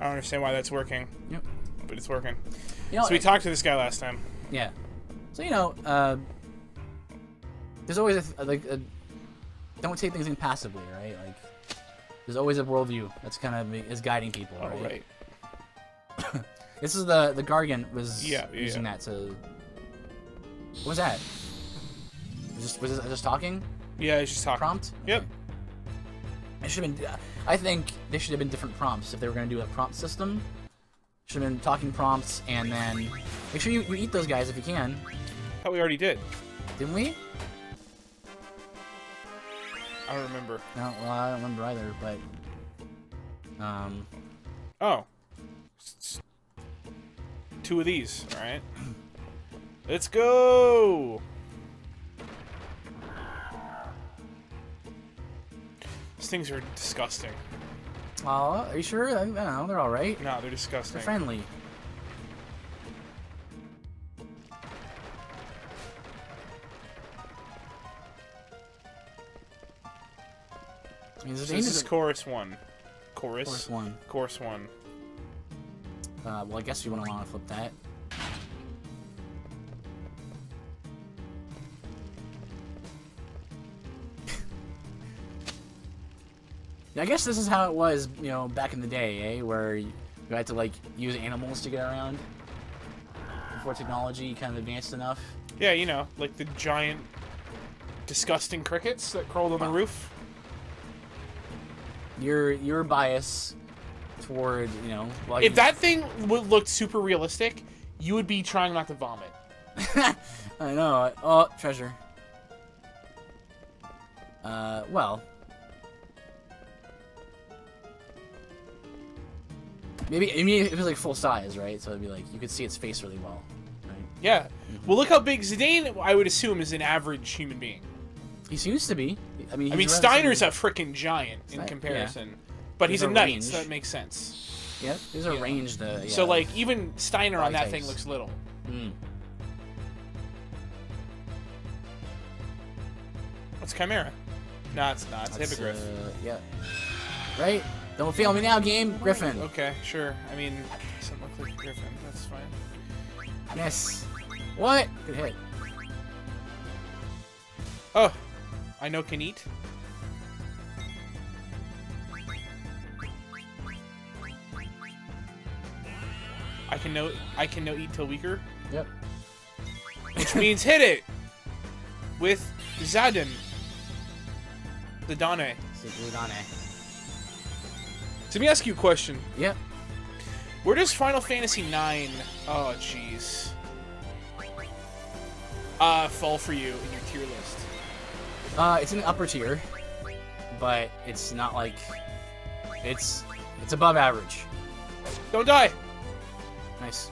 I don't understand why that's working, Yep. but it's working. You know, So we it- talked to this guy last time. Yeah. So you know, uh, there's always a, th- like a, don't take things impassively, right? Like there's always a worldview that's kind of is guiding people, Oh, right? right. This is the the Gargant was Yeah, yeah, using yeah. that to. What was that? Was just was it just talking Yeah, he's just talking. prompt? Yep. It should have been. I think they should have been different prompts if they were going to do a prompt system. Should have been talking prompts, and then make sure you, you eat those guys if you can. thought we already did. Didn't we? I don't remember. No, well, I don't remember either, but um, Oh. Two of these, alright. Let's go! These things are disgusting. oh, are you sure? I don't know. They're all right. No, they're disgusting. They're friendly. I mean, So this is chorus one. Chorus? Course one. Chorus one. Uh, well, I guess you wouldn't want to flip that. I guess this is how it was, you know, back in the day, eh? Where you had to like use animals to get around before technology kind of advanced enough. Yeah, you know, like the giant, disgusting crickets that crawled on the roof. Your your bias toward, you know, well, If that thing would looked super realistic, you would be trying not to vomit. I know. Oh, treasure. Uh, well. Maybe I mean if it was like full size, right? So it'd be like you could see its face really well, right? Yeah. Well, look how big Zidane, I would assume, is an average human being. He seems to be. I mean, I mean, Steiner's a freaking giant in comparison. But he's, He's a a knight, so that makes sense. Yep, there's a Yeah. range to. So, like, even Steiner on body that thing looks little. mm. What's Chimera? No, it's not. It's Hippogriff. uh, yeah. Right. Don't fail me now, game. Griffin. Okay, sure. I mean, doesn't look like Griffin. That's fine. Yes. What? Good hit. Oh, I know can eat. I can know I can know eat till weaker, Yep. which means hit it with Zadin. The Dane. Zidane. So let me ask you a question. Yeah. Where does Final Fantasy IX? Oh, jeez. Uh, fall for you in your tier list? Uh, it's in the upper tier, but it's not like it's it's above average. Don't die. Nice.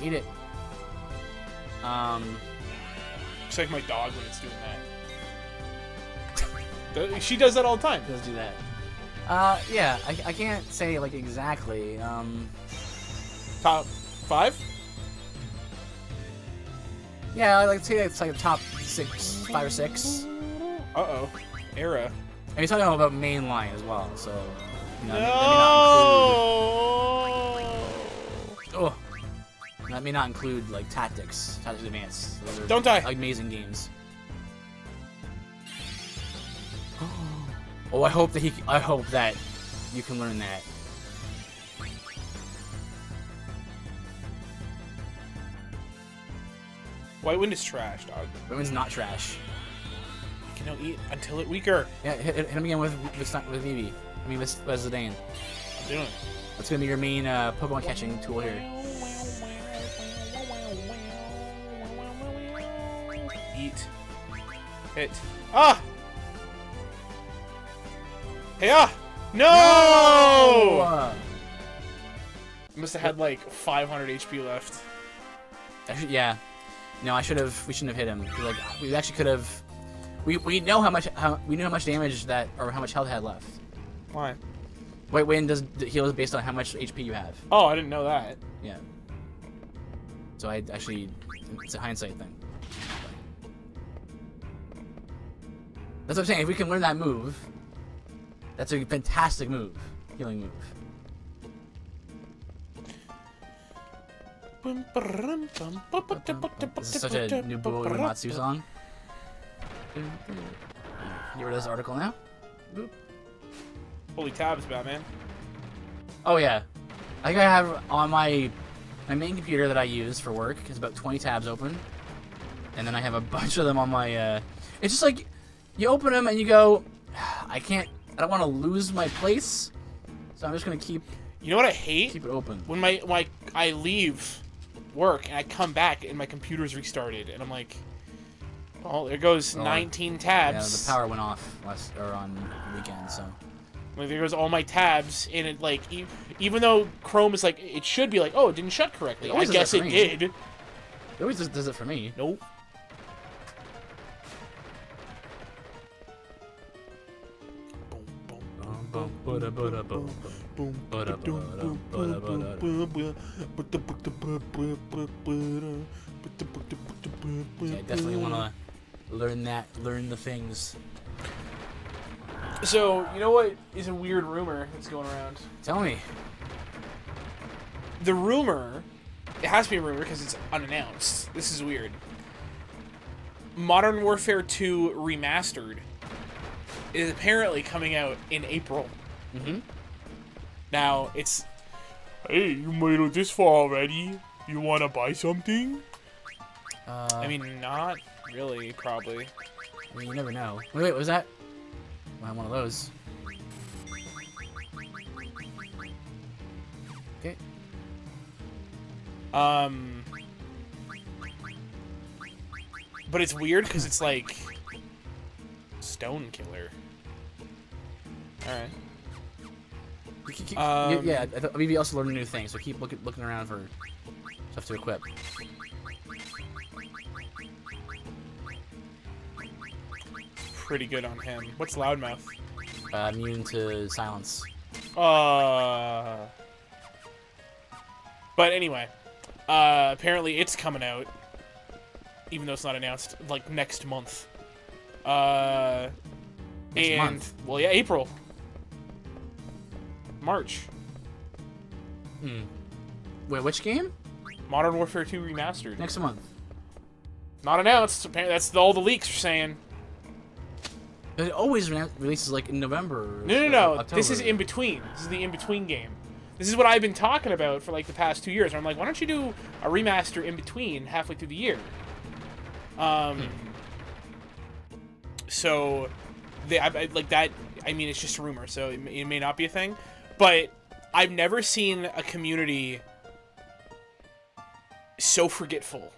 Eat it. Um, Looks like my dog when it's doing that. She does that all the time. does do that. Uh, yeah, I, I can't say like exactly. Um, Top five? yeah, I like to say it's like a top six, five or six. Uh oh. Era. And you're talking about mainline as well, so you know, that may- that may not include. No. Oh, that may not include like tactics, tactics advance. Those are Don't die. Amazing games. Oh, I hope that he. I hope that you can learn that. White Wind is trash, dog. Women's not trash. You can now eat until it weaker. Yeah, hit, hit him again with with, with Eevee. I mean, with, with Zidane. I'm doing it. That's gonna be your main uh, Pokemon catching tool here. Eat. Hit. Ah! Hey, ah! No! Uh, Must have had like 500 HP left. yeah. No, I should have. We shouldn't have hit him. Like we actually could have. We, we know how much how we knew how much damage that or how much health had left. Why? White Wind does heals based on how much HP you have. Oh, I didn't know that. Yeah. So I actually, it's a hindsight thing. That's what I'm saying. If we can learn that move, that's a fantastic move, healing move. This is such a Nobuo Uematsu song. You read this article now? Holy tabs, Batman. Oh yeah, I think I have on my my main computer that I use for work is about 20 tabs open, and then I have a bunch of them on my. Uh, it's just like you open them and you go, I can't. I don't want to lose my place, so I'm just gonna keep You know what I hate? keep it open. When my when I, leave work and I come back and my computer's restarted and I'm like, oh, there goes Oh, 19 Yeah, tabs. the power went off last or on the weekend, so Like there goes all my tabs, and it like e- even though Chrome is like it should be like oh it didn't shut correctly. It I guess it me. did. it always does it for me. Nope. I definitely want to learn that, learn the things. So you know what is a weird rumor that's going around? Tell me. The rumor, it has to be a rumor because it's unannounced. This is weird. Modern Warfare 2 Remastered is apparently coming out in April. Mm-hmm. Now it's. Hey, you made it this far already. You want to buy something? Uh, I mean, not really, probably. I mean, you never know. Wait, wait, what was that? I want one of those. Okay. Um, but it's weird because it's like Stone Killer. All right. You keep- keep- Um, yeah, I th- maybe also learn new things. So keep looking looking around for stuff to equip. Pretty good on him. What's Loudmouth? Uh, immune to silence. Uh. But anyway, uh, apparently it's coming out, even though it's not announced, like next month. Uh, Next and month? well, yeah, April, March. Hmm. Wait, which game? Modern Warfare 2 remastered. Next month. Not announced. Apparently, that's all the leaks are saying. It always re- releases like in November. No, no, no. October. This is in between. This is the in between game. This is what I've been talking about for like the past two years. I'm like, why don't you do a remaster in between, halfway through the year? Um. So, they I, I, like that. I mean, it's just a rumor, so it may, it may not be a thing. But I've never seen a community so forgetful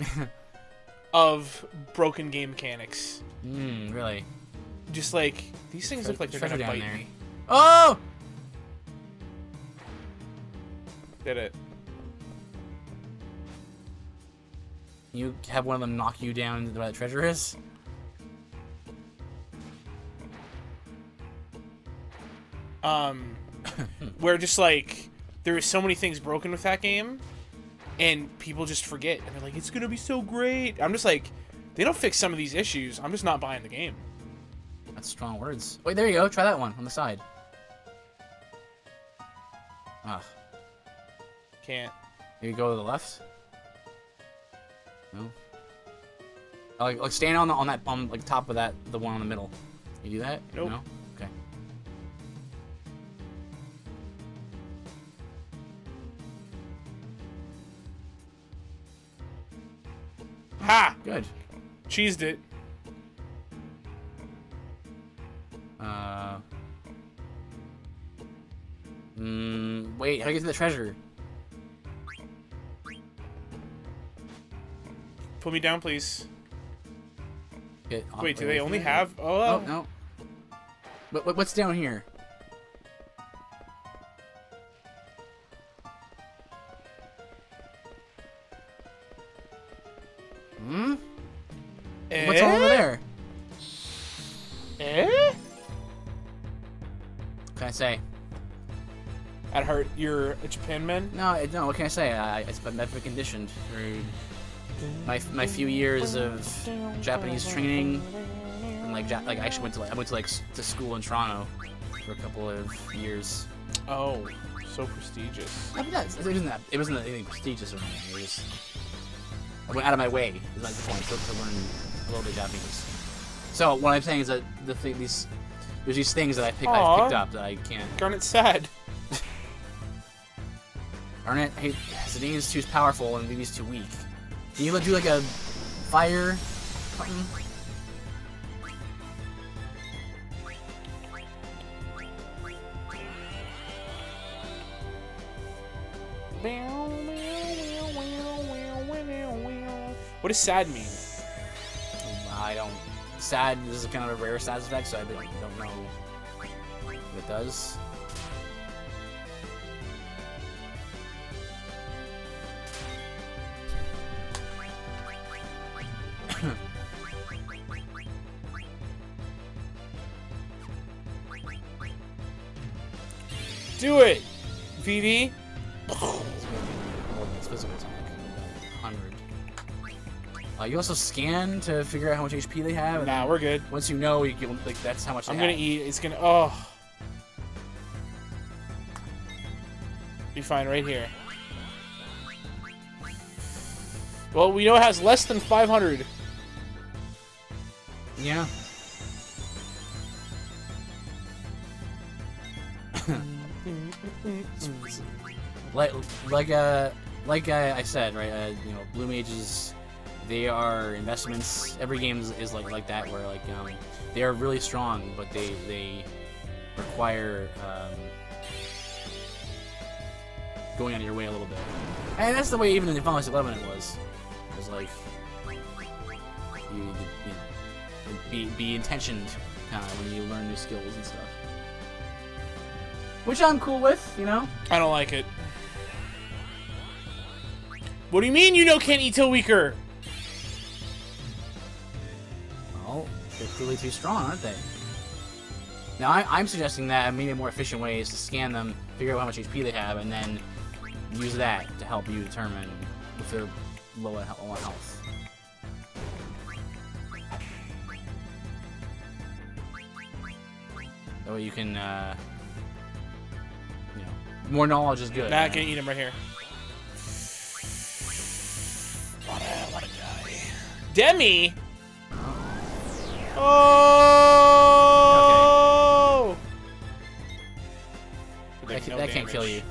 of broken game mechanics. Hmm, really. Just like these things look like they're gonna bite there. me. Oh! Did it? You have one of them knock you down to where that treasure is? um, where just like there are so many things broken with that game, and people just forget, and they're like, "It's gonna be so great." I'm just like, they don't fix some of these issues. I'm just not buying the game. That's strong words. Wait, there you go. Try that one on the side. Ah, Can't. you go to the left. No. Like, like stand on the on that on like top of that the one in the middle. You do that? Nope. No. Ha! Good. Cheesed it. Uh. Mm, wait, how do I get to the treasure? Put me down, please. Wait, do they only have? Oh, Oh no. What, what what's down here? Hmm. What's all over Eh? there? Eh? What can I say? At heart, you're a Japan man. No, no. What can I say? I, it's been conditioned for my my few years of Japanese training. And like, ja- like I actually went to like I went to like to school in Toronto for a couple of years. Oh, So prestigious. I mean, that's, it wasn't that. It wasn't anything prestigious or anything. It was. I went out of my way. Is like the point to, to learn a little bit of Japanese. So what I'm saying is that the thing, these, there's these things that I pick, I picked up that I can't. Garnet's sad. Darn it! Hey, is too powerful and Vivi's too weak. Can you do like a fire? What does sad mean? I don't. Sad this is kind of a rare sad effect, so I don't, know what it does. Do it, Vivi. Uh, you also scan to figure out how much HP they have. and Nah, we're good. Once you know, you can, like that's how much. I'm gonna have. eat. It's gonna. Oh. Be fine right here. Well, we know it has less than 500. Yeah. like like uh like I, I said right uh, you know blue mages they are investments every game is, is like like that where like um they are really strong but they they require um going out of your way a little bit and that's the way even in Final Fantasy 11 it was it was like you, you know be be intentioned when you learn new skills and stuff which I'm cool with you know I don't like it. What do you mean you know can't eat till weaker? They're clearly too strong, aren't they? Now, I, I'm suggesting that maybe a more efficient way is to scan them, figure out how much HP they have, and then use that to help you determine if they're low on he- low on health. That way you can, uh, you know, more knowledge is good. Nah, I can eat him right here. Wanna, wanna die. Demi! Oh! That, can, that can't kill you.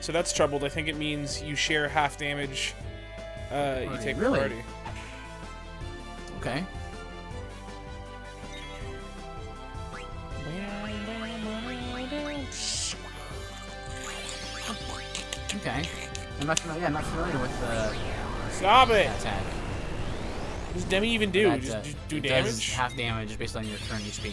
So that's troubled. I think it means you share half damage. Uh, you take really? priority. Okay. Okay. I'm not familiar. Yeah, I'm not familiar with uh, Stop it! attack. What does Demi even do? That, Just, uh, just do it Does damage? half damage based on your current HP.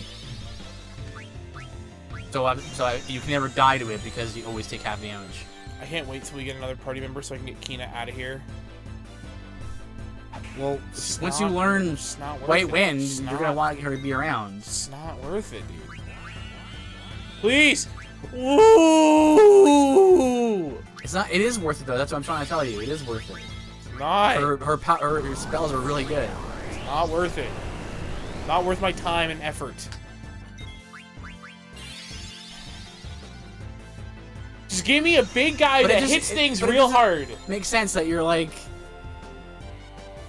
So, uh, so uh, you can never die to it because you always take half damage. I can't wait till we get another party member so I can get Quina out of here. Well, It's once not- you learn not worth White it. Wind, It's you're not- gonna want her to be around. It's not worth it, dude. Please! Woo! It's not. It is worth it though. That's what I'm trying to tell you. It is worth it. It's not. Her her, her, her spells are really good. It's not worth it. Not worth my time and effort. Just give me a big guy But that just- hits it- things real hard. Makes sense that you're like.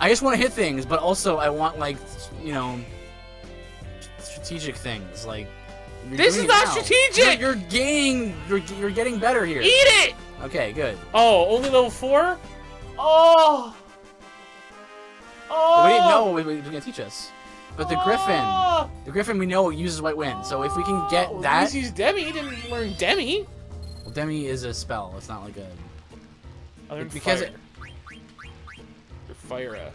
I just want to hit things, but also I want like you know strategic things like. This is not now. strategic! You're, you're gaining. You're you're getting better here. Eat it! Okay, good. Oh, only level four? Oh! Oh! We didn't know what he was gonna teach us, but the Griffin, Oh! the Griffin, we know uses White Wind. So if we can get Oh, At that, he's Demi. He didn't learn Demi. well, Demi is a spell. It's not like a. I learned Because fire. it- fire. Uh,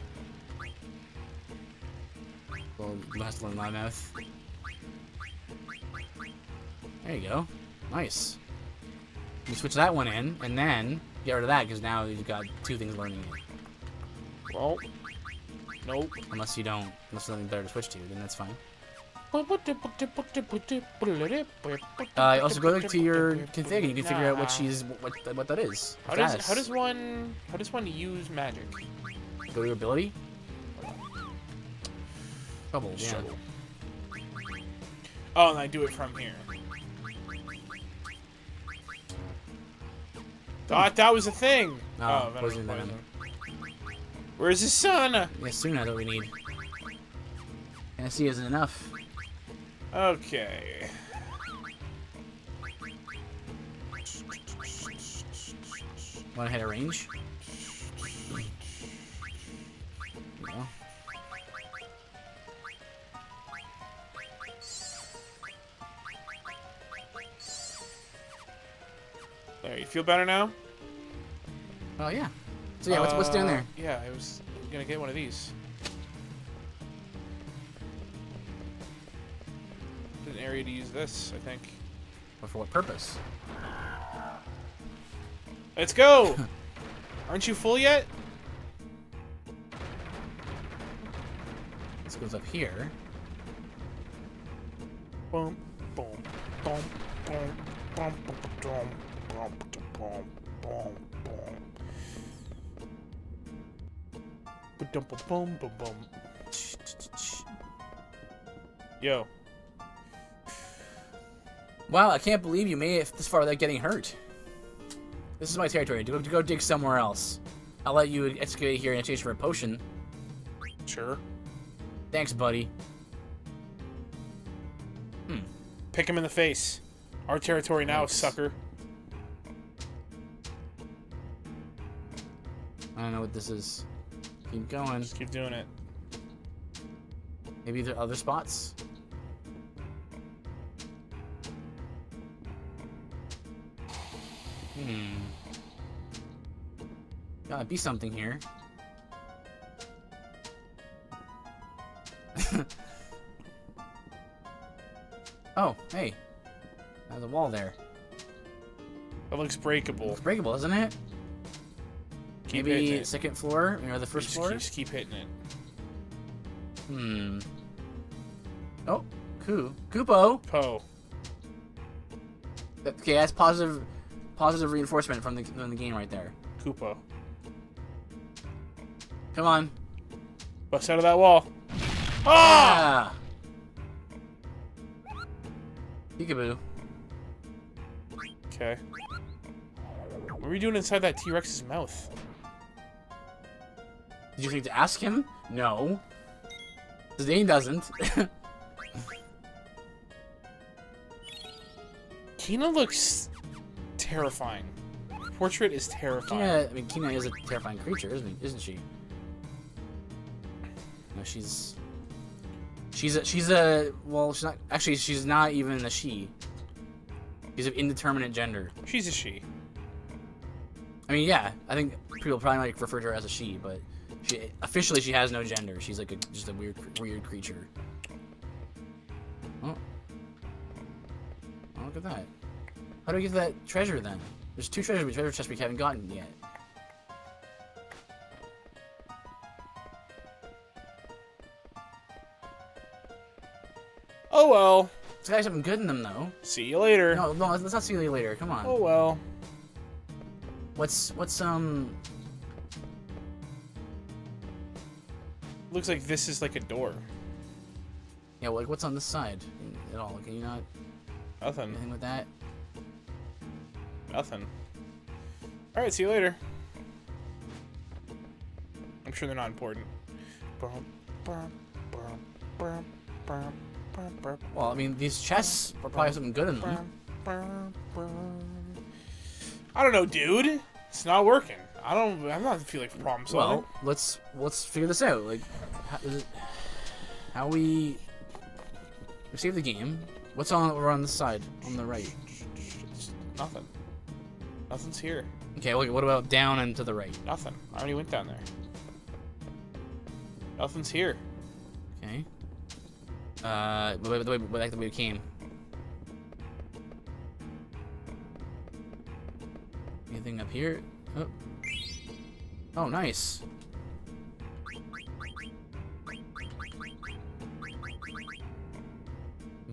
Well, you have to learn my mouth. There you go. Nice. You switch that one in, and then get rid of that because now you've got two things learning it. well, nope. Unless you don't, unless there's nothing better to switch to, then that's fine. Uh, also go to your config and you can figure out what she's what what that is. How does how does one how does one use magic? go to your ability? Trouble, yeah. Oh, and I do it from here. Thought that was a thing. Oh, poison venom. Where's his son? Yeah, soon that's what we need. Fantasy isn't enough. Okay. Want to hit a range? There, you feel better now? Oh yeah. So yeah, what's what's down Uh, there? Yeah, I was gonna get one of these. An area to use this, I think. But for what purpose? Let's go! Aren't you full yet? This goes up here. Boom, boom, boom, boom, boom, boom, boom, Yo, Wow, I can't believe you made it this far without getting hurt. This is my territory. To go, to go dig somewhere else. I'll let you excavate here in exchange for a potion. sure. Thanks, buddy. Hmm. Pick him in the face. Our territory now, Thanks. sucker. I don't know what this is. Keep going. Just keep doing it. Maybe there are other spots? Hmm. Gotta be something here. oh, hey. There's a wall there. That looks breakable. It's breakable, isn't it? Keep Maybe second floor, or the first just, floor? keep, just keep hitting it. Hmm. Oh, Koo. Koopo! Poe. That- Okay, that's positive, positive reinforcement from the from the game right there. Koopa. Come on. Bust out of that wall. Ah! Ah. Peekaboo. Okay. What are we doing inside that T-Rex's mouth? Did you think to ask him? No. Zane doesn't. Quina looks terrifying. Portrait is terrifying. Quina, I mean, Quina is a terrifying creature, isn't isn't she? No, she's. She's a, she's a, well, she's not, actually, she's not even a she. She's of indeterminate gender. She's a she. I mean, yeah, I think people probably might refer to her as a she, but she officially she has no gender. She's like a, just a weird, weird creature. Oh. oh, look at that. How do we get that treasure then? There's two treasure treasure chests we haven't gotten yet. Oh well. It's got something good in them though. See you later. No, no, let's not see you later. Come on. Oh well. What's what's um? Looks like this is like a door. Yeah, like what's on this side at all? Can you not Nothing. anything with that? Nothing. Alright, see you later. I'm sure they're not important. Well, I mean, these chests will probably have something good in them. I don't know, dude. It's not working. I don't. I'm not feeling problem solving. Well, let's let's figure this out. Like, how, is it, how we save the game? What's on over on this side, on the right? It's nothing. Nothing's here. Okay, well, what about down and to the right? Nothing. I already went down there. Nothing's here. Okay. Uh, the way, the way, back the way we came. Anything up here? Oh. Oh, nice.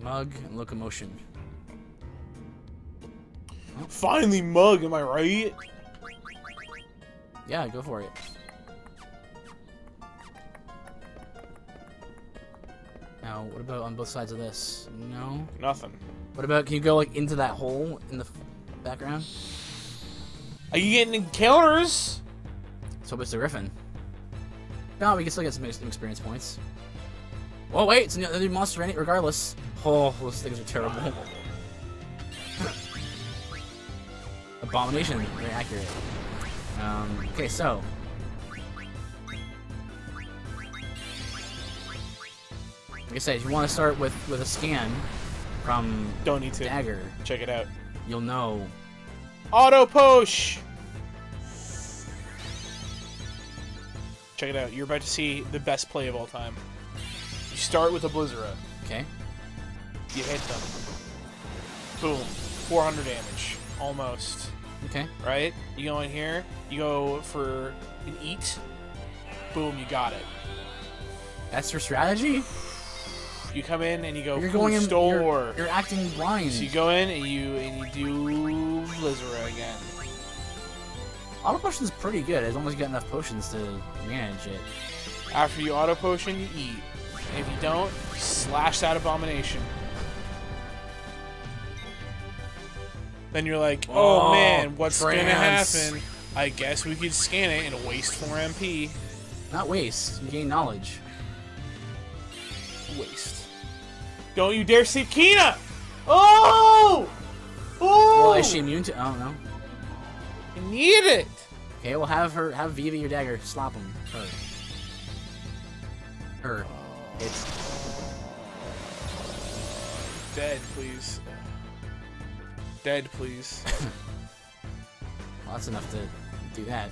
Mug and locomotion. Finally, mug. Am I right? Yeah, go for it. Now, what about on both sides of this? No. Nothing. What about, can you go, like, into that hole in the f- background? Are you getting encounters? Let's it's the Griffin. No, we can still get some experience points. Oh, wait, it's another monster any- regardless. Oh, those things are terrible. Abomination, very accurate. Um, okay, so. Like I said, if you want to start with, with a scan from Don't need to. Dagger, Check it out. you'll know. Auto push. Check it out. You're about to see the best play of all time. You start with a Blizzara. Okay? You hit them. Boom. 400 damage. Almost. Okay. Right? You go in here. You go for an eat. Boom. You got it. That's your strategy? You come in and you go. You're going in. store. You're, you're acting blind. So you go in and you and you do Blizzara again. Auto potion's pretty good, as long as you got enough potions to manage it. After you auto potion, you eat. And if you don't, you slash that abomination. Then you're like, oh, Oh, man, what's gonna happen? I guess we could scan it and waste 4 MP. Not waste, you gain knowledge. Waste. Don't you dare sleep Quina! Oh! Oh! Well, is she immune to? I don't know. I need it! Okay, we'll have her, have Vivi your dagger, slap him. Her. Her. Oh. It's Dead, please. Dead, please. well, that's enough to do that.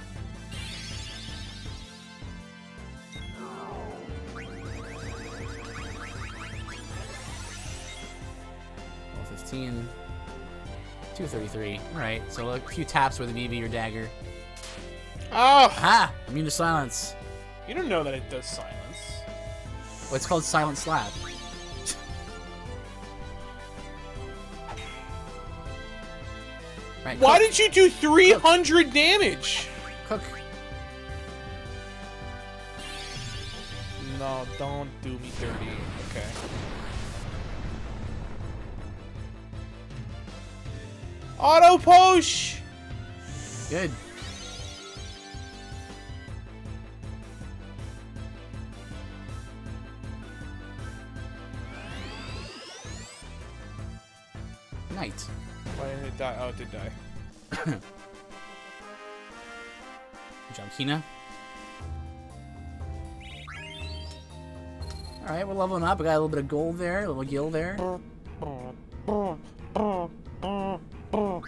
Well, 15. 233. Alright, so a few taps with a Vivi or dagger. Oh! Ha! Immune to silence. You don't know that it does silence. Well, it's called Silent Slap. right, Why cook, did you do 300 damage? cook? No, don't do me dirty. Okay. Auto push! Good. Night. Why didn't it die? Oh, it did die. Good job, Quina. Alright, we're leveling up. We got a little bit of gold there, a little gil there. Uh,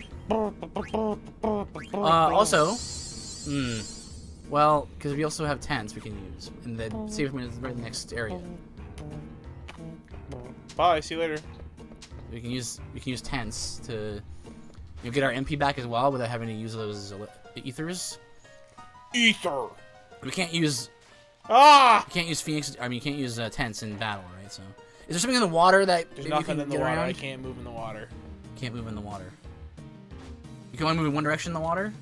also, hmm. Well, because we also have tents we can use and the see if we in the next area. Bye, see you later. We can use we can use tents to you know, get our MP back as well without having to use those ethers. Ether! We can't use Ah! you can't use phoenix. I mean, you can't use uh, tents in battle, right? So, is there something in the water that There's maybe nothing you in the water. around? I can't move in the water. Can't move in the water. You can only move in one direction in the water.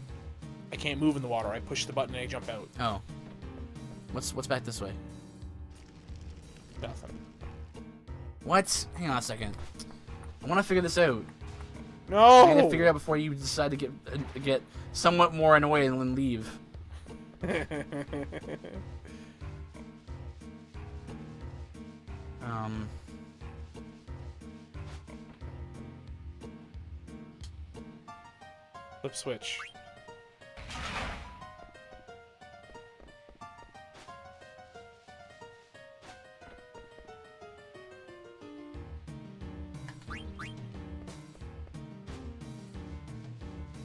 I can't move in the water. I push the button and I jump out. Oh, what's what's back this way? Nothing. What? Hang on a second. I want to figure this out. No! I gotta figure it out before you decide to get uh, get somewhat more annoyed and then leave. Um. Flip switch.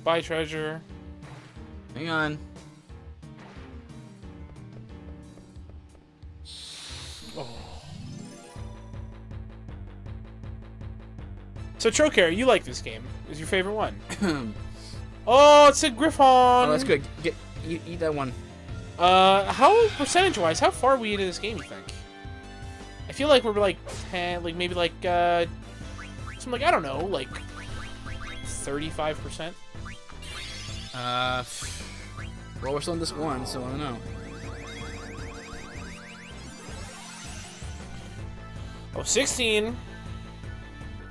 Bye, treasure. Hang on. Oh. So, Trocare, you like this game. Is your favorite one? oh, it's a Griffon! Oh, that's good. Get eat, eat that one. Uh, how percentage-wise, how far are we into this game? You think? I feel like we're like ten, like maybe like uh, something like I don't know, like thirty-five percent. Uh. Well, we're still in this one, so I don't know. Oh, 16.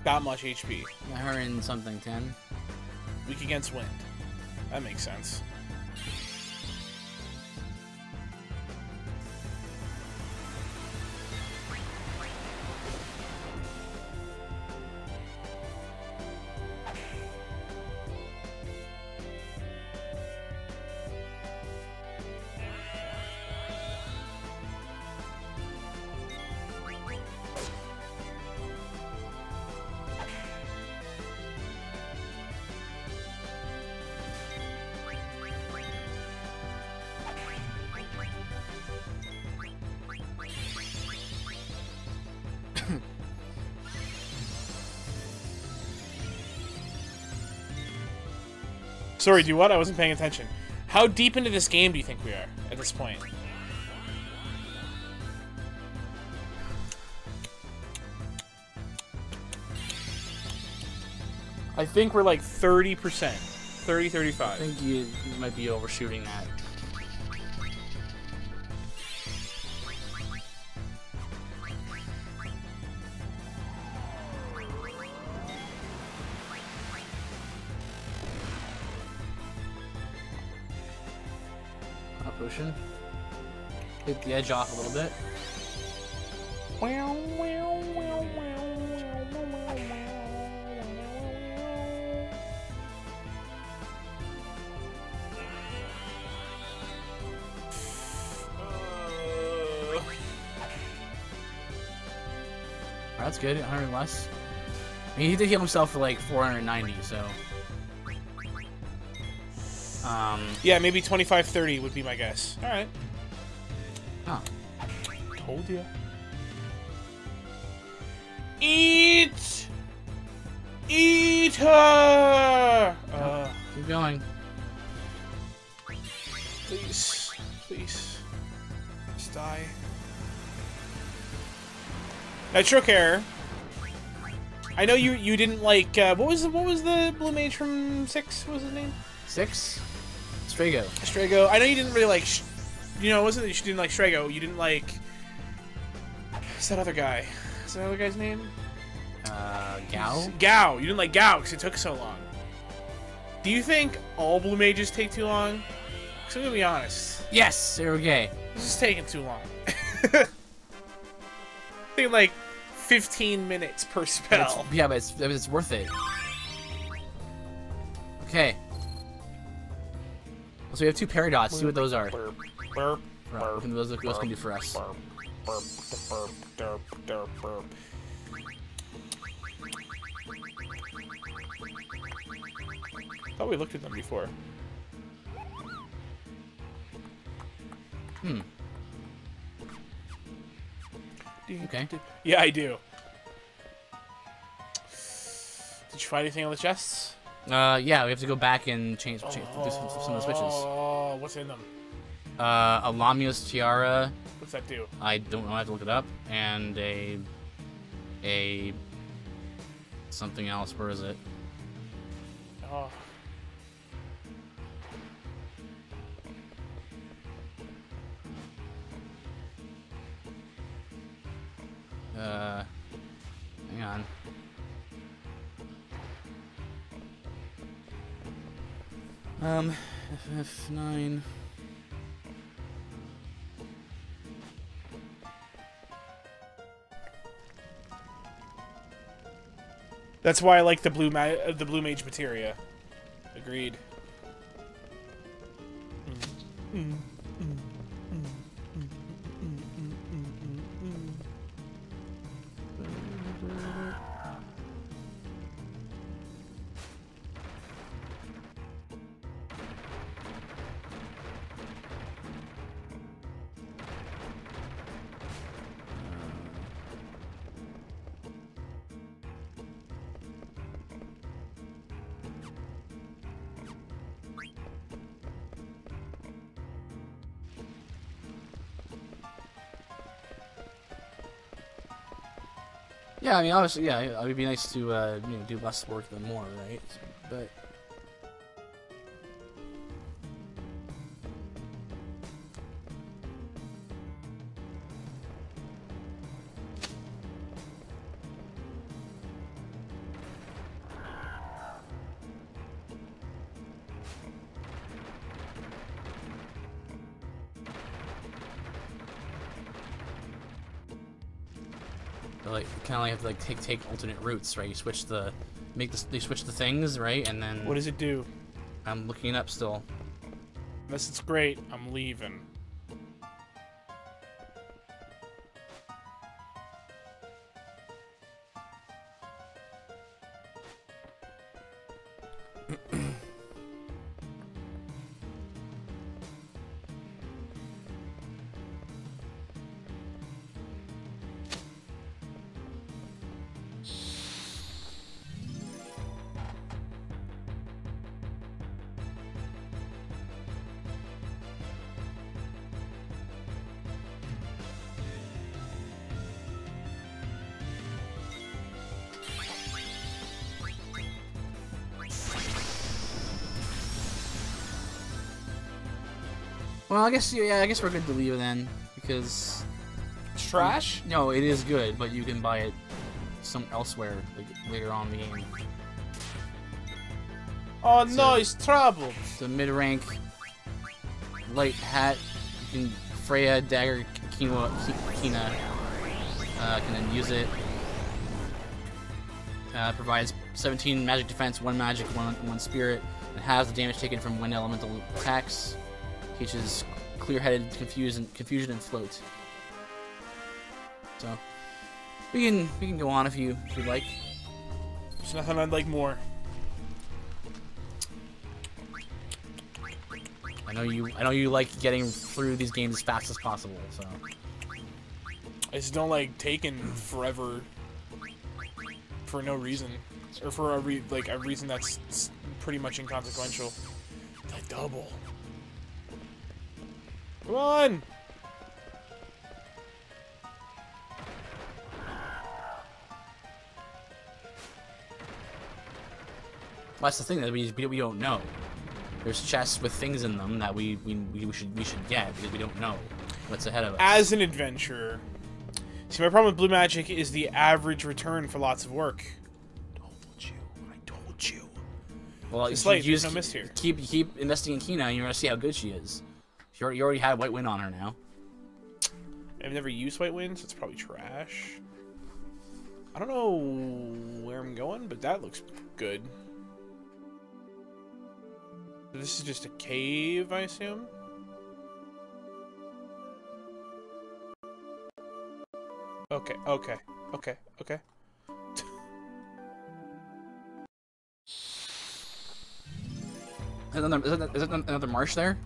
Got much HP. Her in something 10. Weak against wind. That makes sense. Sorry, do what? I wasn't paying attention. How deep into this game do you think we are at this point? I think we're like 30%. 30, 35. I think you, you might be overshooting that. Edge off a little bit. Uh, That's good. 100 less. I mean, he did heal himself for like 490, so. Um. yeah, maybe 25, 30 would be my guess. All right. Huh. Told you. Eat! Eat her! Uh, Keep going. please. Please. Just die. Nitro Care. I know you you didn't like uh, what was the, what was the blue mage from six? What was his name? Six. Strago. Strago. I know you didn't really like. Sh- you know, it wasn't that you didn't like Strago. You didn't like. What's that other guy? What's that other guy's name? Uh, Gau. Gau. You didn't like Gau because it took so long. Do you think all blue mages take too long? Because I'm gonna be honest, Yes, Sergey. this is taking too long. I think like 15 minutes per spell. it's- yeah, but it's, it's worth it. Okay. So we have two paradots. See what those are. Burp, burp, burp, what can those, those can do for us. Burp, burp, burp, burp, burp, burp. Thought we looked at them before. Hmm. Okay. Yeah, I do. Did you find anything on the chests? Uh, yeah, we have to go back and change, change some, some of the switches. Oh, what's in them? Uh, a Lamia's tiara. What's that do? I don't know. I have to look it up. And a, a, something else. Where is it? Oh. Uh, hang on. Um, FF9. That's why I like the blue ma- the blue mage materia. Agreed. Hmm. Hmm. Yeah, I mean, obviously, yeah, it would be nice to, uh, you know, do less work than more, right? But take take alternate routes, right? You switch the make the they switch the things, right? And then What does it do? I'm looking it up still. Unless it's great, I'm leaving. I guess yeah, I guess we're good to leave it then because It's trash? no, it is good, but you can buy it some elsewhere like, later on in the game. Oh So- no, it's trouble. The mid rank light hat, you can Freya dagger Quina, Quina uh, can then use it. Uh, provides 17 magic defense, one magic, one one spirit, and has the damage taken from wind elemental attacks. Teaches clear-headed, confusion, confusion, and float. So we can we can go on if you if you'd like. There's nothing I'd like more. I know you I know you like getting through these games as fast as possible. So I just don't like taking forever for no reason, or for a re like a reason that's pretty much inconsequential. Like double. Come on. Well, that's the thing that we, we, don't know. There's chests with things in them that we, we, we should we should get because we don't know what's ahead of us. As an adventurer. See, my problem with Blue Magic is the average return for lots of work. I Told you. I told you. well, it's you- late, you just no here. Keep keep investing in Quina, and you're gonna see how good she is. You already, you already had White Wind on her now. I've never used White Wind, so it's probably trash. I don't know where I'm going, but that looks good. This is just a cave, I assume? Okay, okay, okay, okay. Is that another, is that, is that another marsh there?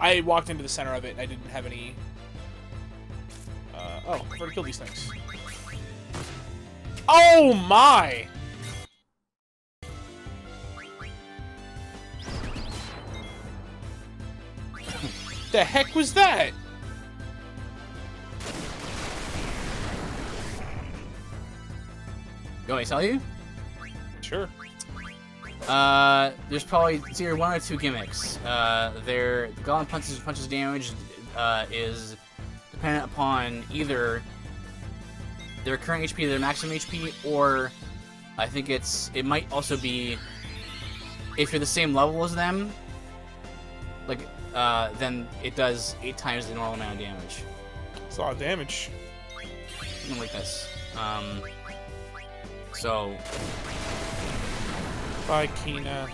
I walked into the center of it and I didn't have any... Uh, oh, I've already killed these things. Oh my! the heck was that? Me to tell you? Sure. Uh, there's probably it's either one or two gimmicks. Uh, their Goblin punches punches damage uh, is dependent upon either their current HP, their maximum HP, or I think it's it might also be if you're the same level as them. Like, uh, then it does eight times the normal amount of damage. It's a lot of damage. Something like this. Um, so Bye, Quina.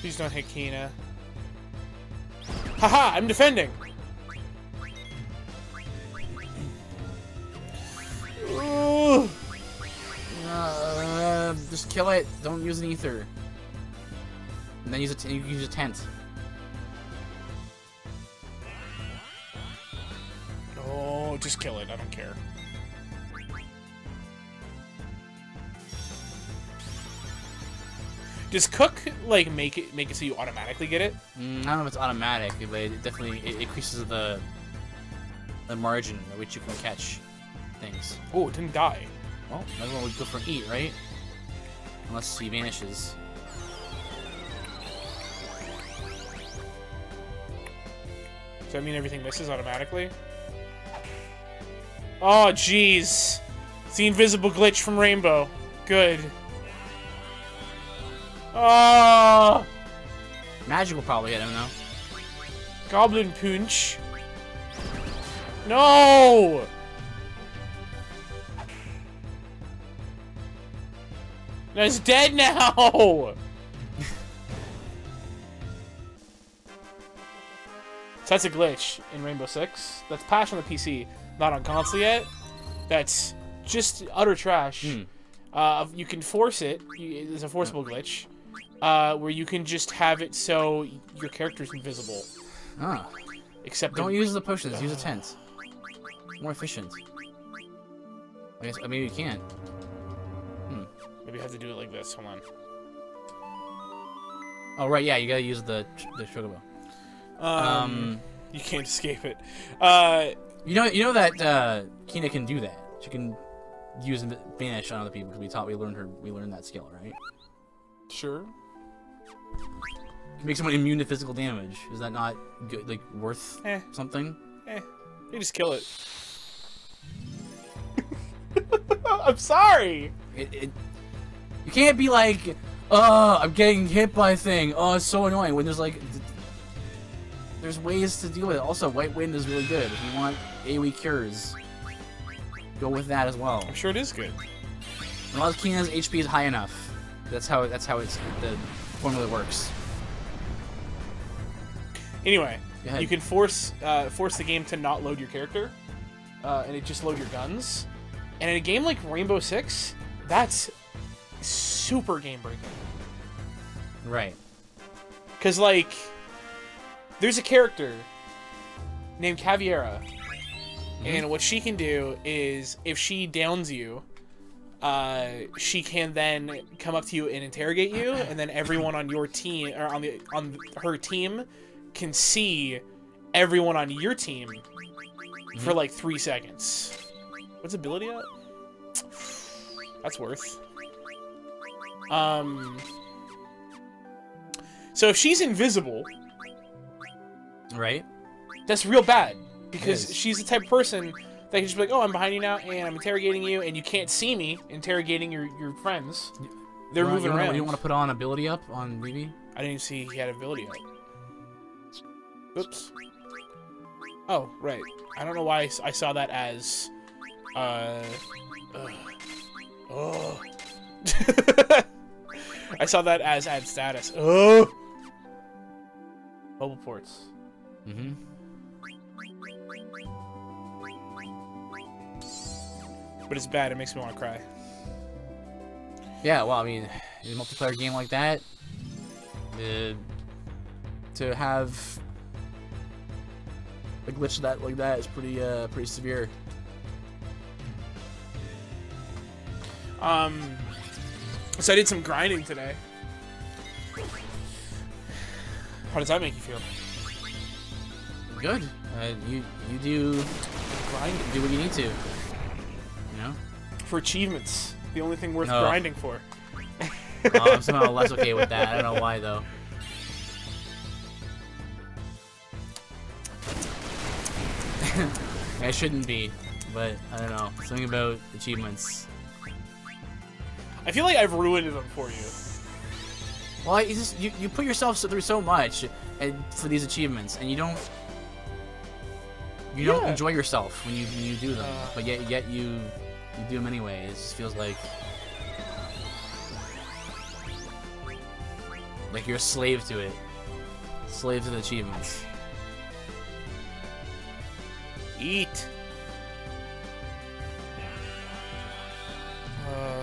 Please don't hit Quina. Haha, I'm defending! Uh, just kill it. Don't use an ether. And then use a t- you can use a tent. Oh, just kill it. I don't care. Does Cook like make it make it so you automatically get it? Mm, I don't know if it's automatic, but it definitely it increases the the margin at which you can catch things. Oh, it didn't die. Well, everyone would go for eat, right? Unless he vanishes. Does that mean everything misses automatically? Oh, jeez. It's the invisible glitch from Rainbow. good. Oh, Magic will probably hit him though. Goblin Punch. No! It's dead now! that's a glitch in Rainbow Six. That's patched on the PC, not on console yet. That's just utter trash. Hmm. Uh, you can force it. You, there's a forcible glitch uh, where you can just have it so your character's invisible. Ah. Except Don't the- use the potions. Use a tent. More efficient. I guess. I mean, you can. maybe I have to do it like this. Hold on. Oh right, yeah. You gotta use the the chocobo. Um, Um, you can't escape it. Uh, you know, you know that uh, Quina can do that. She can use vanish on other people because we taught we learned her we learned that skill, right? sure. Can make someone immune to physical damage. Is that not good? Like worth Eh. something? Eh, you just kill it. I'm sorry. It, it, you can't be like, oh, I'm getting hit by a thing. Oh, it's so annoying. When there's like, th- there's ways to deal with it. Also, White Wind is really good. If you want AoE cures, go with that as well. I'm sure it is good. As long as Quina's HP is high enough, that's how that's how it's the formula works. Anyway, you can force uh, force the game to not load your character, uh, and it just load your guns. And in a game like Rainbow Six, that's super game breaking. Right. Cause like, there's a character named Caveira, and what she can do is if she downs you, uh, she can then come up to you and interrogate you, and then everyone on your team or on the on her team can see everyone on your team for like three seconds. What's ability at? That's worth. Um. So if she's invisible, Right. that's real bad because she's the type of person that can just be like, "Oh, I'm behind you now, and I'm interrogating you, and you can't see me interrogating your your friends. They're moving you wanna- around." You want to put on ability up on BB? I didn't even see he had ability up. Oops. Oh, right. I don't know why I saw that as, uh, ugh. oh. I saw that as add status. Oh. Mobile ports. Mm-hmm. But it's bad. It makes me want to cry. Yeah, well, I mean, in a multiplayer game like that, uh, to have a glitch that like that is pretty uh pretty severe. Um, so I did some grinding today. How does that make you feel? Good. Uh, you you do Grinding do what you need to. You know. for achievements. The only thing worth No. grinding for. Uh, I'm somehow less okay with that. I don't know why though. I shouldn't be, but I don't know. Something about achievements. I feel like I've ruined them for you. Well, you just you, you put yourself through so much and for these achievements, and you don't you don't Yeah. enjoy yourself when you when you do them, Uh. but yet yet you you do them anyway. It just feels like like you're a slave to it, slave to the achievements. Eat. Uh,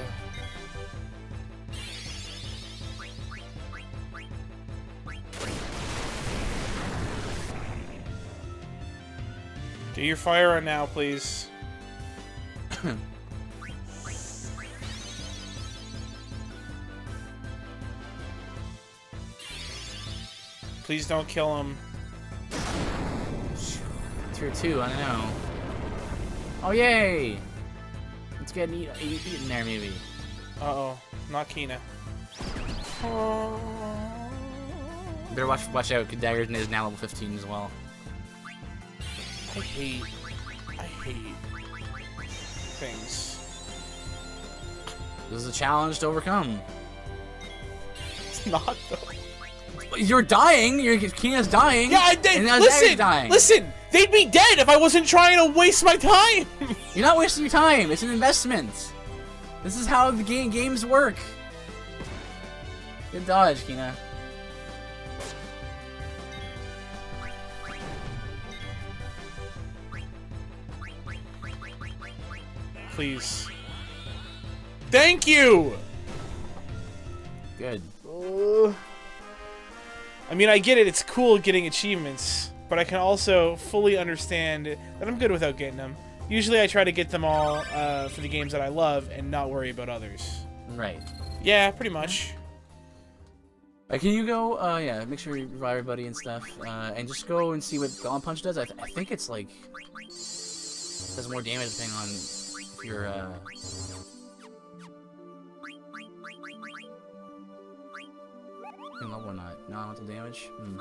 get your fire on now, please. Please don't kill him. Tier two, I don't know. Oh yay! Let's get eat, eat, eat there maybe. Uh oh, not Quina. Better watch watch out. Daggers is now level 15 as well. I hate, I hate things. This is a challenge to overcome. It's not though. You're dying. Your Quina's dying. Yeah, I did. Listen, dying. listen. They'd be dead if I wasn't trying to waste my time. You're not wasting your time. It's an investment. This is how the game games work. Good dodge, Quina. Please. Thank you. Good. I mean, I get it. It's cool getting achievements, but I can also fully understand that I'm good without getting them. Usually, I try to get them all uh, for the games that I love and not worry about others. Right. Yeah, pretty much. Uh, can you go? Uh, yeah. Make sure you revive everybody and stuff, uh, and just go and see what Goblin Punch does. I, th I think it's like does more damage depending on if you're. Uh... Level or not? Non-mental damage. Hmm.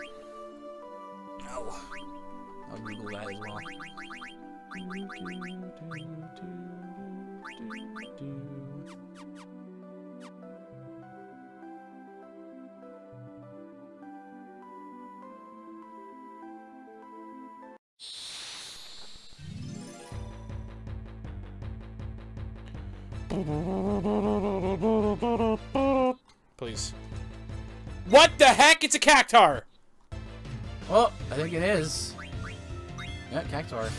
No. I'll Google that as well. Please. What the heck? It's a Cactuar. Oh, I think it is. Yeah, Cactuar.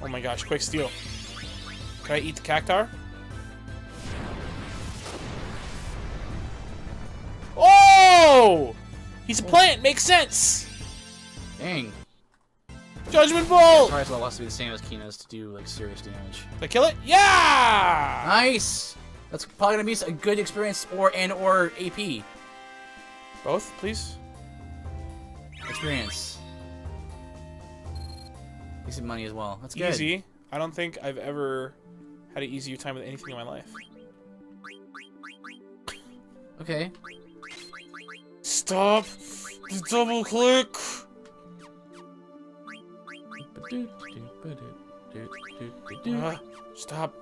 Oh my gosh! Quick steal. Can I eat the Cactuar? Oh! He's a oh. plant. Makes sense. Dang. Judgment Bolt. Cactuar's level has to be the same as Quina's to do like serious damage. Did I kill it? Yeah! Nice. That's probably gonna be a good experience or and or AP Both, please. experience. Decent money as well. That's good. Easy. I don't think I've ever had an easier time with anything in my life. Okay. Stop the double click. Uh, stop.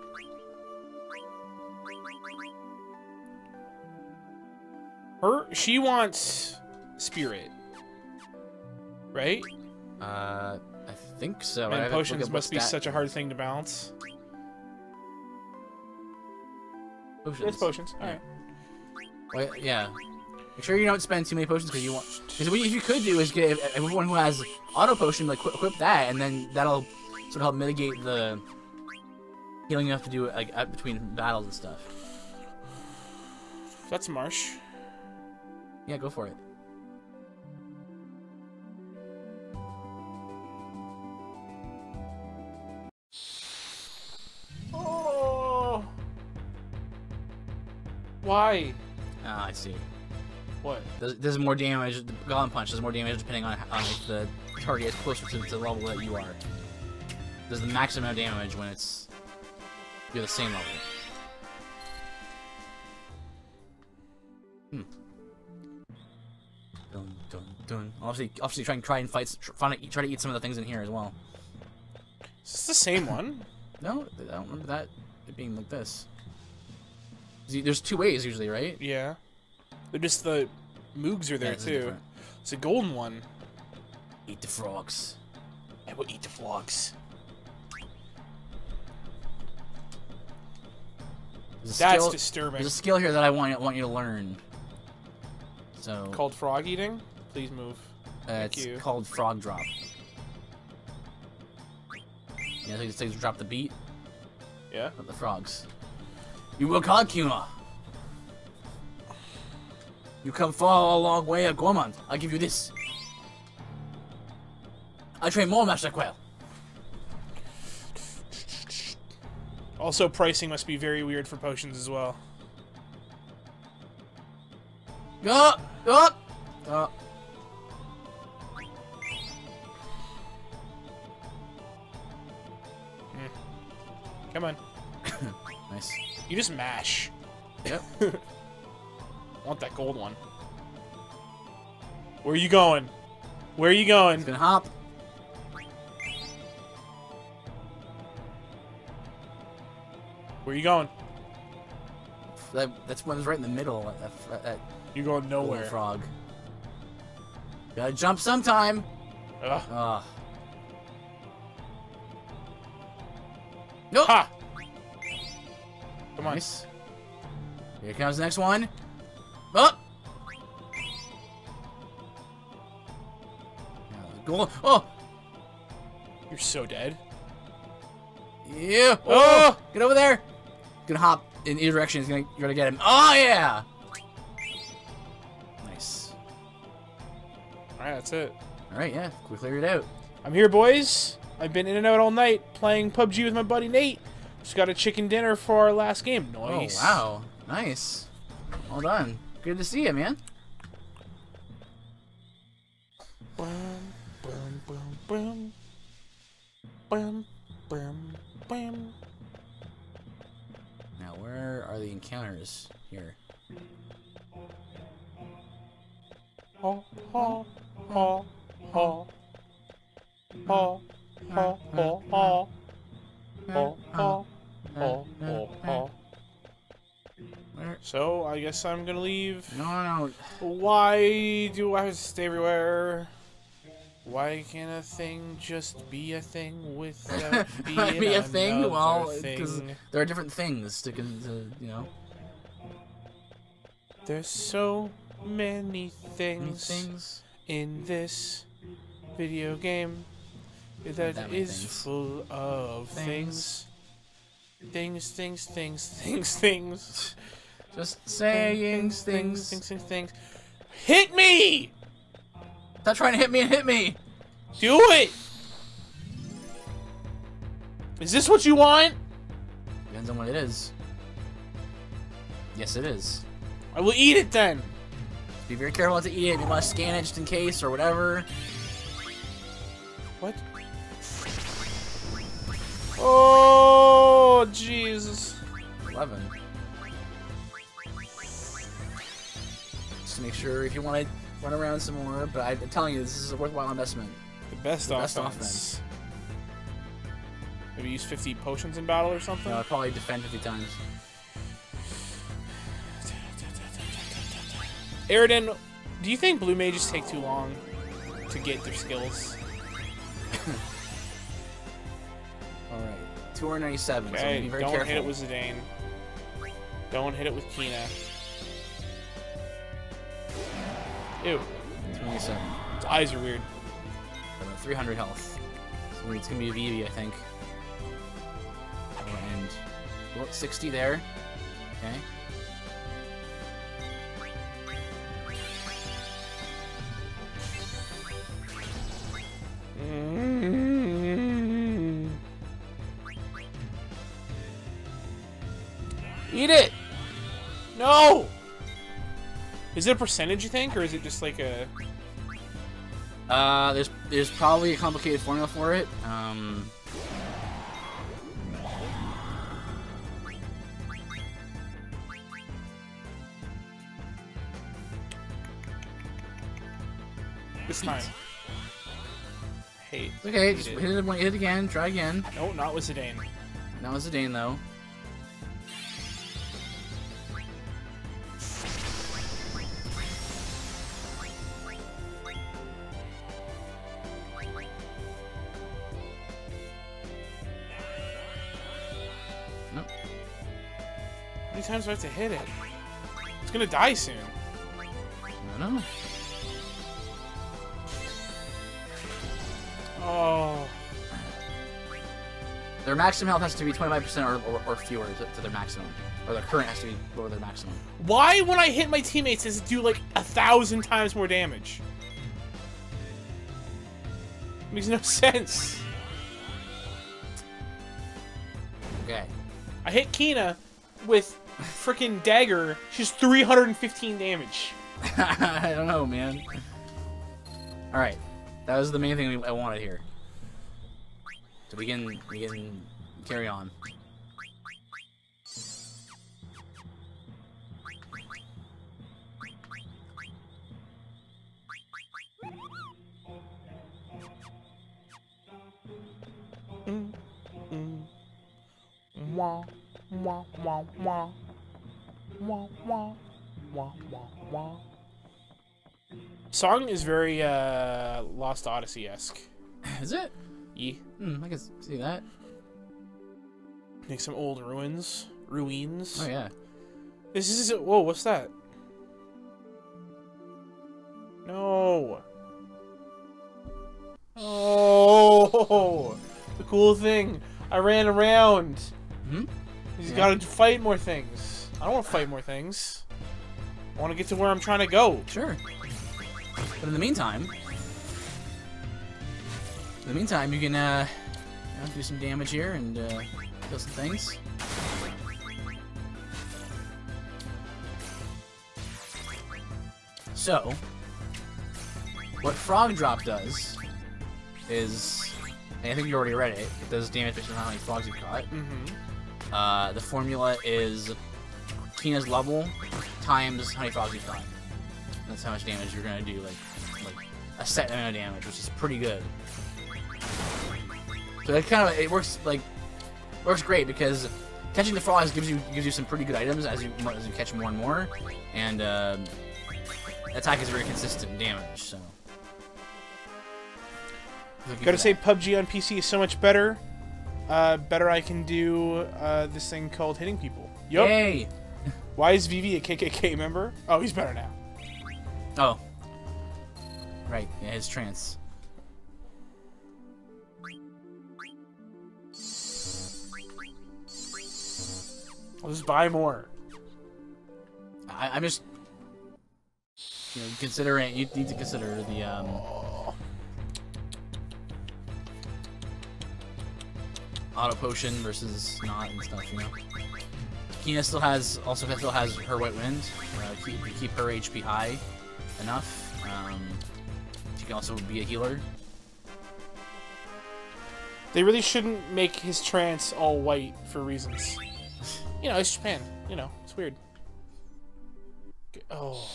Her, she wants spirit, right? Uh, I think so. And have potions must be what stat- such a hard thing to balance. Potions. It's potions. All Yeah. right. Well, yeah. Make sure you don't spend too many potions because you want. Because what you could do is get everyone who has auto potion, like equip, equip that, and then that'll sort of help mitigate the healing you have to do like at between battles and stuff. That's marsh. Yeah, go for it. Oh. Why? Ah, I see. What? There's, there's more damage. The Goblin Punch does more damage depending on, on if the target is closer to the level that you are. There's the maximum damage when it's you're the same level. Hmm. Dun, dun, dun. Obviously, obviously, try and try and fight. Try, try to eat, try to eat some of the things in here as well. Is this the same one? No, I don't remember that it being like this. There's two ways usually, right? Yeah. They're just the moogs are there Yeah, too. It's a golden one. Eat the frogs. I will eat the frogs. That's skill- disturbing. There's a skill here that I want want you to learn. So Called frog eating. Please move. uh, it's you. called frog drop. Yeah, so you just drop the beat Yeah. of the frogs. You will call Kuma. You come far a long way at Gourmand. I'll give you this. I train more Master Quale. Also, pricing must be very weird for potions as well. Go up, up, up. Hmm. Come on. Nice. You just mash. Yep. I want that gold one. Where are you going? Where are you going? He's gonna hop. Where are you going? That, that's one that's right in the middle. That, that You're going nowhere. frog. Gotta jump sometime. Ugh. Ah. Ugh. Nope. Ha! Come on. Nice. Here comes the next one. Go. Oh. You're so dead. Yeah. Oh. Oh! Get over there. Gonna hop in either direction. He's gonna. You're gonna get him. Oh yeah. Nice. Alright, that's it. All right. Yeah. Cleared it out. I'm here, boys. I've been in and out all night playing PUBG with my buddy Nate. Just got a chicken dinner for our last game. Oh, nice. Oh wow. Nice. Well done. Good to see you, man. Here? Ho, ho, ho, ho. Ho, ho, ho, ho. Ho, ho, ho, ho, ho. Where? So, I guess I'm gonna leave. No, no. Why do I have to stay everywhere? Why can't a thing just be a thing without being be a thing. Well, because there are different things to, to you know. There's so many things, things. in this video game that That is things. full of Things. things. Things, things, things, things, things. Just saying things, things. things, things, things. Hit me! Stop trying to hit me and hit me. Do it! Is this what you want? Depends on what it is. Yes, it is. I will eat it then. Be very careful not to eat it. You want to scan it just in case or whatever. What? Oh, Jesus. 11. Just to make sure if you want to run around some more, but I, I'm telling you, this is a worthwhile investment. The best, The best offense. offense. Maybe use 50 potions in battle or something? Know, I'd probably defend 50 times. Aridin, do you think blue mages take too long to get their skills? Alright. 297, so Okay, be very don't careful. hit it with Zidane. Don't hit it with Quina. Ew, 27. its eyes are weird. Uh, 300 health. So it's gonna be a Vivi, I think. And well, 60 there. Okay. Eat it! No! Is it a percentage, you think, or is it just like a... Uh, there's there's probably a complicated formula for it. Um, This time. Hate. okay, Eat just it. hit it, hit it again. Try again. No, not with Zidane. Now it's a Dane though. Nope. How many times do I have to hit it? It's gonna die soon. I don't know. Oh. Their maximum health has to be 25% or, or, or fewer to, to their maximum. Or their current has to be lower than their maximum. Why, when I hit my teammates, does it do like a thousand times more damage? It Makes no sense. Okay. I hit Quina with freaking dagger. She's 315 damage. I don't know, man. Alright. That was the main thing I wanted here. So we can we can carry on. Mm, mm. Wah, wah, wah, wah. Wah, wah, wah, wah, wah. Song is very uh, Lost Odyssey esque. Is it? Ye. Hmm, I can see that. Like some old ruins. Ruins. Oh yeah. This is whoa. What's that? No. Oh, the cool thing. I ran around. Hmm. He's Yeah. got to fight more things. I don't want to fight more things. I want to get to where I'm trying to go. Sure. But in the meantime, in the meantime, you can uh, you know, do some damage here and uh, kill some things. So, what Frog Drop does is, I think you already read it. It does damage based on how many frogs you caught. Mm-hmm. Uh, the formula is Tina's level times how many frogs you caught. That's how much damage you're gonna do, like, like a set amount of damage, which is pretty good. So it kind of it works like works great because catching the frogs gives you gives you some pretty good items as you as you catch more and more, and uh, attack is very consistent damage. So. Looking Gotta say, that. PUBG on PC is so much better. Uh, better I can do uh, this thing called hitting people. Yup. Yay! Why is Vivi a KKK member? Oh, he's better now. Oh. Right, yeah, his trance. I'll just buy more. I, I'm just, you know, considering you need to consider the um. Auto potion versus not and stuff, you know. Quina still has also still has her white wind. Uh, keep keep her HP high enough. Um, she can also be a healer. They really shouldn't make his trance all white for reasons. You know, it's Japan. You know, it's weird. Oh.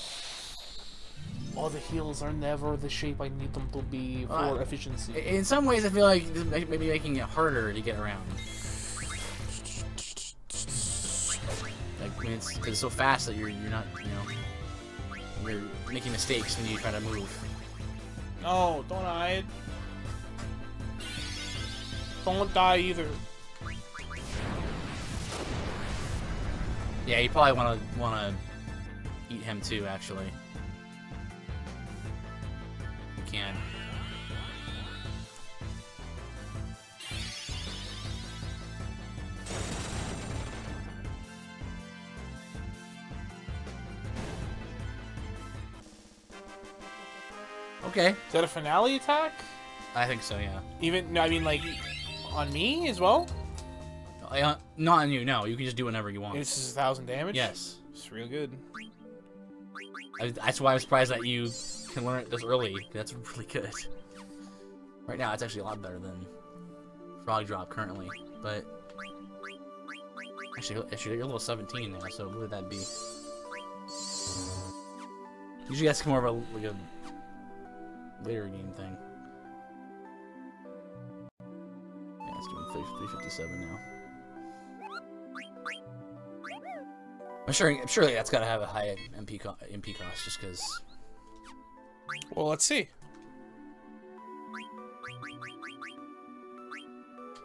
All the heals are never the shape I need them to be for Uh, efficiency. In some ways, I feel like maybe making it harder to get around. Like when it's because it's so fast that you're you're not you know you're making mistakes when you try to move. No, don't hide. Don't die either. Yeah, you probably want to want to eat him too. Actually, you can. Okay, Is that a finale attack? I think so. Yeah. Even, no, I mean, like, on me as well? Uh, not on you. No, you can just do whatever you want. This is a thousand damage? Yes. It's real good. I, that's why I'm surprised that you can learn it this early. That's really good. Right now, it's actually a lot better than Frog Drop currently. But actually, actually, you're level 17 now, so what would that be? Usually, that's more of a like a later game thing. Yeah, it's doing 357 now. I'm sure. I'm sure that's got to have a high MP co MP cost, just because. Well, let's see.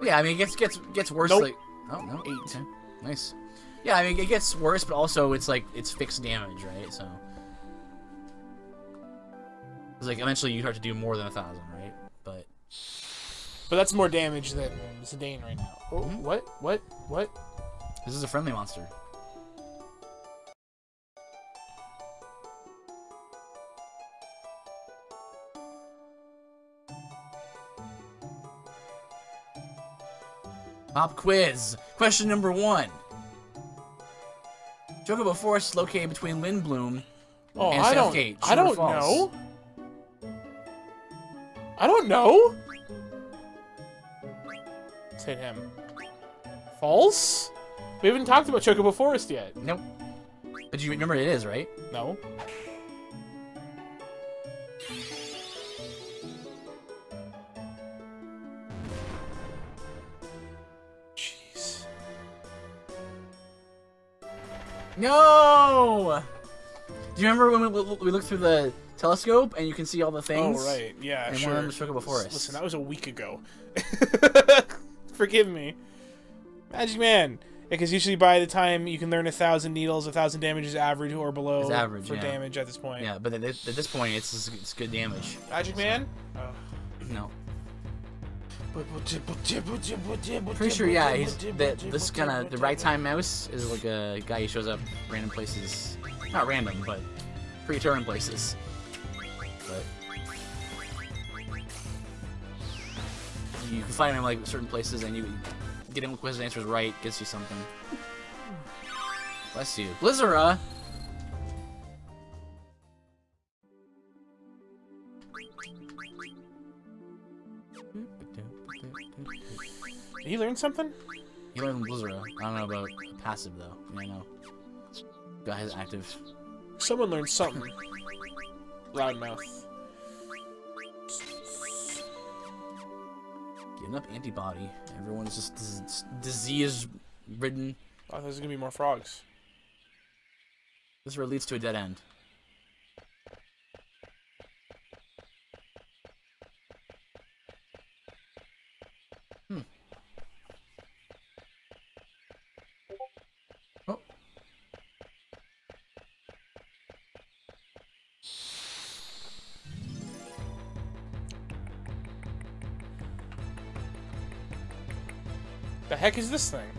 Yeah, I mean, it gets gets gets worse. Nope. Like, oh no, Eight. Okay. Nice. Yeah, I mean, it gets worse, but also it's like it's fixed damage, right? So. It's like eventually you have to do more than a thousand, right? But But that's more damage than Zidane right now. Oh, Mhm. what? What? What? this is a friendly monster. Pop quiz. Question number one. Chocobo Forest is located between Lindblom Oh, and I don't. Southgate. I True don't false? know. I don't know. Let's hit him. False? We haven't talked about Chocobo Forest yet. Nope. But you remember it is, right? No. Jeez. No! Do you remember when we, we looked through the telescope and you can see all the oh, things? Oh right, yeah, And sure. one of them struck it before L- us. Listen, that was a week ago. Forgive me, Magic Man. Because usually by the time you can learn a thousand needles, a thousand damage is average or below It's average, for yeah. damage at this point. Yeah, but at this, point, it's it's good damage. Magic Man. No. Pretty Pretty sure, yeah. He's that this kind of the right time mouse is like a guy who shows up random places, not random, but predetermined places. But you can find him like certain places, and you get him his answers right, gets you something. Bless you, Blizzara. Did he learn something? You learned Blizzara. I don't know about passive though. You know, his active. Someone learned something. Loudmouth. Getting up antibody. Everyone's just disease ridden. Oh, there's gonna be more frogs. This road leads to a dead end. Heck is this thing?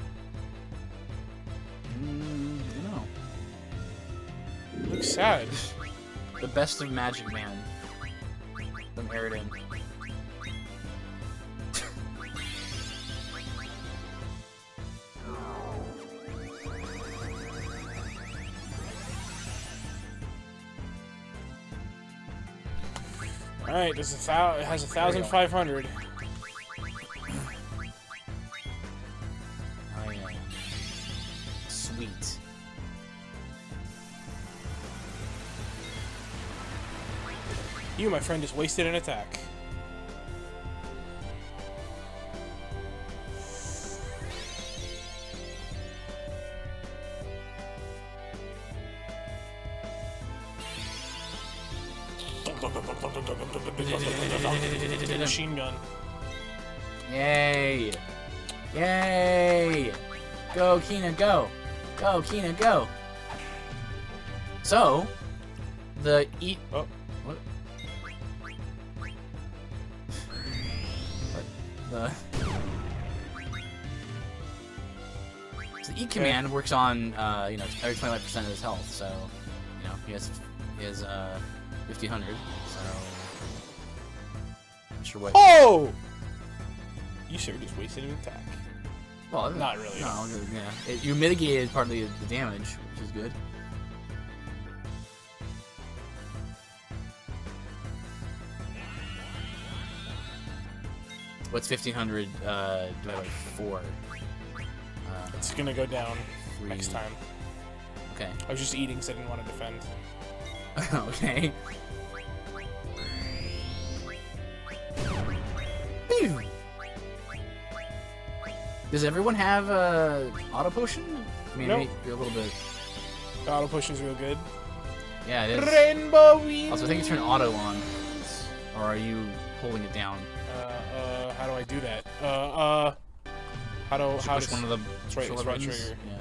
Mm, no. It looks sad. The best of Magic Man. From Eridan. All right, there's a thou. It has a thousand five hundred. You, my friend, just wasted an attack. Machine gun. Yay! Yay! Go, Quina, go! Go, Quina, go! So, the eat. Oh. Command works on, uh, you know, every 25% of his health, so, you know, he has, he has, uh, 1500, so. Not sure what. Oh! You should have just wasted an attack. Well, Not really. No, yeah. It, you mitigated part of the, the damage, which is good. What's 1500 uh, divided by 4? Uh, It's gonna go down three. next time. Okay. I was just eating because I didn't want to defend. okay. Does everyone have a auto potion? I mean, Nope. maybe you're a little bit. The auto potion's real good. Yeah, it is. Rainbow. Also, I think you turn auto on, or are you holding it down? Uh, uh, how do I do that? Uh, uh, how do how push does, one of the Right, it's right trigger. Yeah.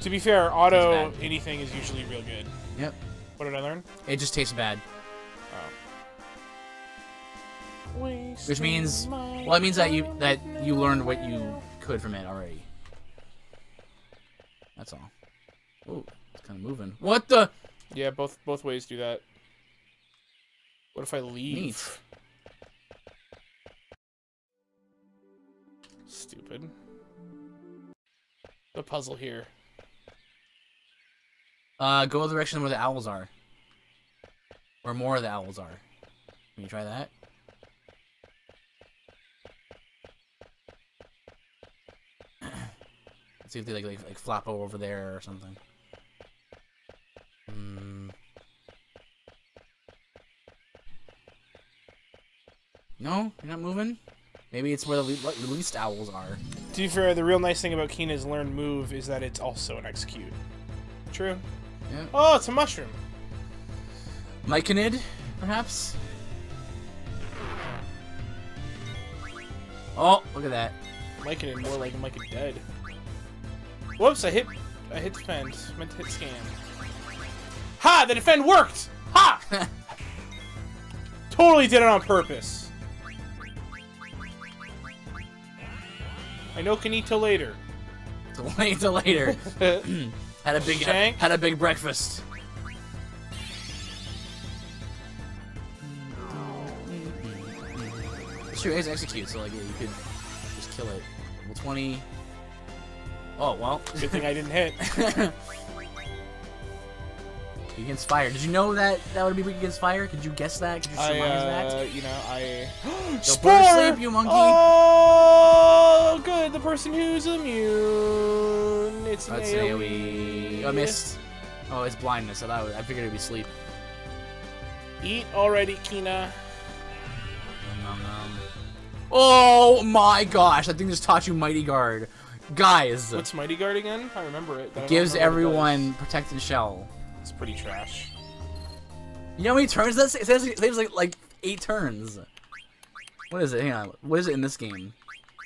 To be fair, auto anything is usually real good. Yep. What did I learn? It just tastes bad, Oh. which means, well, it means that you that you learned what you could from it already. That's all. Oh, it's kind of moving. What the? Yeah, both both ways do that. What if I leave? Neat. Stupid. The puzzle here. Uh, go the direction where the owls are, Where more of the owls are. Can you try that? Let's see if they like, like like flap over there or something. Hmm. No, you're not moving. Maybe it's where the le- least owls are. To be fair, the real nice thing about Quina's learned move is that it's also an execute. True. Yeah. Oh, it's a mushroom. Myconid, perhaps? Oh, look at that. Myconid more like Myconid dead. Whoops, I hit I hit defend. Meant to hit scan. Ha! The defend worked! Ha! totally did it on purpose. I know Kanito later. Till later. later. had a big Shank? had a big breakfast. It's true, it's execute, so like yeah, you could just kill it. Level 20. Oh well. Good thing I didn't hit. Against fire. Did you know that that would be weak against fire? Could you guess that? Could you I, uh, that? you know, I. To sleep, you monkey. Oh, good. The person who's immune. It's an That's AoE. I missed. Oh, it's blindness. I thought it was- I figured it'd be sleep. Eat already, Quina. Nom, nom, nom. Oh my gosh! That thing just taught you Mighty Guard, guys. What's Mighty Guard again? I remember it. but I gives it everyone protected shell. Pretty trash. You know how many turns that it says? It says like like eight turns. What is it? Hang on. What is it in this game?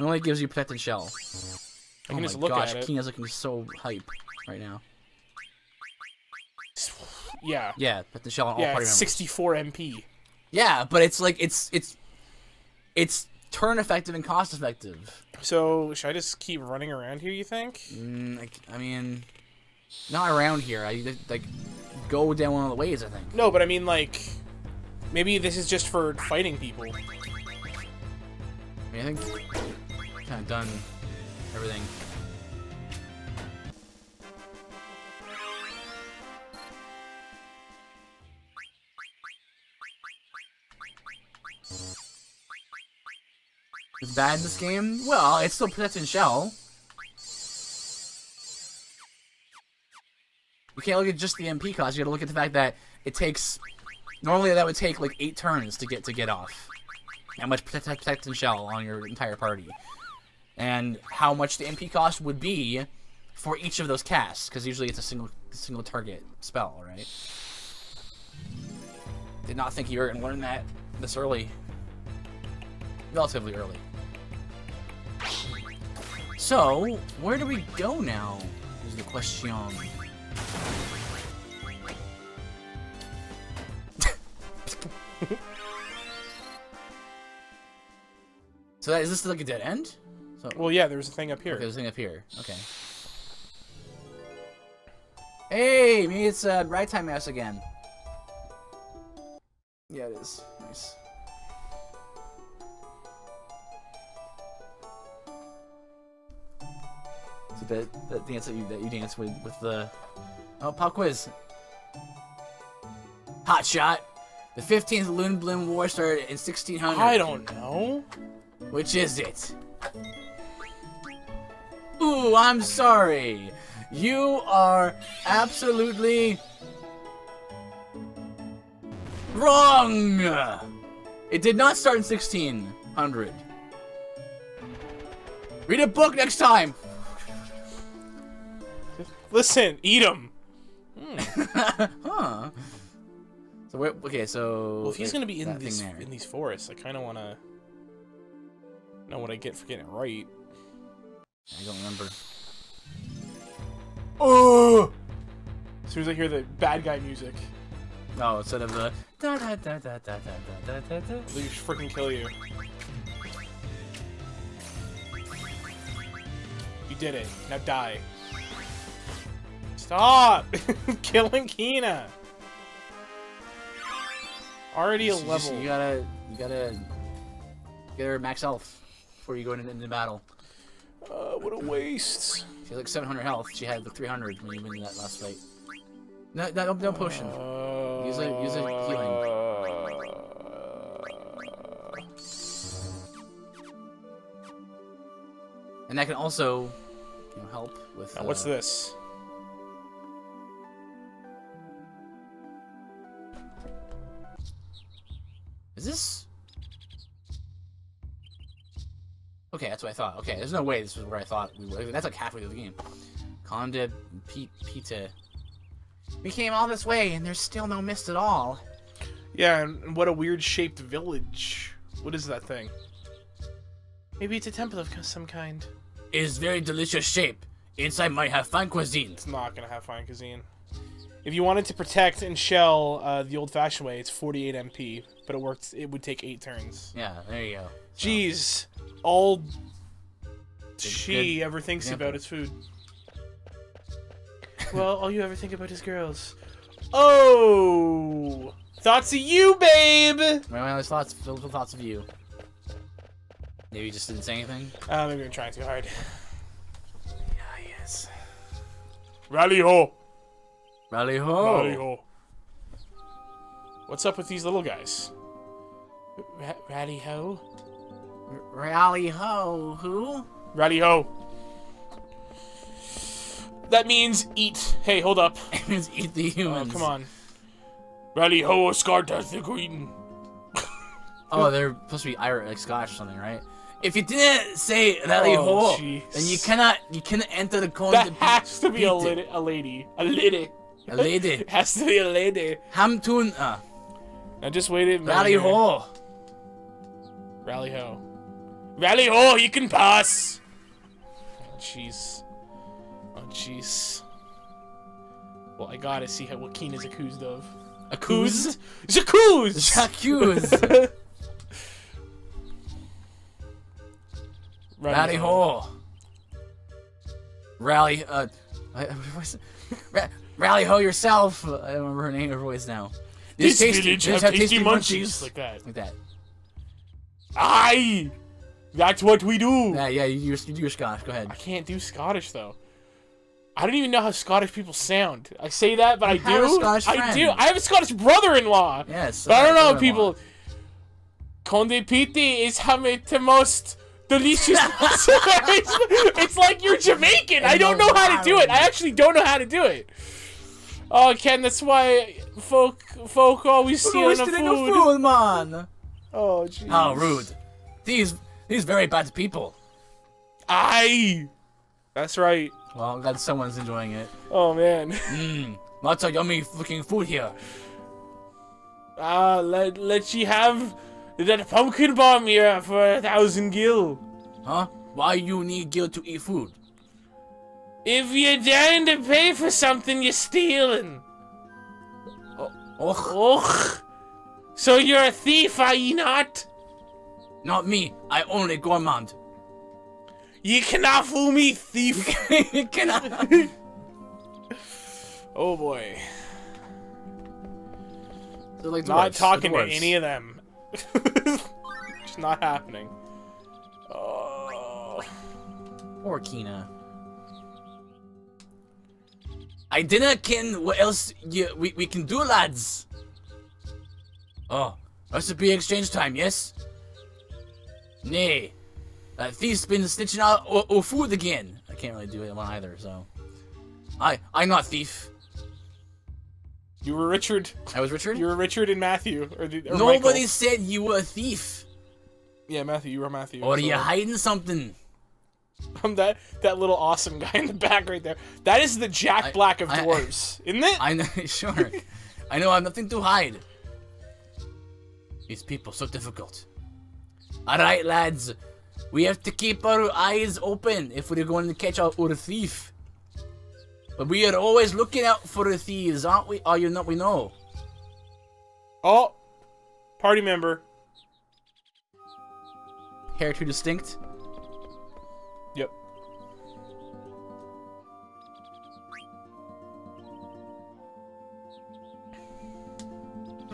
It only gives you protected shell. I oh can my just look gosh, at it. Quina's looking so hype right now. Yeah. Yeah, protected shell on all party members. 64 MP. Yeah, but it's like it's it's it's turn effective and cost effective. So, should I just keep running around here, you think? Mm, I mean, not around here. I like go down one of the ways. I think. No, but I mean, like, maybe this is just for fighting people. I mean, I think kind of done everything. It's bad in this game? Well, it's still protecting shell. You can't look at just the MP cost. You gotta look at the fact that it takes. Normally, that would take like eight turns to get to get off. How much protect, protect and shell on your entire party, and how much the MP cost would be for each of those casts, because usually it's a single single target spell, right? Did not think you were gonna learn that this early. Relatively early. So, where do we go now? Is the question. so that, is this like a dead end? So, Well, yeah, there's a thing up here. okay, there's a thing up here. Okay. Hey, maybe it's uh, right time mouse again. Yeah, it is. Nice. It's a bit that dance that you that you dance with with the oh pop quiz. Hot shot. The 15th Loon Bloom War started in 1600. I don't know. Which is it? Ooh, I'm sorry. You are absolutely wrong. It did not start in 1600. Read a book next time. Listen, eat them. huh. So where, okay, so Well, if he's like, gonna be in these there. in these forests, I kind of want to know what I get for getting it right. I don't remember. Oh! As soon as I hear the bad guy music, Oh, instead of the da da da da da da da da da. they freaking kill you. You did it. Now die. Stop! Killing Quina! Already a You just- level. You gotta, you gotta get her max health before you go into, into battle. Uh, what a waste. She has like 700 health. She had like 300 when you win that last fight. No, no, no potion. Uh, Use a- use a healing. And that can also, you know, help with. Now, what's uh, this? Is this? Okay, that's what I thought. Okay, there's no way this was where I thought we were. That's like halfway through the game. Conde P- Pita. We came all this way, and there's still no mist at all. Yeah, and what a weird shaped village. What is that thing? Maybe it's a temple of some kind. It's very delicious shape. Inside might have fine cuisine. It's not gonna have fine cuisine. If you wanted to protect and shell uh, the old-fashioned way, it's 48 MP, but it works. It would take eight turns. Yeah, there you go. So, Jeez, all she ever thinks example. about is food. well, all you ever think about is girls. Oh, thoughts of you, babe. My only thoughts filled with thoughts of you. Maybe you just didn't say anything. Uh, maybe I'm trying too hard. Yeah, yes. Rally ho! Rally ho! Rally ho! What's up with these little guys? Ra- rally ho! Rally ho! Who? Rally ho! That means eat. Hey, hold up. It means eat the Oh, humans. come on. Rally ho, Scarta the Queen. Oh, they're supposed to be Irish, like Scottish or something, right? If you didn't say rally Oh, ho, jeez. then you cannot you cannot enter the cone. That has to be a Pete. A lady. A lady. A lady. Has to be a lady. Hamtun. Uh, I just waited. rally ho. Rally ho. Rally ho, you can pass. Oh, jeez. Oh, jeez. Well, I gotta see how what Keen is accused of. Accused? J'accuse! Accused. Rally ho. Rally. Uh, I- what's it? Ra- rally ho yourself. I don't remember her name or voice now. This tasty- village this have tasty munchies. Like that. Like that. Aye! That's what we do! Yeah, yeah. You, you, do your Scottish. Go ahead. I can't do Scottish, though. I don't even know how Scottish people sound. I say that, but I have do. Scottish I do. I have a Scottish brother-in-law. Yes. But I don't know, people. Conde Petie is having the most delicious. it's, it's like you're Jamaican. I don't know how to do it. I actually don't know how to do it. Oh, Ken, that's why folk folk always steal the food. your food, man. Oh, jeez. How rude. These these very bad people. Aye. That's right. Well, I'm glad someone's enjoying it. Oh man. Mmm. Lots of yummy looking food here. Ah, let let you have that pumpkin bomb here for a thousand gil. Huh? Why you need gil to eat food? If you're down to pay for something, you're stealing. Oh, Ugh. So you're a thief, are you not? not me. I only gourmand. You cannot fool me, thief. Can I? oh boy. They're like Not dwarves. talking to any of them. It's not happening. Oh. Or Quina. I didn't ken what else you, we, we can do, lads. Oh, recipe exchange time, yes? Nay. That thief's been snitching out o, o food again. I can't really do it one either, so. I, I'm not thief. You were Richard. I was Richard? You were Richard and Matthew. Or the, or Nobody Michael. said you were a thief. Yeah, Matthew. You were Matthew. Or are you hiding something? I'm that that little awesome guy in the back right there. That is the Jack I- Black of I- dwarves, isn't it? I know, sure. I know I have nothing to hide. These people so difficult. Alright, lads. We have to keep our eyes open if we're going to catch our, our thief. But we are always looking out for the thieves, aren't we? Are you not? We know. oh, party member. Hair too distinct.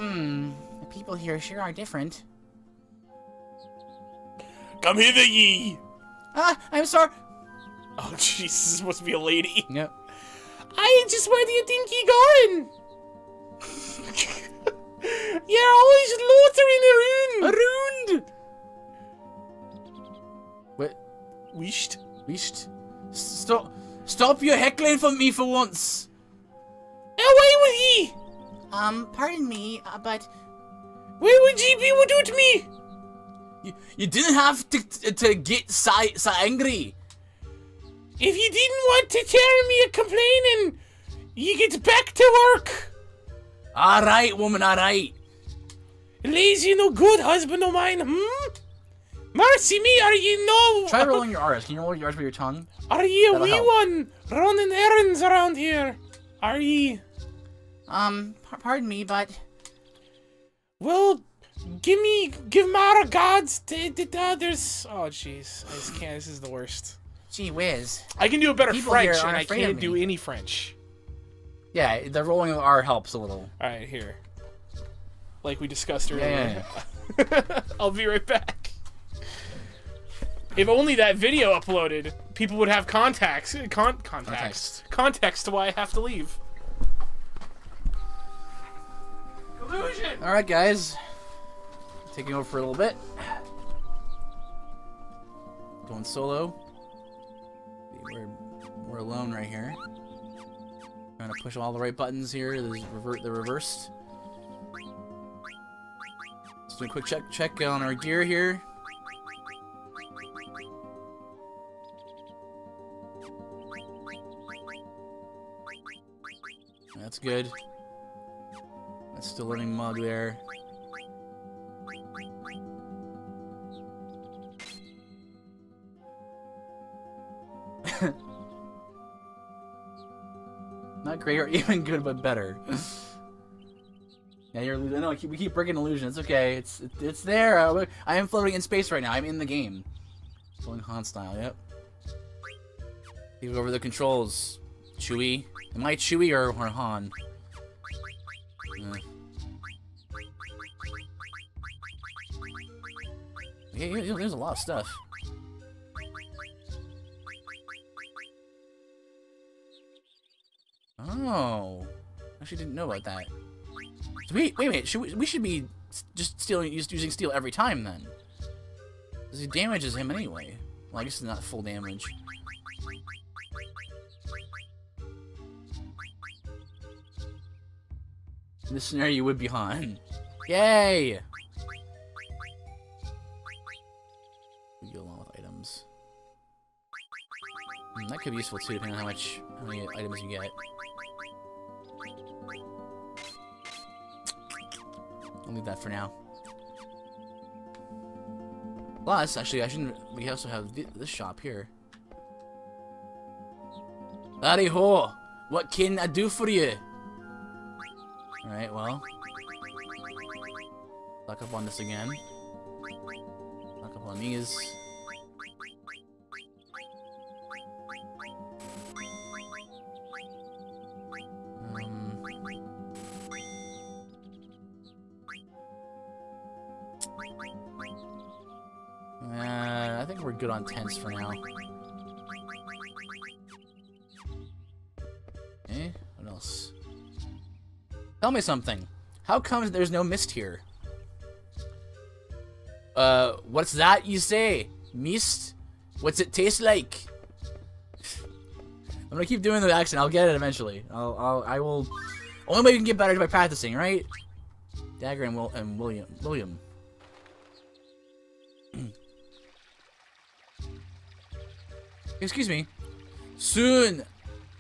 Hmm. The people here sure are different. Come hither, ye. Ah, I'm sorry. Oh, jeez, this is supposed to be a lady. Yep. I just where do you think you going? You're always loitering around. Around. What? Wished. Wisht. Stop. Stop your heckling for me for once. Away with ye. Um, pardon me, uh, but Where would ye be without me? You, you didn't have to to get so, so angry. If you didn't want to hear me complaining, you get back to work. All right, woman. All right. Lazy no good husband of mine, hmm? Mercy me, are you no... Try rolling your R's. Can you roll your R's with your tongue? Are you a That'll wee help. one running errands around here? Are ye? Um, pardon me, but Well, give me, give my regards to the others. Oh, jeez. I just can't. This is the worst. gee whiz. I can do a better People French, and I can't do any French. Yeah, the rolling of R helps a little. All right, here. Like we discussed Yeah, earlier. yeah, I'll be right back. If only that video uploaded, people would have contacts, con- context, context to why I have to leave. Collusion. All right, guys. Taking over for a little bit. Going solo. We're we're alone right here. Trying to push all the right buttons here. There's revert the reversed. Let's do a quick check check on our gear here. That's good. That's still learning mug there. Not great or even good, but better. yeah, you're. Losing. No, we keep breaking illusion. It's okay. It's it's there. Uh, I am floating in space right now. I'm in the game. Going Han style. Yep. Take over the controls. Chewie. Am I Chewie or, Han? Uh. There's a lot of stuff. Oh, I actually didn't know about that. So wait, wait, wait. Should we, we should be just stealing, just using steal every time then? Because he damages him anyway. Well, I guess it's not full damage. In this scenario, you would be Han. Yay! Could be useful too, depending on how much, how many items you get. I'll leave that for now. Plus, actually, I shouldn't. We also have thi- this shop here. Howdy ho! What can I do for you? Alright, well. Lock up on this again. Lock up on these. Good on tents for now. Eh? What else? Tell me something. How come there's no mist here? Uh, what's that you say? Mist? What's it taste like? I'm gonna keep doing the accent. I'll get it eventually. I'll, I'll, I will. Only way you can get better is by practicing, right? Dagger and, Will, and William. William. Excuse me. Soon,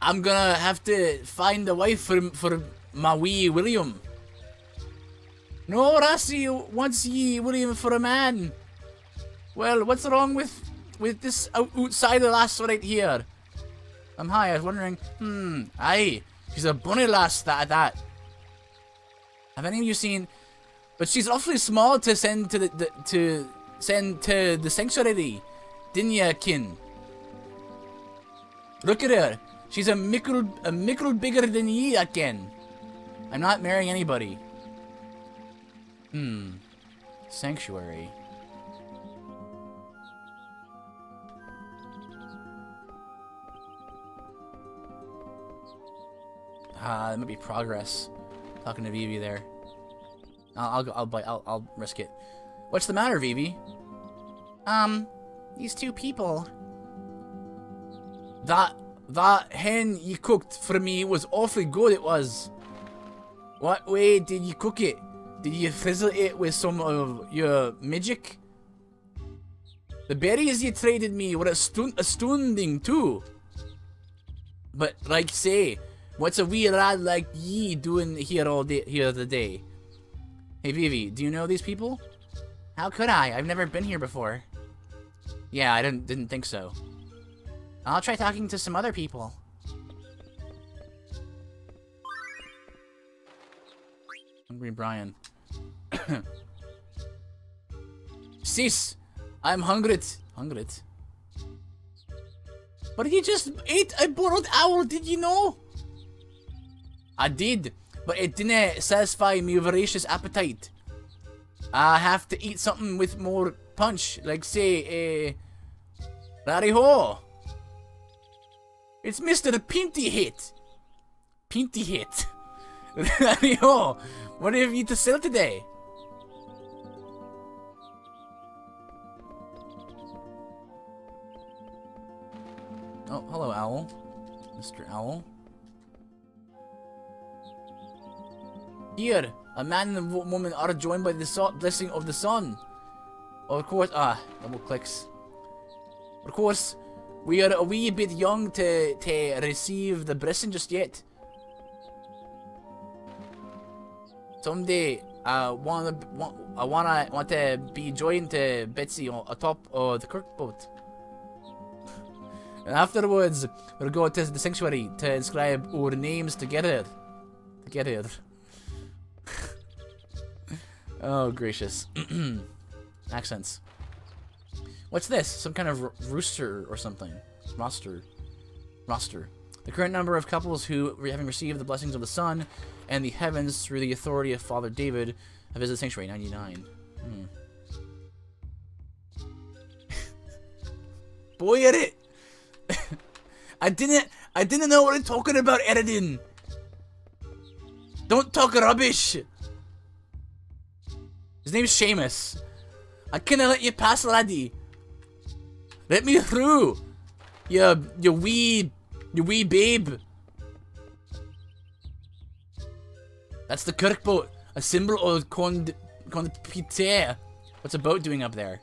I'm gonna have to find a wife for for my wee William. No, Rassi wants ye William for a man. Well, what's wrong with with this out outsider lass right here? I'm high. I was wondering. Hmm. Aye, she's a bunny lass. That that. Have any of you seen? But she's awfully small to send to the, the to send to the sanctuary, didn't ya, kin? Look at her. She's a mickle a mickle bigger than ye again. I'm not marrying anybody. Hmm. Sanctuary. Ah, that might be progress. Talking to Vivi there. I'll I'll I'll. I'll I'll risk it. What's the matter, Vivi? Um, these two people. That that hen you cooked for me was awfully good. It was. What way did you cook it? Did you frizzle it with some of your magic? The berries you traded me were astounding too. But like say, what's a wee lad like ye doing here all day here the day? Hey Vivi, do you know these people? How could I? I've never been here before. Yeah, I didn't didn't think so. I'll try talking to some other people. Hungry Brian. Sis, I'm hungry. Hungry. But he just ate a borrowed owl, did you know? I did, but it didn't satisfy my voracious appetite. I have to eat something with more punch, like say, a uh, Ho. It's Mr. The Pinty Hit. Pinty Hit. Ho, what have you to sell today? Oh, hello, Owl. Mr. Owl. Here, a man and a woman are joined by the so blessing of the sun. Of course, ah, double clicks. Of course, we are a wee bit young to, to receive the blessing just yet. Someday, I wanna, want, I wanna, want to be joined to Betsy on atop of the Kirk boat. And afterwards, we'll go to the sanctuary to inscribe our names together. Together. oh, gracious. Accents. What's this? Some kind of rooster or something. Roster. Roster. The current number of couples who, having received the blessings of the sun and the heavens through the authority of Father David, have visited the sanctuary, 99. Hmm. Boy, at it! I didn't I didn't know what I'm talking about editing. Don't talk rubbish. His name's Seamus. I can't let you pass, laddie. Let me through. You, you wee, you wee babe. That's the Kirk boat, a symbol of Cond, Condpiter. What's a boat doing up there?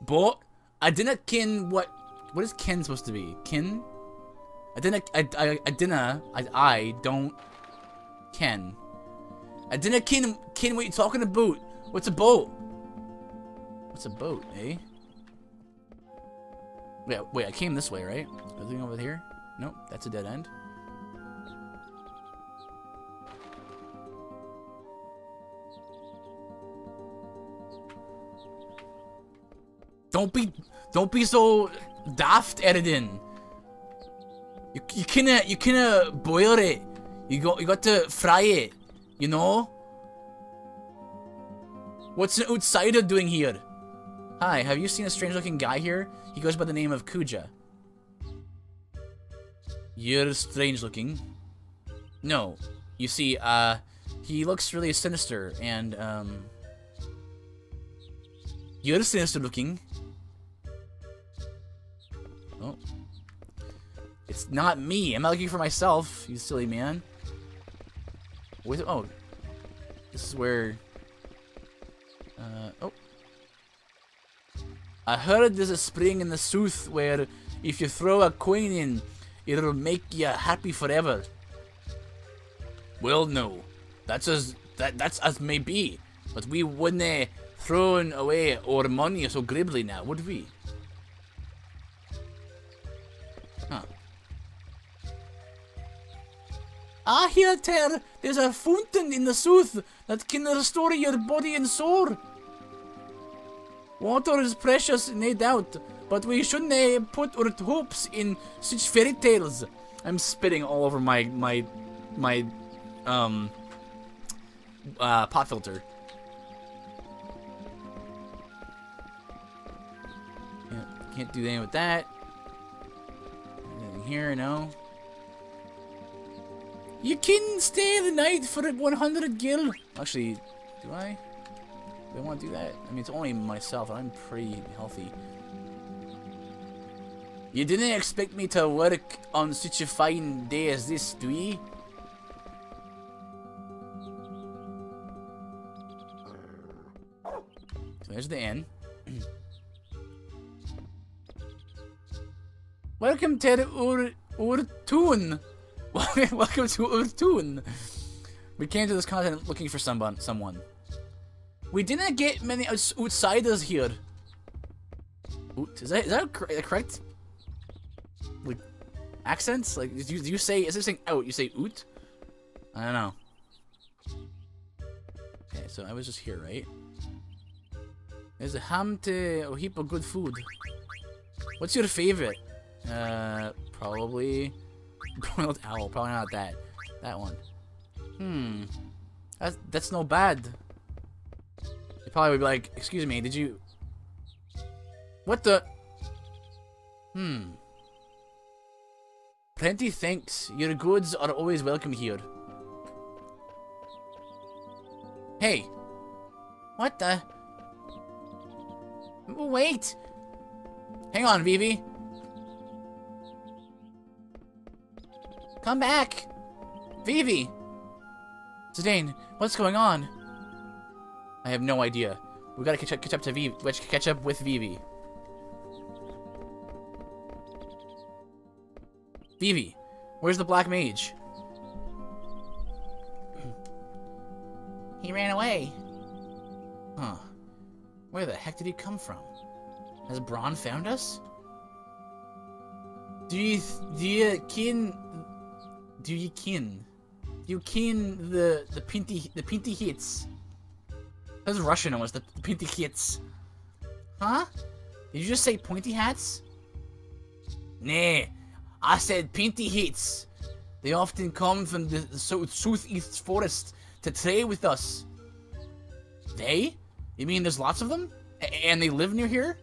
Boat? I didn't kin what what is kin supposed to be? Kin? I didn't. I. I. I didn't. I. I don't. Ken. I didn't kin. Kin. What you talking about? What's a boat? What's a boat? Eh? Wait. Wait. I came this way, right? Everything over here? Nope. That's a dead end. Don't be. Don't be so daft editing. You, you cannot you cannot boil it. You got you got to fry it. You know. What's an outsider doing here? Hi, have you seen a strange looking guy here? He goes by the name of Kuja. You're strange looking. No. You see, uh, he looks really sinister and, um... You're sinister looking. Oh. It's not me. I'm not looking for myself, you silly man. With oh. This is where uh oh. I heard there's a spring in the South where if you throw a coin in, it'll make you happy forever. Well, no. That's as that that's as may be. But we wouldn't thrown away our money so glibly now, would we? I hear tell there's a fountain in the south that can restore your body and soul. Water is precious, no doubt, but we shouldn't put our hopes in such fairy tales. I'm spitting all over my my my um uh, pot filter. Yeah, can't do anything with that. Anything here, no. You can stay the night for 100 gil. Actually, do I? Do want to do that? I mean, it's only myself. I'm pretty healthy. You didn't expect me to work on such a fine day as this, do you? So there's the inn. Welcome to Ur Urtun. Welcome to Urtun. We came to this continent looking for someone. Someone. We didn't get many outsiders here. Oot, is that is that cor- correct? Like accents? Like do you, do you say is this saying out? You say oot? I don't know. Okay, so I was just here, right? There's a ham to a heap of good food. What's your favorite? Uh, probably broiled owl. Probably not that. That one. Hmm. That's that's no bad. Probably would be like, "Excuse me, did you? What the? Hmm. Plenty thanks. Your goods are always welcome here. Hey. What the? Wait. Hang on, Vivi. Come back. Vivi. Zidane, what's going on? I have no idea. We gotta catch up, catch up to Vivi. Let's catch up with Vivi. Vivi, where's the black mage? he ran away. Huh. Where the heck did he come from? Has Brahne found us? Do you do you kin do you kin you kin the the pinty the pinty hits? Was Russian almost the, the pinty hits. Huh? Did you just say pointy hats? Nah, I said pinty hits. They often come from the south southeast forest to trade with us. They? You mean there's lots of them? A- and they live near here?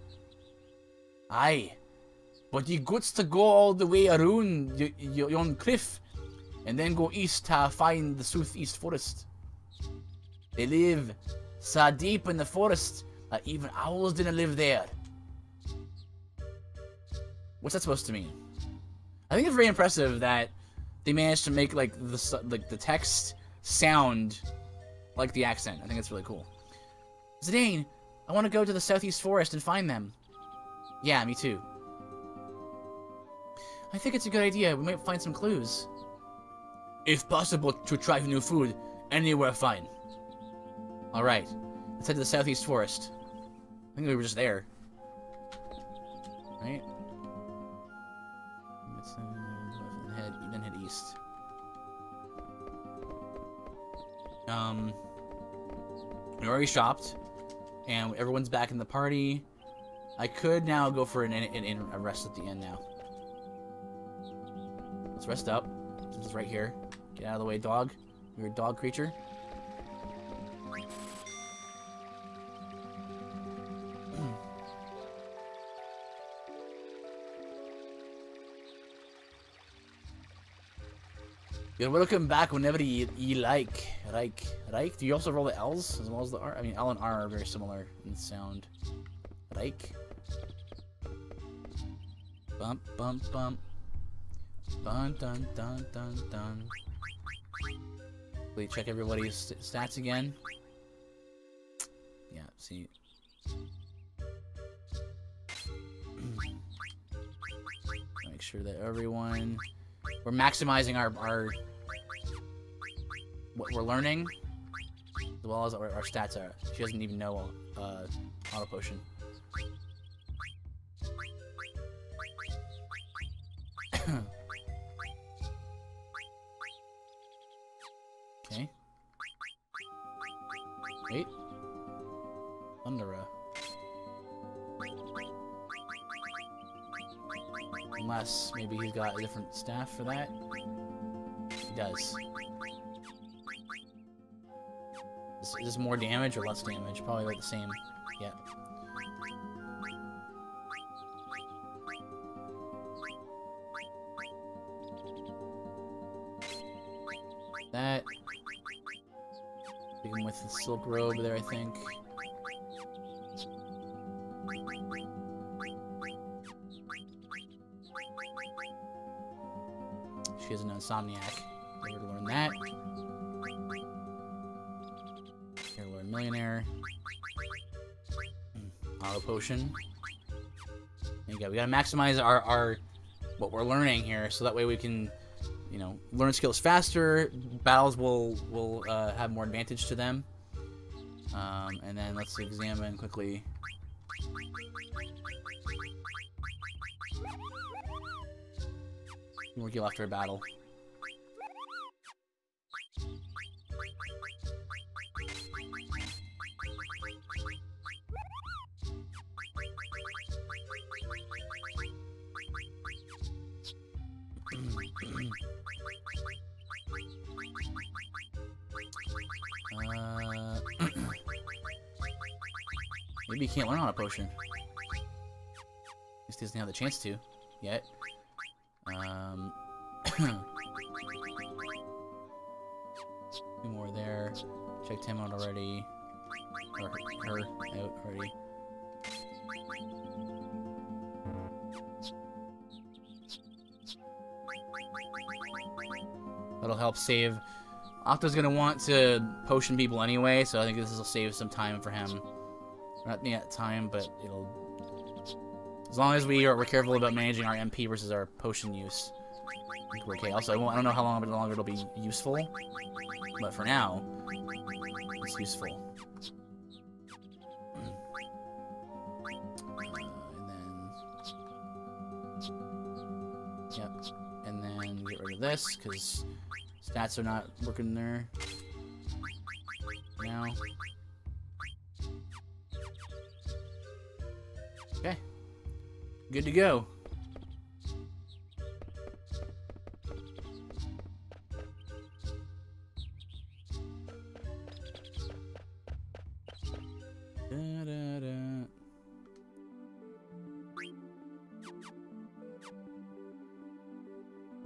Aye. But you got to go all the way around yon cliff and then go east to find the southeast forest. They live so deep in the forest that even owls didn't live there. What's that supposed to mean? I think it's very impressive that they managed to make like the like the text sound like the accent. I think it's really cool. Zidane, I want to go to the southeast forest and find them. Yeah, me too. I think it's a good idea. We might find some clues. If possible, to try new food, anywhere fine. Alright, let's head to the southeast forest. I think we were just there. Right? Let's uh, head, then head east. Um, we already shopped, and everyone's back in the party. I could now go for an, an, a rest at the end now. Let's rest up. It's right here. Get out of the way, dog. You're a dog creature. You're welcome back whenever you, you like. Like, like. Do you also roll the L's as well as the R? I mean, L and R are very similar in sound. Like. Bump, bump, bump. Dun, dun, dun, dun, dun. Please check everybody's st stats again. Yeah, see. Make sure that everyone... We're maximizing our, our... What we're learning. As well as our, our stats are. She doesn't even know uh, Auto Potion. A different staff for that. He does. Is, is this more damage or less damage? Probably like the same. Yeah. That. Begin with the silk robe there, I think. Insomniac. To learn that. To learn millionaire. Hmm, Auto potion. There you go. We gotta maximize our our what we're learning here, so that way we can, you know, learn skills faster. Battles will will uh, have more advantage to them. Um, and then let's examine quickly. We'll heal after a battle. Learn on a potion. At least he doesn't have the chance to yet. Um, two more there. Checked him out already. Or her out already. That'll help save. Octo's gonna want to potion people anyway, so I think this will save some time for him. Not yet time, but it'll. As long as we are we're careful about managing our MP versus our potion use, we're okay. Also, I, I don't know how long longer it'll be useful, but for now, it's useful. Uh, and then, yep, and then get rid of this because stats are not working there now. Good to go.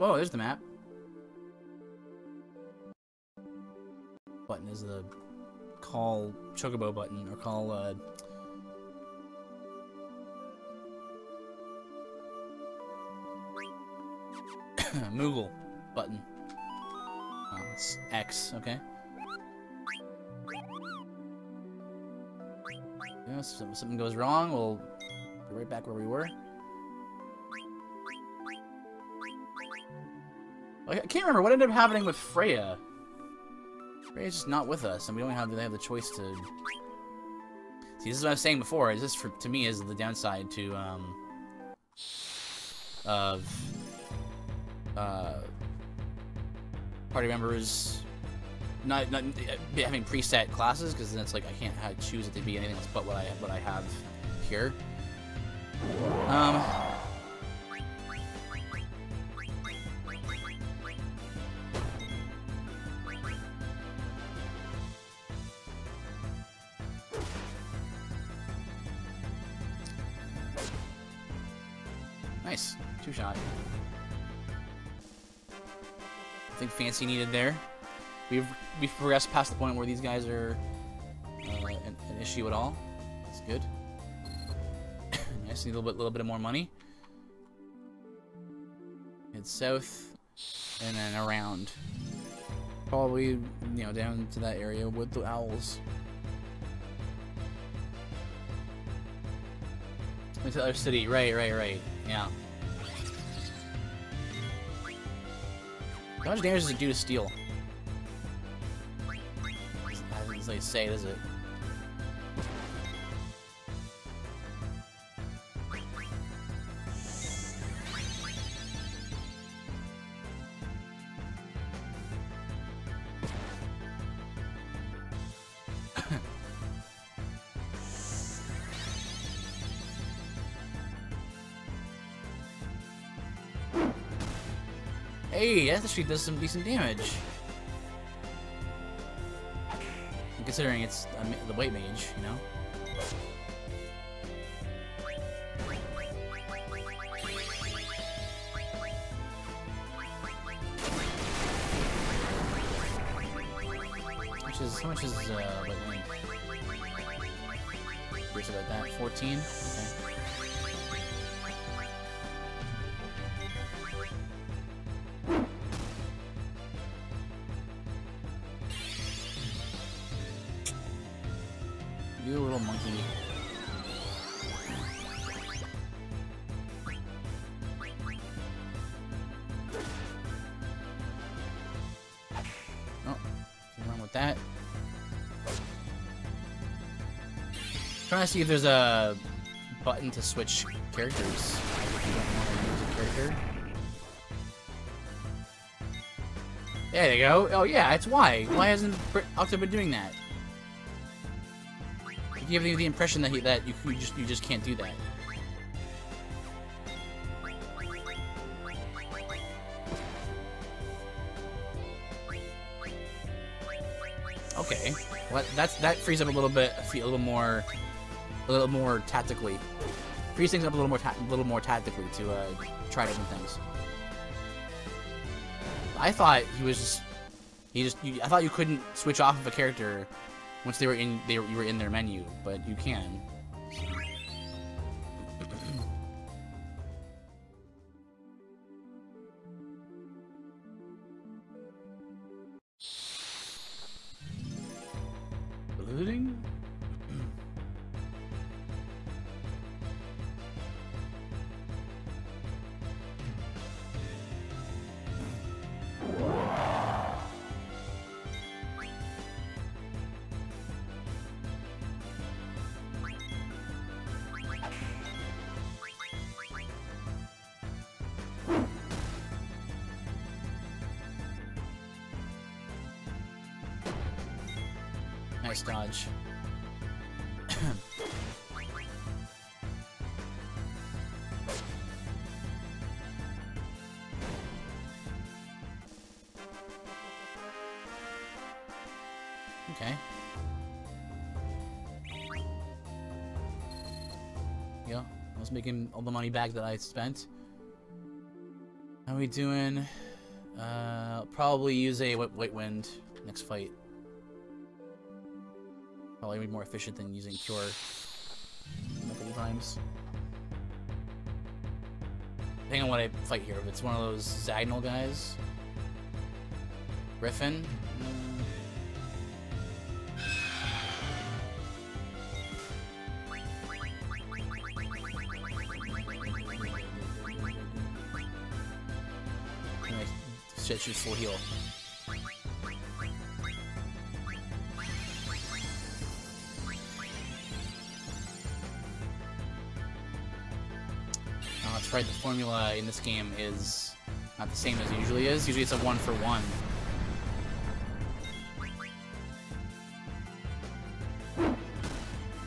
Whoa, there's the map. Button is the call Chocobo button, or call, uh... Moogle button. Oh, it's X, okay. Yeah, if something goes wrong, we'll be right back where we were. I can't remember what ended up happening with Freya. Freya's just not with us, and we don't have, have the choice to. See, this is what I was saying before. Is this for to me is the downside to um of uh party members not, not uh, having preset classes because then it's like I can't choose it to be anything else but what I what I have here. Um. Fancy needed there. We've we've progressed past the point where these guys are uh, an, an, issue at all. That's good. nice, need a little bit, little bit of more money. Head south, and then around. Probably, you know, down to that area with the owls. Into the other city, right, right, right. Yeah. How much damage does it do to steel? as they say, does it? Actually does some decent damage. considering it's the white mage, you know? Which is, how much is, uh, white link? About that. 14? Okay. To see if there's a button to switch characters. Character. There you go. Oh yeah, it's Y. Why hasn't Octo been doing that? You give me the impression that he, that you, you just you just can't do that. Okay, well that's that frees up a little bit, a little more, a little more tactically. Frees things up a little more, a little more tactically to uh, try different things. I thought he was just, he just, you, I thought you couldn't switch off of a character once they were in, they were, you were in their menu, but you can. All the money back that I spent. How we doing? Uh, probably use a White Wind next fight. Probably be more efficient than using Cure multiple times. Depending on what I fight here, if it's one of those Zaghnol guys. Griffin. Shoots full heal. Oh, that's right, the formula in this game is not the same as it usually is. Usually it's a one for one.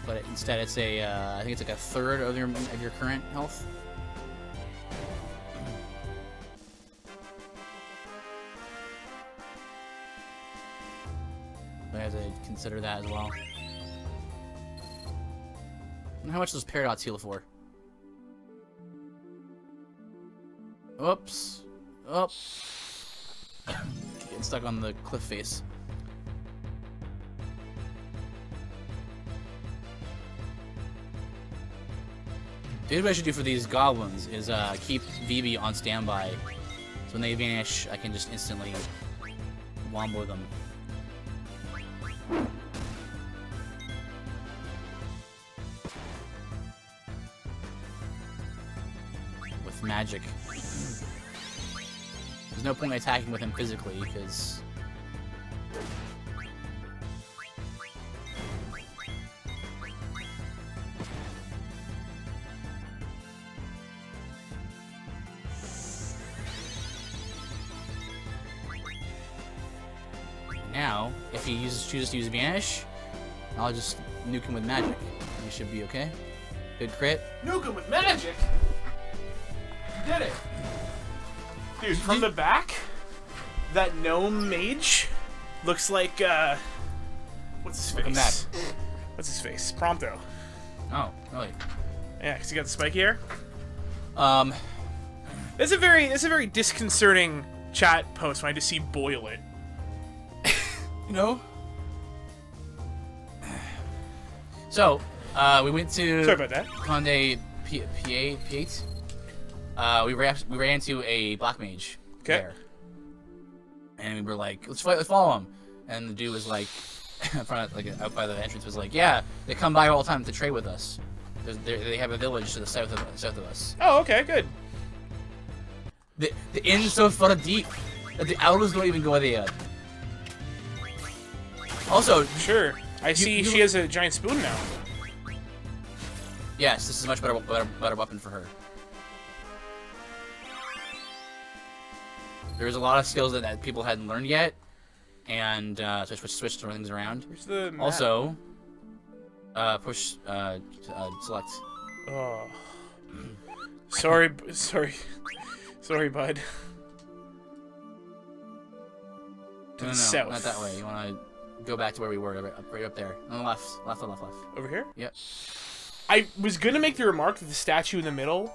But instead it's a, uh, I think it's like a third of your, of your current health. Consider that as well. And how much does Paradox heal for? Oops. Up. Getting stuck on the cliff face. Maybe what I should do for these goblins is uh, keep Vivi on standby. So when they vanish, I can just instantly wombo them. Magic. There's no point in attacking with him physically, because... Now, if he uses chooses to use Vanish, I'll just nuke him with magic. He should be okay. Good crit. Nuke him with magic. Did it, dude. From the back, that gnome mage looks like uh, what's his face? What's his face? Prompto. Oh, really? Yeah, because he got the spiky hair. Um, It's a very, it's a very disconcerting chat post when I just see boil it. you know? So, uh, we went to Sorry about that. Conde P- PA P8. Uh, we ran we ran into a black mage Okay. there, and we were like, "Let's fight, let's follow him." And the dude was like, in front of, like out by the entrance, was like, "Yeah, they come by all the time to trade with us. There's, they they have a village to the south of south of us. Oh, okay, good. The the inn's so far deep that the elves don't even go there." Also, Sure. I see you she has a giant spoon now. yes, this is a much better, better, better weapon for her. There's a lot of skills that, that people hadn't learned yet, and uh, so I switched, switched some things around. Where's the map? Also, uh, push, uh, uh, select. Oh. Sorry, b- sorry, sorry, bud. To No, no, the no, south. not that way. You want to go back to where we were, right up, right up there. On the left, left, left, left. Over here. Yep. I was gonna make the remark that the statue in the middle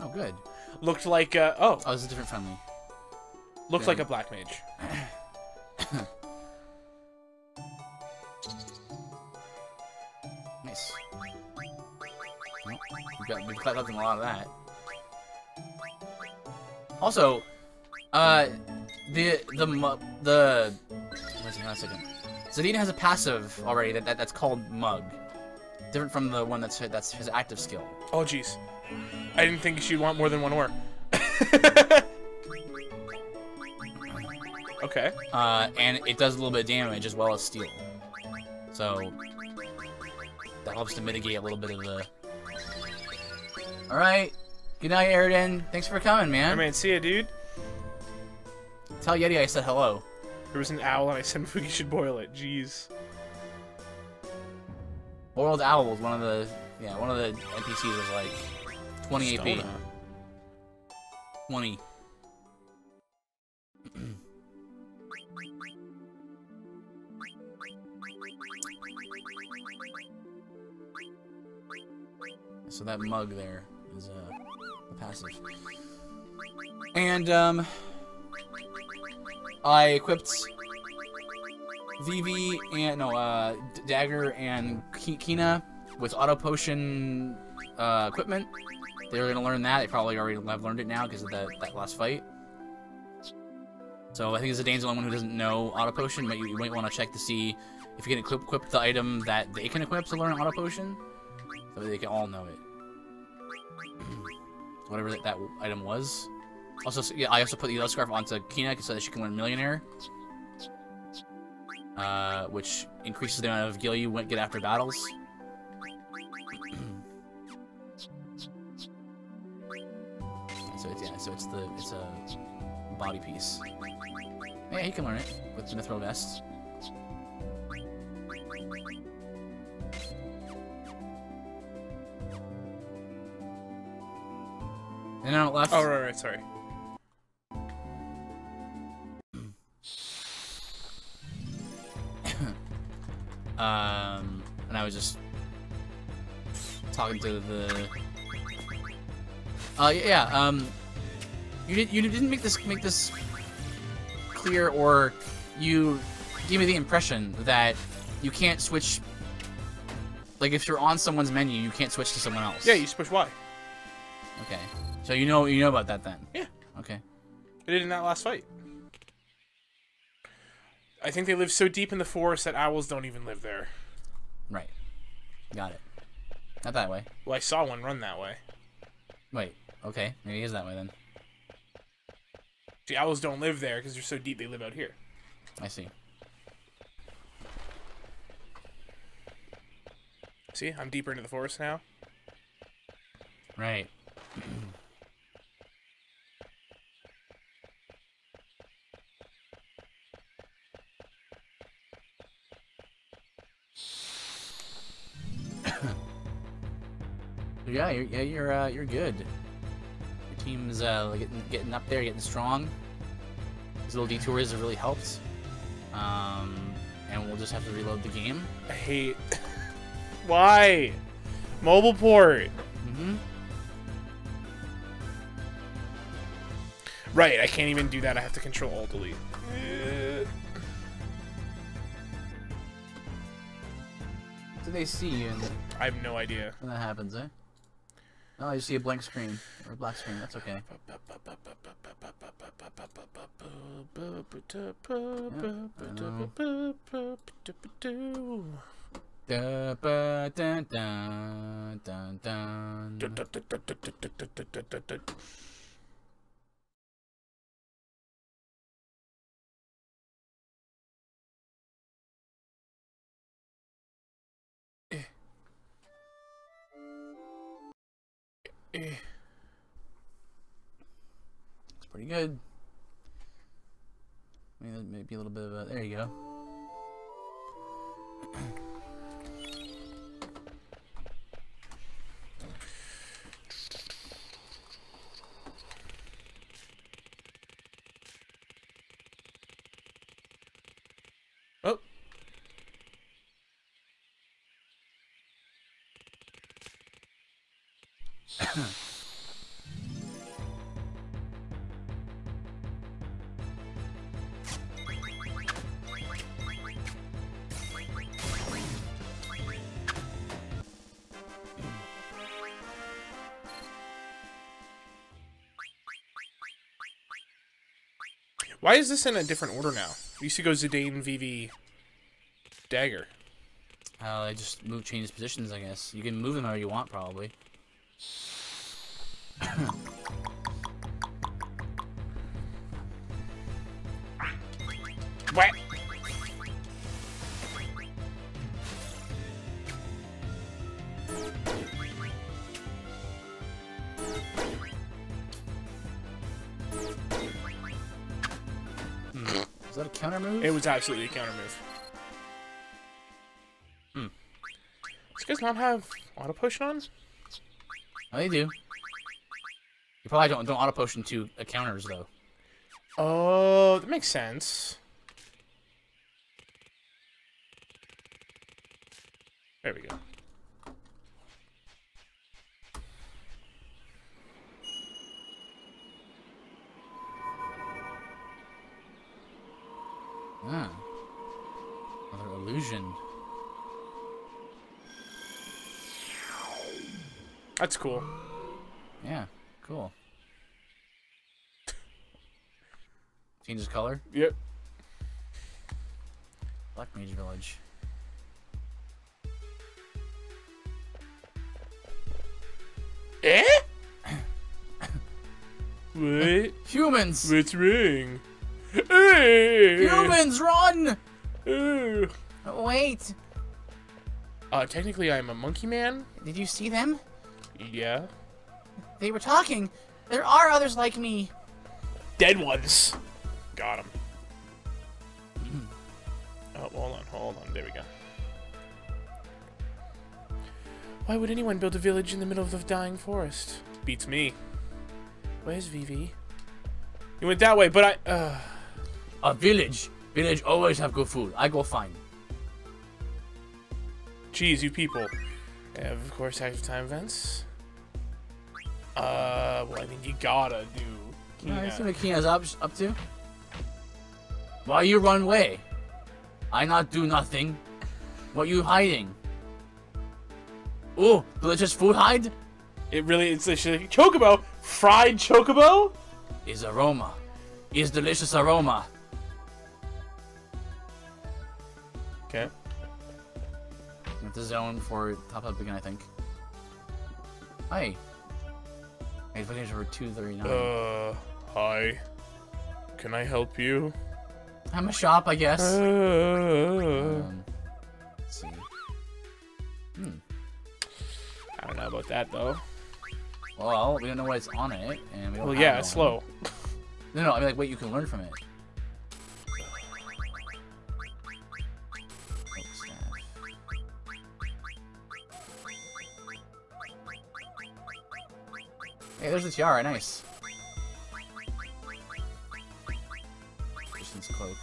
Oh, good. Looked like uh, oh, Oh, this is different friendly. looked yeah. like a black mage. Nice. Well, we've got we've collected a lot of that. Also, uh, the the the wait a second. Zidane has a passive already that, that that's called Mug, different from the one that's that's his active skill. Oh jeez, I didn't think she'd want more than one ore. okay. Uh, and it does a little bit of damage as well as steal. So that helps to mitigate a little bit of the. All right. Good night, Aridin. Thanks for coming, man. I mean, see ya, dude. Tell Yeti I said hello. There was an owl, and I said Fuki should boil it. Jeez. Boiled Owl was one of the yeah one of the NPCs was like 20 AP. Stona. 20. so that mug there is uh, the passive. And um, I equipped Vivi and no uh, Dagger and Ki- Quina with auto potion uh, equipment. They were gonna learn that. They probably already have learned it now because of that, that last fight. So I think Zidane's the only one who doesn't know auto potion, but you, you might want to check to see if you can equip, equip the item that they can equip to learn auto potion, so they can all know it. Whatever that, that item was. Also, yeah, I also put the yellow scarf onto Quina so that she can learn millionaire, uh, which increases the amount of gil you get after battles. So it's yeah, so it's the it's a body piece. Yeah, you can learn it with the Mithril Vest. And on left, Oh right, right. Sorry. um, and I was just talking to the. Uh, yeah, um, you did you didn't make this make this clear, or you gave me the impression that you can't switch. Like if you're on someone's menu, you can't switch to someone else. Yeah, you push Y. Okay. So you know you know about that then. Yeah. Okay. I did in that last fight. I think they live so deep in the forest that owls don't even live there. Right. Got it. Not that way. Well, I saw one run that way. Wait. Okay. Maybe it is that way then. See, owls don't live there because they're so deep. They live out here. I see. See, I'm deeper into the forest now. Right. yeah, you're, yeah, you're uh, you're good. Team's uh, getting getting up there, getting strong. These little detours have really helped. Um, and we'll just have to reload the game. I hate. Why? Mobile port. Mm-hmm. Right, I can't even do that. I have to control alt delete. Do they see you I have no idea. when that happens, eh? Oh, I just see a blank screen or a black screen. That's okay. Da, It's pretty good. I Maybe, maybe a little bit of a. There you go. Why is this in a different order now? We used to go Zidane, Vivi, Dagger. Uh, they just move, change positions, I guess. You can move them however you want, probably. Absolutely a counter move. Hmm. Does guys not have auto potion on? Oh, they do. You probably don't don't auto potion to counters though. Oh, that makes sense. Yep. Black Mage Village. Eh? Wait. Humans! Which ring? Hey! Humans, run! Uh, Wait, Uh, technically, I'm a monkey man. did you see them? Yeah. They were talking. There are others like me. Dead ones. Why would anyone build a village in the middle of the dying forest? Beats me. Where's Vivi? You went that way, but I. Uh, A village. Village always have good food. I go find. Jeez, you people. Have, of course, active time events. Uh, well, I think you gotta do. Yeah, Quina. you see what Quina's up, up to? Why you run away? I not do nothing. What you hiding? Oh, delicious food hide? It really, it's literally chocobo, fried chocobo. Is aroma. Is delicious aroma. Okay. It's a zone for top up again, I think. Hi. Hey, looking for 239. Uh, hi. Can I help you? I'm a shop, I guess. Uh, Um, let's see. Hmm. Don't know about that though. Well, we don't know what's on it, and we don't Well, yeah, it's slow. No, no, I mean like what you can learn from it. Hey, there's the tiara, nice. Kristen's cloak.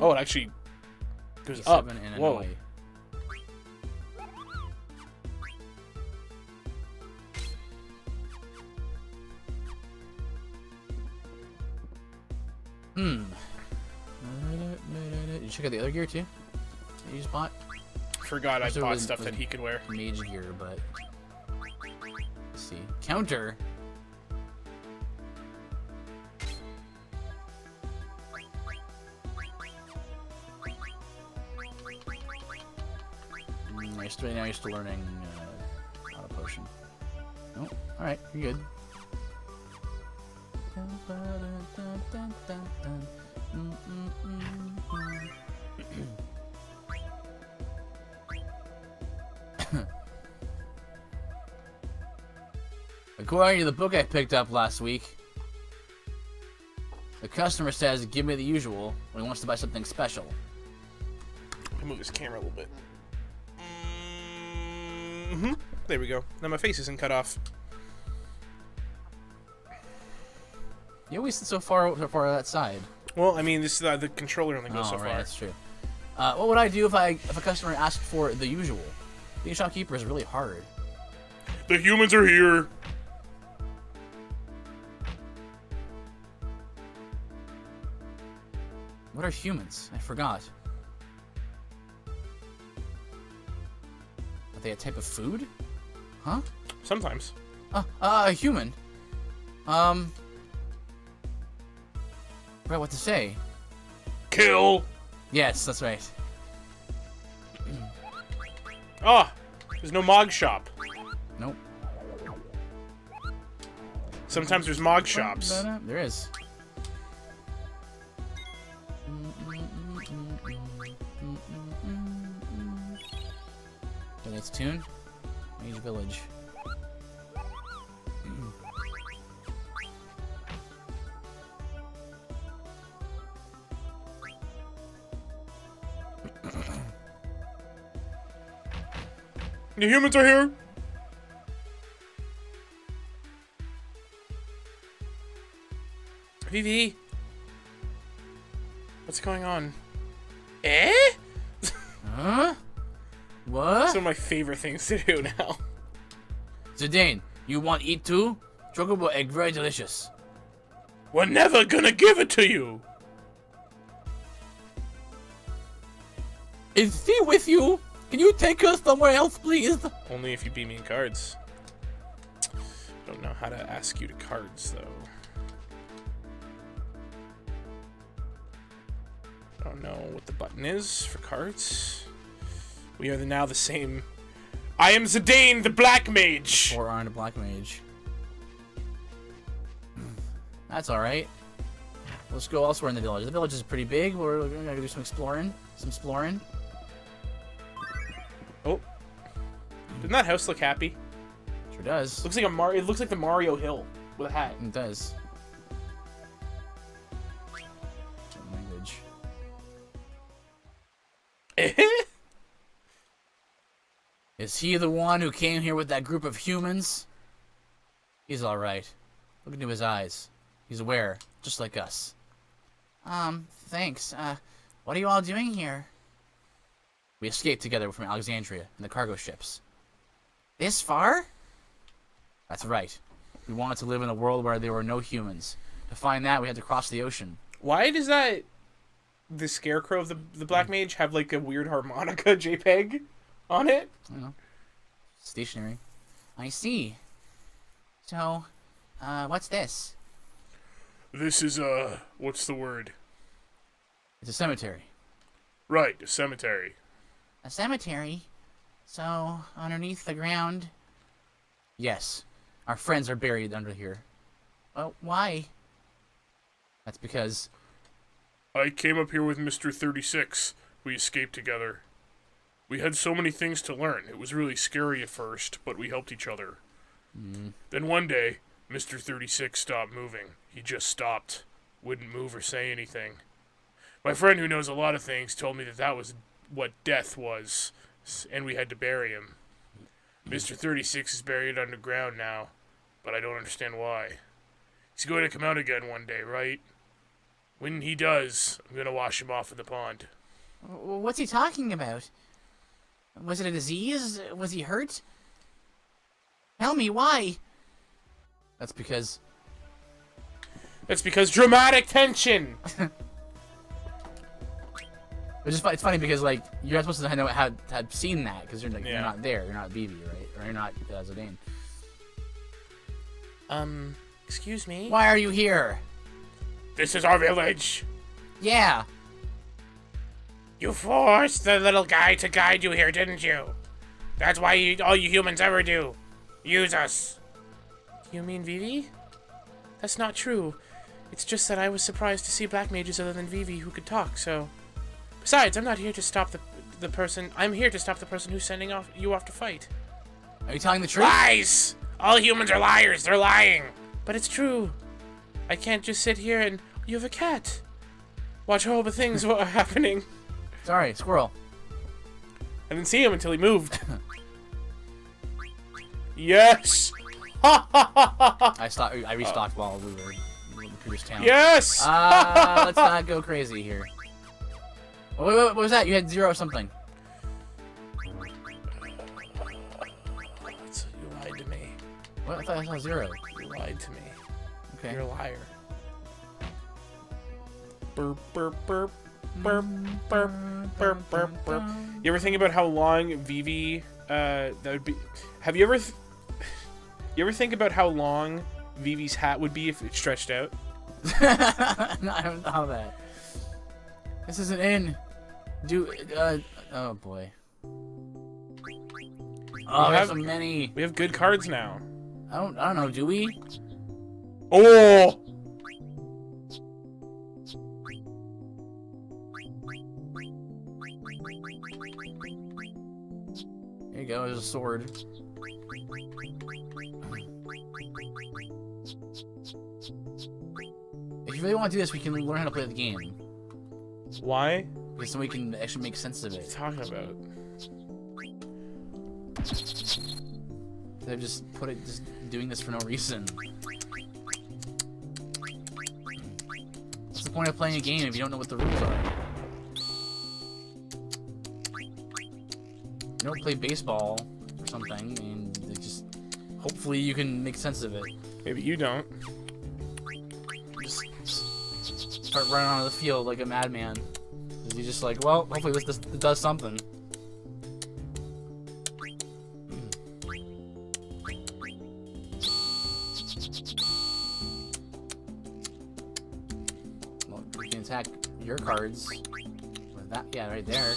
Oh, it actually goes up. Whoa. away. Hmm. Did you check out the other gear too? You just bought? Forgot I bought was- stuff was- that he could wear. Mage gear, but let's see. Counter. You're still, now you're still learning uh, auto potion. Oh, alright, you're good. According to the book I picked up last week, the customer says, give me the usual when he wants to buy something special. Move this camera a little bit. Mm-hmm. There we go. Now my face isn't cut off. You always sit so far so far that side. Well, I mean, this uh, the controller only goes oh, so right, far. that's true. Uh, what would I do if I if a customer asked for the usual? Being a shopkeeper is really hard. The humans are here. What are humans? I forgot. They a type of food? Huh? Sometimes. Uh, uh, a human. Um. Right, what to say? Kill. Yes, that's right. Ah, there's no Mog shop. Nope. Sometimes there's Mog shops. There is. Tune. Mage Village. The humans are here. Vivi. What's going on? Eh? Huh? What? That's one of my favorite things to do now. Zidane, you want eat too? Chocobo egg, very delicious. We're never gonna give it to you. Is he with you? Can you take us somewhere else, please? Only if you beat me in cards. Don't know how to ask you to cards though. I don't know what the button is for cards. We are now the same. I am Zidane, the Black Mage. Four iron to black mage. Hmm. That's alright. Let's go elsewhere in the village. The village is pretty big. We're gonna do some exploring. Some exploring. Oh, doesn't that house look happy? Sure does. Looks like a Mar. It looks like the Mario Hill with a hat. It does. Eh, Language. Is he the one who came here with that group of humans? He's alright. Look into his eyes. He's aware, just like us. Um, thanks. Uh, what are you all doing here? We escaped together from Alexandria in the cargo ships. This far? That's right. We wanted to live in a world where there were no humans. To find that, we had to cross the ocean. Why does that the scarecrow of the the Black Mage have like a weird harmonica JPEG on it? I. Stationary. I see. So, uh, what's this? This is uh, what's the word? It's a cemetery. Right, a cemetery. A cemetery? So, underneath the ground? Yes. Our friends are buried under here. Well, why? That's because I came up here with Mr. 36. We escaped together. We had so many things to learn. It was really scary at first, but we helped each other. Mm-hmm. Then one day, Mr. 36 stopped moving. He just stopped. Wouldn't move or say anything. My friend, who knows a lot of things, told me that that was what death was, and we had to bury him. Mr. 36 is buried underground now, but I don't understand why. He's going to come out again one day, right? When he does, I'm gonna wash him off in the pond. What's he talking about? Was it a disease? Was he hurt? Tell me why. That's because That's because dramatic tension. it's just it's funny because like you're not supposed to know had had seen that because you're like Yeah. you're not there. You're not Vivi, right? Or you're not uh, Zidane. Um, excuse me. Why are you here? This is our village. Yeah. You forced the little guy to guide you here, didn't you? That's why you, all you humans ever do. Use us. You mean Vivi? That's not true. It's just that I was surprised to see black mages other than Vivi who could talk, so... Besides, I'm not here to stop the the person... I'm here to stop the person who's sending off you off to fight. Are you telling the truth? Lies! All humans are liars. They're lying. But it's true. I can't just sit here and... You have a cat. Watch horrible things what are happening. Sorry, squirrel. I didn't see him until he moved. yes! I stopped. I restocked while we were in the previous town. Yes! Uh, let's not go crazy here. Wait, wait, what was that? You had zero something. You lied to me. What? I thought I saw zero. You lied to me. Okay. You're a liar. Burp, burp, burp. Burp, burp, burp, burp, burp. You ever think about how long Vivi, uh, that would be... Have you ever... Th- you ever think about how long Vivi's hat would be if it stretched out? no, I don't know that. This isn't in. Do uh oh boy. Oh, we have have- so many. We have good cards now. I don't. I don't know. Do we? Oh! You go. There's a sword. If you really want to do this, we can learn how to play the game. Why? Because then we can actually make sense of it. What are you talking about? Of just put it, just doing this for no reason. What's the point of playing a game if you don't know what the rules are? You don't play baseball or something, and just hopefully you can make sense of it. Maybe you don't. Just start running onto the field like a madman. You're just like, well, hopefully this, this, this does something. Well, you can attack your cards with that. Yeah, right there.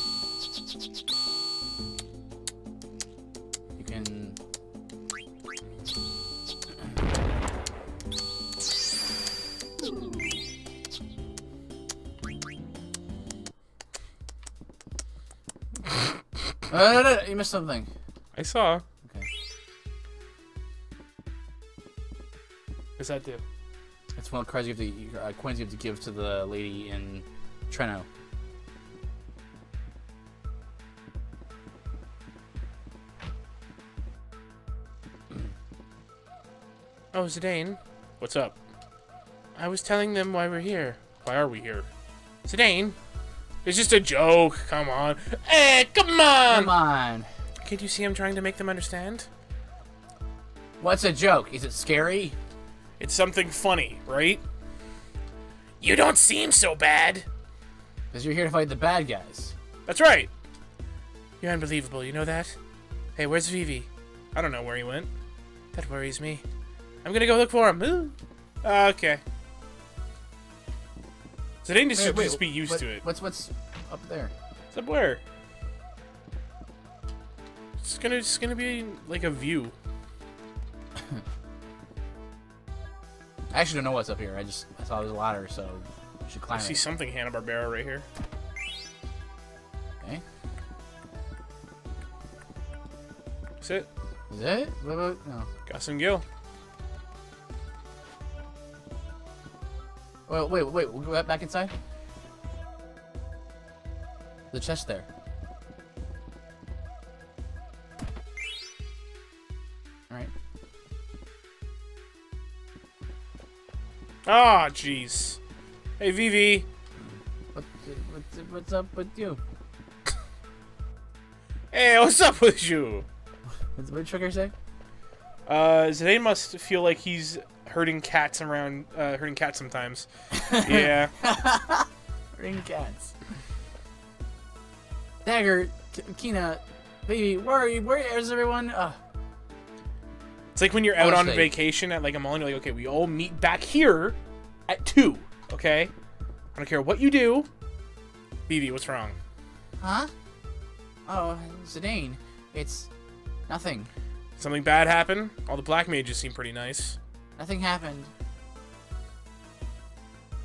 No, no, no, you missed something. I saw. Okay. What's that do? It's one of the cards you have to, uh, coins you have to give to the lady in Treno. Oh, Zidane. What's up? I was telling them why we're here. Why are we here? Zidane. It's just a joke. Come on. Hey, come on. Come on. Can't you see I'm trying to make them understand? What's a joke? Is it scary? It's something funny, right? You don't seem so bad. Because you're here to fight the bad guys. That's right. You're unbelievable, you know that? Hey, where's Vivi? I don't know where he went. That worries me. I'm gonna go look for him. Ooh. Okay. Zidane just should just be used what- to it. What's what's up there? It's a blur. It's gonna it's gonna be like a view. I actually don't know what's up here. I just I saw there's a ladder, so we should climb. I see it. something Hanna Barbera right here. Okay. That's it. Is it? What about no? Gus and Gil. Well, wait, wait. We'll go back inside. The chest there. All right. Ah, jeez. Hey, Vivi. What, what's, what's up with you? Hey, what's up with you? What's, what Trigger say? Uh, Zidane must feel like he's herding cats around, uh, herding cats sometimes. yeah. Ring cats. Dagger, K- Quina, baby, where are you? Where is everyone? Uh, It's like when you're out on vacation at like a mall and you're like, okay, we all meet back here at 2, okay? I don't care what you do. Vivi, what's wrong? huh? Oh, Zidane, it's nothing. Something bad happened? All the black mages seem pretty nice. Nothing happened.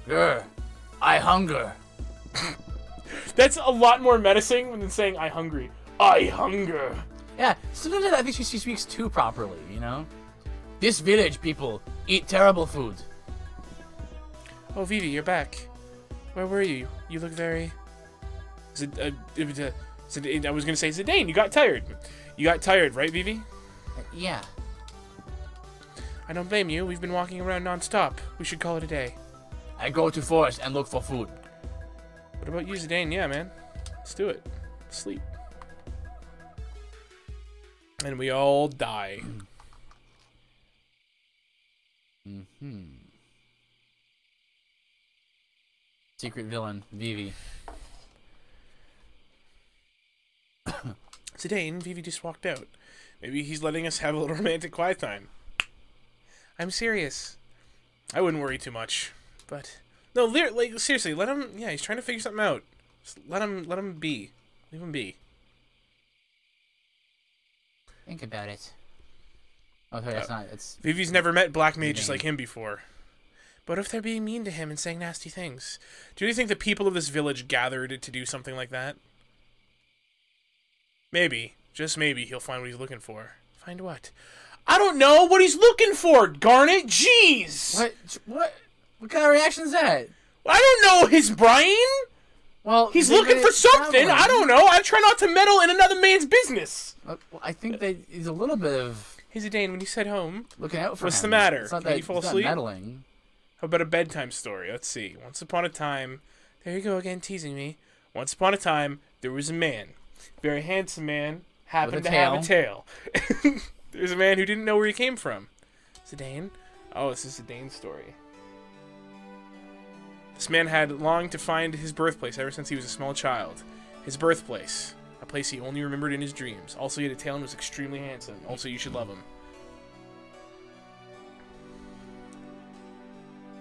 Grr, I hunger. That's a lot more menacing than saying "I hungry." I hunger. Yeah, sometimes I think she, she speaks too properly, you know? This village people eat terrible food. Oh, Vivi, you're back. Where were you? You look very. Zid- uh, it was, uh, Zid- I was gonna say Zidane. You got tired. You got tired, right, Vivi? Yeah. I don't blame you. We've been walking around non-stop. We should call it a day. I go to forest and look for food. What about you, Zidane? Yeah, man. Let's do it. Sleep. And we all die. Mm-hmm. Secret villain, Vivi. Zidane, Vivi just walked out. Maybe he's letting us have a little romantic quiet time. I'm serious. I wouldn't worry too much, but no, like seriously, let him. Yeah, he's trying to figure something out. Just let him. Let him be. Leave him be. Think about it. Oh, sorry, that's uh, not. It's Vivi's never met black mages Zidane. like him before. But if they're being mean to him and saying nasty things, do you think the people of this village gathered to do something like that? Maybe, just maybe, he'll find what he's looking for. Find what? I don't know what he's looking for, Garnet. Jeez. what? What? What kind of reaction is that? I don't know his brain. Well, He's looking for something. I don't know. I try not to meddle in another man's business. Well, I think that he's a little bit of Hey, Zidane, when you said home, looking out for What's him. the matter? It's not Can that, you fall asleep? meddling. How about a bedtime story? Let's see. Once upon a time, there you go again teasing me. Once upon a time, there was a man, very handsome man, happened a to have a tail. There's a man who didn't know where he came from. Zidane? Oh, this is Zidane's story. This man had longed to find his birthplace ever since he was a small child. His birthplace, a place he only remembered in his dreams. Also, he had a tail and was extremely handsome. Also, you should love him.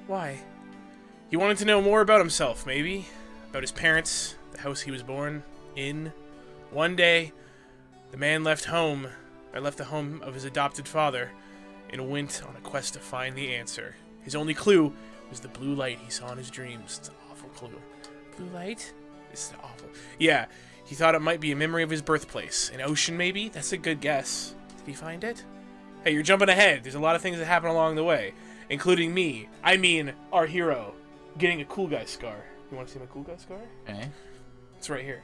Why? He wanted to know more about himself, maybe? About his parents, the house he was born in. One day, the man left home, or left the home of his adopted father, and went on a quest to find the answer. His only clue was the blue light he saw in his dreams. It's an awful clue. Blue light? It's awful. Yeah, he thought it might be a memory of his birthplace. An ocean, maybe? That's a good guess. Did he find it? Hey, you're jumping ahead. There's a lot of things that happen along the way, including me. I mean, our hero getting a cool guy scar. You want to see my cool guy scar? Okay. It's right here.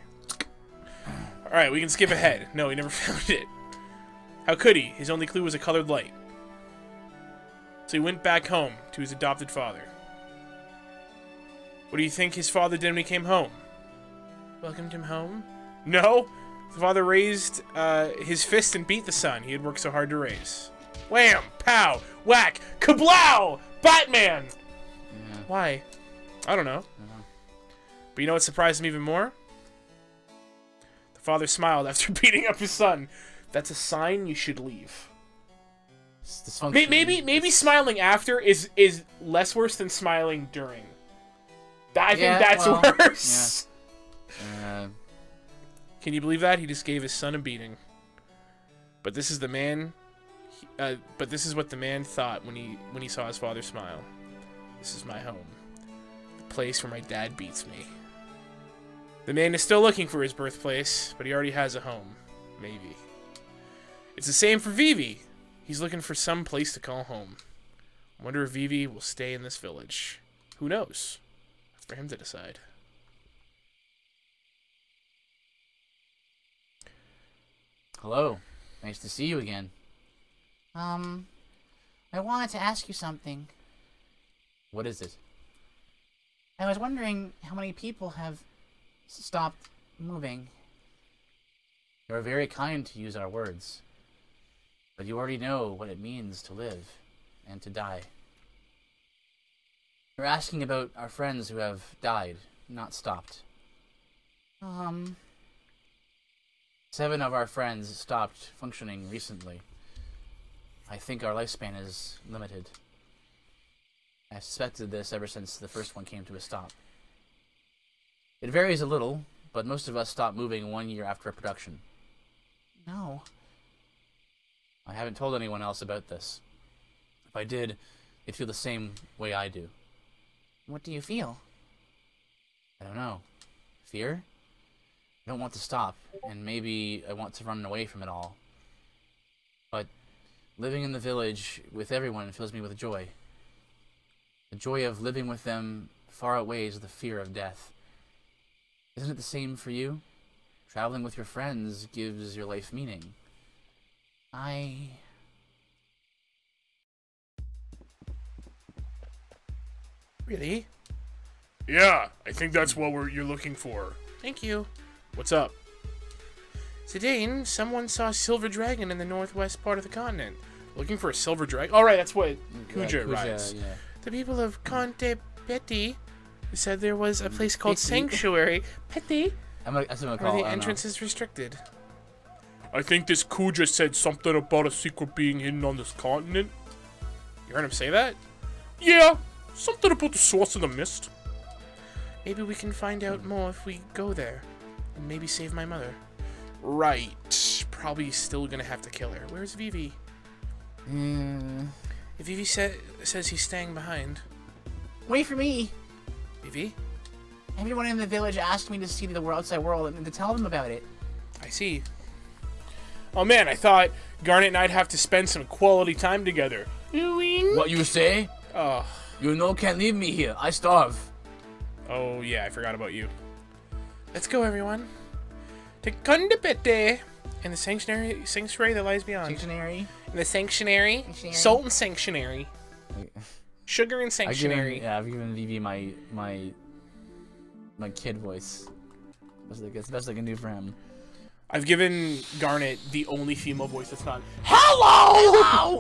All right, we can skip ahead. No, he never found it. How could he? His only clue was a colored light. So he went back home to his adopted father. What do you think his father did when he came home? Welcomed him home? No. The father raised uh, his fist and beat the son he had worked so hard to raise. Wham! Pow! Whack! Kablow! Batman! Yeah. Why? I don't know. But you know what surprised him even more? The father smiled after beating up his son. That's a sign you should leave. Maybe maybe smiling after is is less worse than smiling during. I think Yeah, that's well, worse. Uh, Can you believe that he just gave his son a beating? But this is the man. Uh, but this is what the man thought when he when he saw his father smile. This is my home, the place where my dad beats me. The man is still looking for his birthplace, but he already has a home. Maybe. It's the same for Vivi. He's looking for some place to call home. I wonder if Vivi will stay in this village. Who knows? That's for him to decide. hello. Nice to see you again. Um, I wanted to ask you something. What is it? I was wondering how many people have stopped moving. You're very kind to use our words, but you already know what it means to live and to die. You're asking about our friends who have died, not stopped. Um, seven of our friends stopped functioning recently. I think our lifespan is limited. I suspected this ever since the first one came to a stop. It varies a little, but most of us stop moving one year after production. No. I haven't told anyone else about this. If I did, they'd feel the same way I do. What do you feel? I don't know. Fear? I don't want to stop, and maybe I want to run away from it all. But living in the village with everyone fills me with joy. The joy of living with them far outweighs the fear of death. Isn't it the same for you? Traveling with your friends gives your life meaning. I. Really? Yeah, I think that's what we're, you're looking for. Thank you. What's up? Zidane, someone saw a silver dragon in the northwest part of the continent. Looking for a silver dragon? All right, that's what Kuja Yeah, rides. yeah. The people of Conde Petie said there was a mm, place called Petit? Sanctuary Petit I'm gonna, that's what I'm gonna where call the it. Know. entrance is restricted. I think this Kuja said something about a secret being hidden on this continent. You heard him say that? Yeah, something about the source of the mist. Maybe we can find out more if we go there. And maybe save my mother. Right. Probably still gonna have to kill her. Where's Vivi? Mm. If Vivi sa- says he's staying behind. Wait for me! Vivi? Everyone in the village asked me to see the outside world and to tell them about it. I see. Oh man, I thought Garnet and I'd have to spend some quality time together. What you say? Oh, You know can't leave me here. I starve. oh yeah, I forgot about you. Let's go, everyone. To Conde Petie in the sanctuary, sanctuary that lies beyond. Dictionary. In the sanctuary, Sanctuary. Sultan Sanctuary, Sugar and I've given, Sanctuary. yeah, I've given Vivi my my my kid voice. That's that's the best I can do for him. I've given Garnet the only female voice that's not Hello.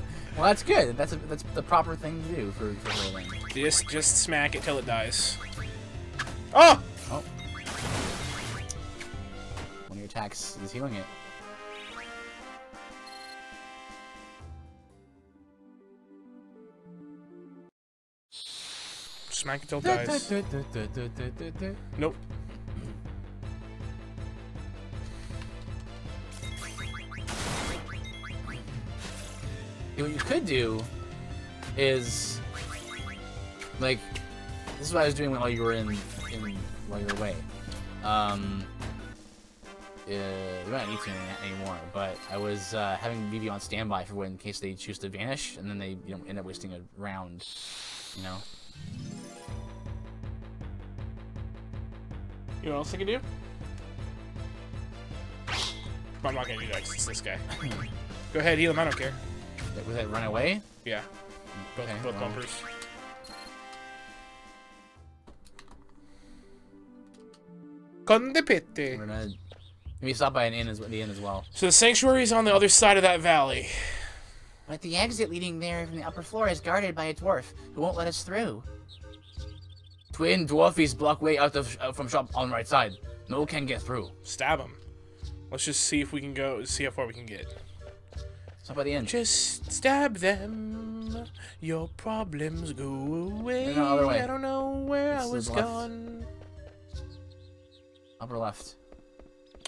Well, that's good. That's a, that's the proper thing to do for for her then. just, just smack it till it dies. Oh, Oh. One of your attacks is healing it. smack it till it dies. Nope. What you could do is like this is what I was doing while you were in, in while you were away. Um, uh, don't need to anymore, but I was uh, having Vivi on standby for when in case they choose to vanish, and then they you know end up wasting a round. You know. You know what else I can do? I'm not gonna do that it's this guy. Go ahead, heal him. I don't care. Was that run away? Yeah, both, Okay, both well. bumpers. We're Conde Petie. gonna maybe stop by an inn as the inn as well. So the sanctuary is on the other side of that valley. But the exit leading there from the upper floor is guarded by a dwarf who won't let us through. Twin dwarfies block way out of out from shop on right side. No one can get through. Stab him. Let's just see if we can go. See how far we can get. Stop by the inn. Just stab them. Your problems go away. No, other way. I don't know where It's I was gone. Upper left.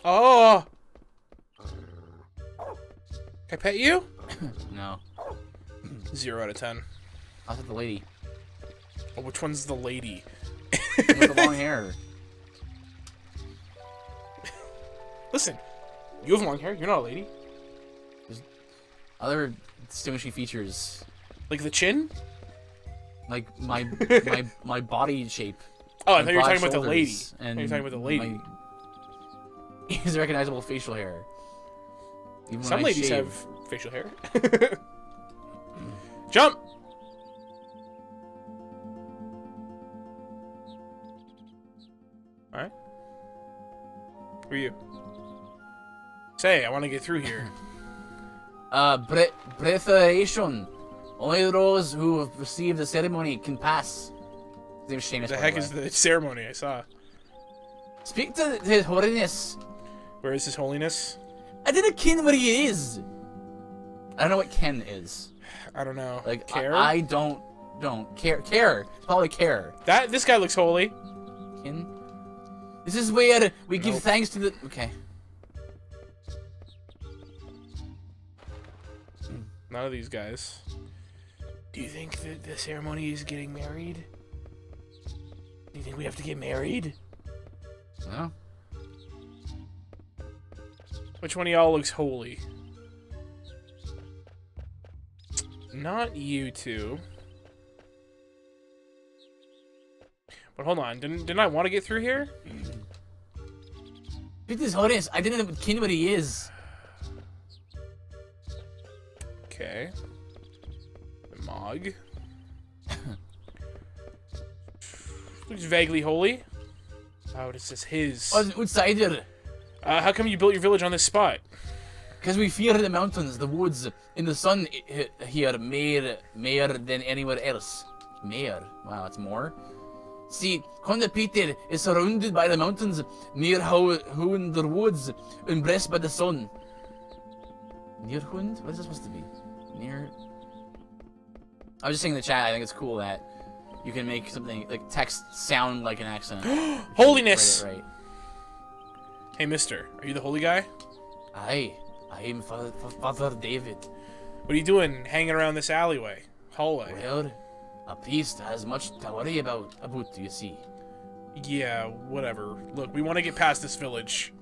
Oh. Can I pet you? No. Zero out of ten. I'll take the lady. Oh, which one's the lady? With the long hair. Listen, you have long hair. You're not a lady. Other distinguishing features, Like the chin? like my my my body shape. Oh, I thought you were talking about the lady. And you were talking about the lady. His recognizable facial hair. Even Some ladies shave. have facial hair. Jump! Alright. Who are you? Say, I want to get through here. Uh, bre- preparation. Only those who have received the ceremony can pass. His name is Seamus. the heck way. is the ceremony I saw? Speak to His Holiness. Where is His Holiness? I didn't ken what he is. I don't know what Ken is. I don't know. Like care? I, I don't don't care care. It's probably care. that this guy looks holy. Ken. This is where we give thanks to the. Okay. None of these guys. Do you think that the ceremony is getting married? Do you think we have to get married? No. Which one of y'all looks holy? Not you two. But hold on, didn't didn't I want to get through here? Peter's Horace, I didn't know what he is. Okay. The Mog. looks vaguely holy. Oh, it says his. Was an outsider. Uh, how come you built your village on this spot? Because we fear the mountains, the woods, and the sun here more, more than anywhere else. More? Wow, that's more. See, Conde Petie is surrounded by the mountains near Ho- Hound the woods, embraced by the sun. Near Hound? What is this supposed to be? Near. I was just saying in the chat, I think it's cool that you can make something like text sound like an accent. Holiness! right. Hey, mister, are you the holy guy? Aye, I am Father, Father David. What are you doing hanging around this alleyway? Hallway? Well, a priest has much to worry about, about you see. Yeah, whatever. Look, we want to get past this village.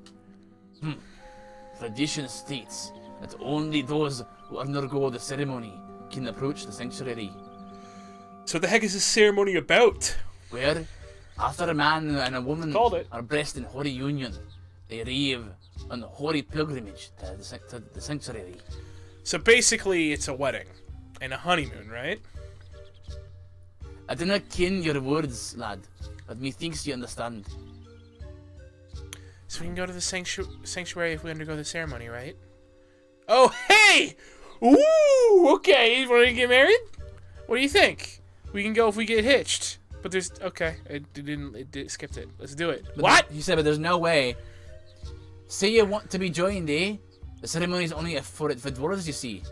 Hmm. Tradition states that only those who undergo the ceremony can approach the sanctuary, So what the heck is this ceremony about? where, after a man and a woman are blessed in holy union, they arrive on the holy pilgrimage to the, to the sanctuary. So basically, it's a wedding and a honeymoon, right? I do not ken your words, lad, but methinks you understand. So we can go to the sanctu- sanctuary if we undergo the ceremony, right? Oh, hey! Ooh, okay. You want to get married? What do you think? We can go if we get hitched. But there's okay. It didn't. It did, skipped it. Let's do it. But what? you said, but there's no way. Say you want to be joined, eh? The ceremony is only for for dwarves, you see.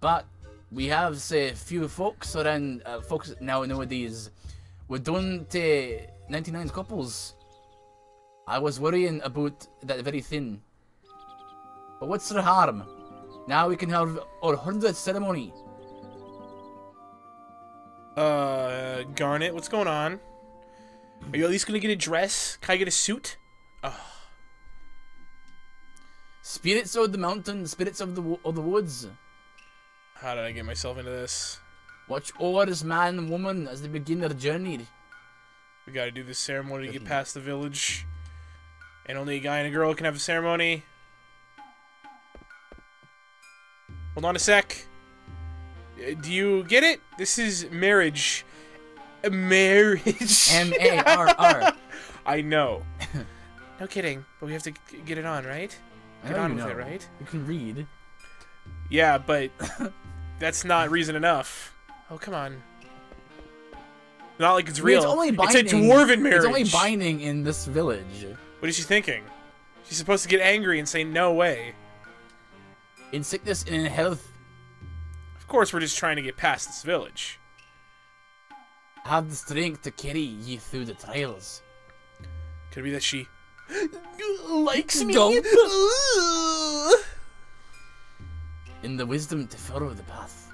But we have say few folks around uh, folks now nowadays. We don't uh, 99 couples. I was worrying about that very thing. But what's the harm? Now we can have our hundredth ceremony. Uh, Garnet, what's going on? Are you at least gonna get a dress? Can I get a suit? Spirits of the mountain, spirits of the of the woods. How did I get myself into this? Watch over this man and woman as they begin their journey. We gotta do this ceremony to get past the village. And only a guy and a girl can have a ceremony. Hold on a sec. Uh, Do you get it? This is marriage. Marriage. M A R R. I know. no kidding. But we have to get it on, right? Get on with it, right? You can read. Yeah, but that's not reason enough. Oh, come on. Not like it's I mean, real. it's only It's a dwarven marriage. It's only binding in this village. What is she thinking? She's supposed to get angry and say no way. In sickness and in health, Of course, we're just trying to get past this village. have the strength to carry ye through the trials. Could it be that she likes me. In the wisdom to follow the path.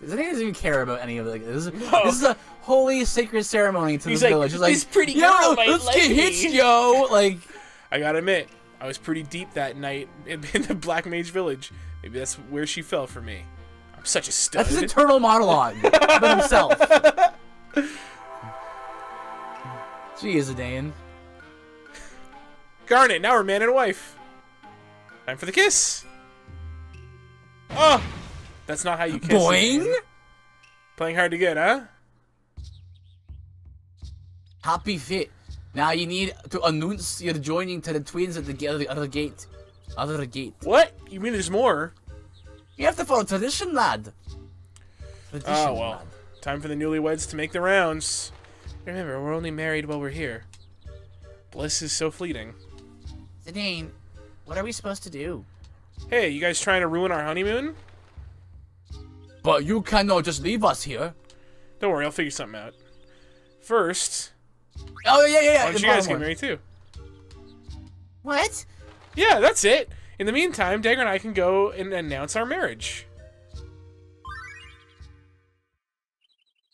Does anyone even care about any of it? Like, this, is, No. this is a holy sacred ceremony to the like, village. It's like, "This pretty yo, let's like get hitched, yo. Like, I gotta admit, I was pretty deep that night in, the Black Mage Village. Maybe that's where she fell for me. I'm such a stud. that's his internal monologue about himself. Jeez, Zidane. Garnet, now we're man and wife. Time for the kiss. Oh, that's not how you kiss. Boing! Playing hard to get, huh? Happy fit. Now you need to announce you're joining to the twins at the, the other gate. Other gate. What? You mean there's more? You have to follow tradition, lad. Tradition, Oh well. lad. Time for the newlyweds to make the rounds. Remember, we're only married while we're here. Bliss is so fleeting. Zidane, what are we supposed to do? Hey, you guys trying to ruin our honeymoon? But you cannot just leave us here. Don't worry, I'll figure something out. First, Oh yeah, yeah, yeah. why don't the you guys get married too? What? Yeah, that's it. In the meantime, Dagger and I can go and announce our marriage.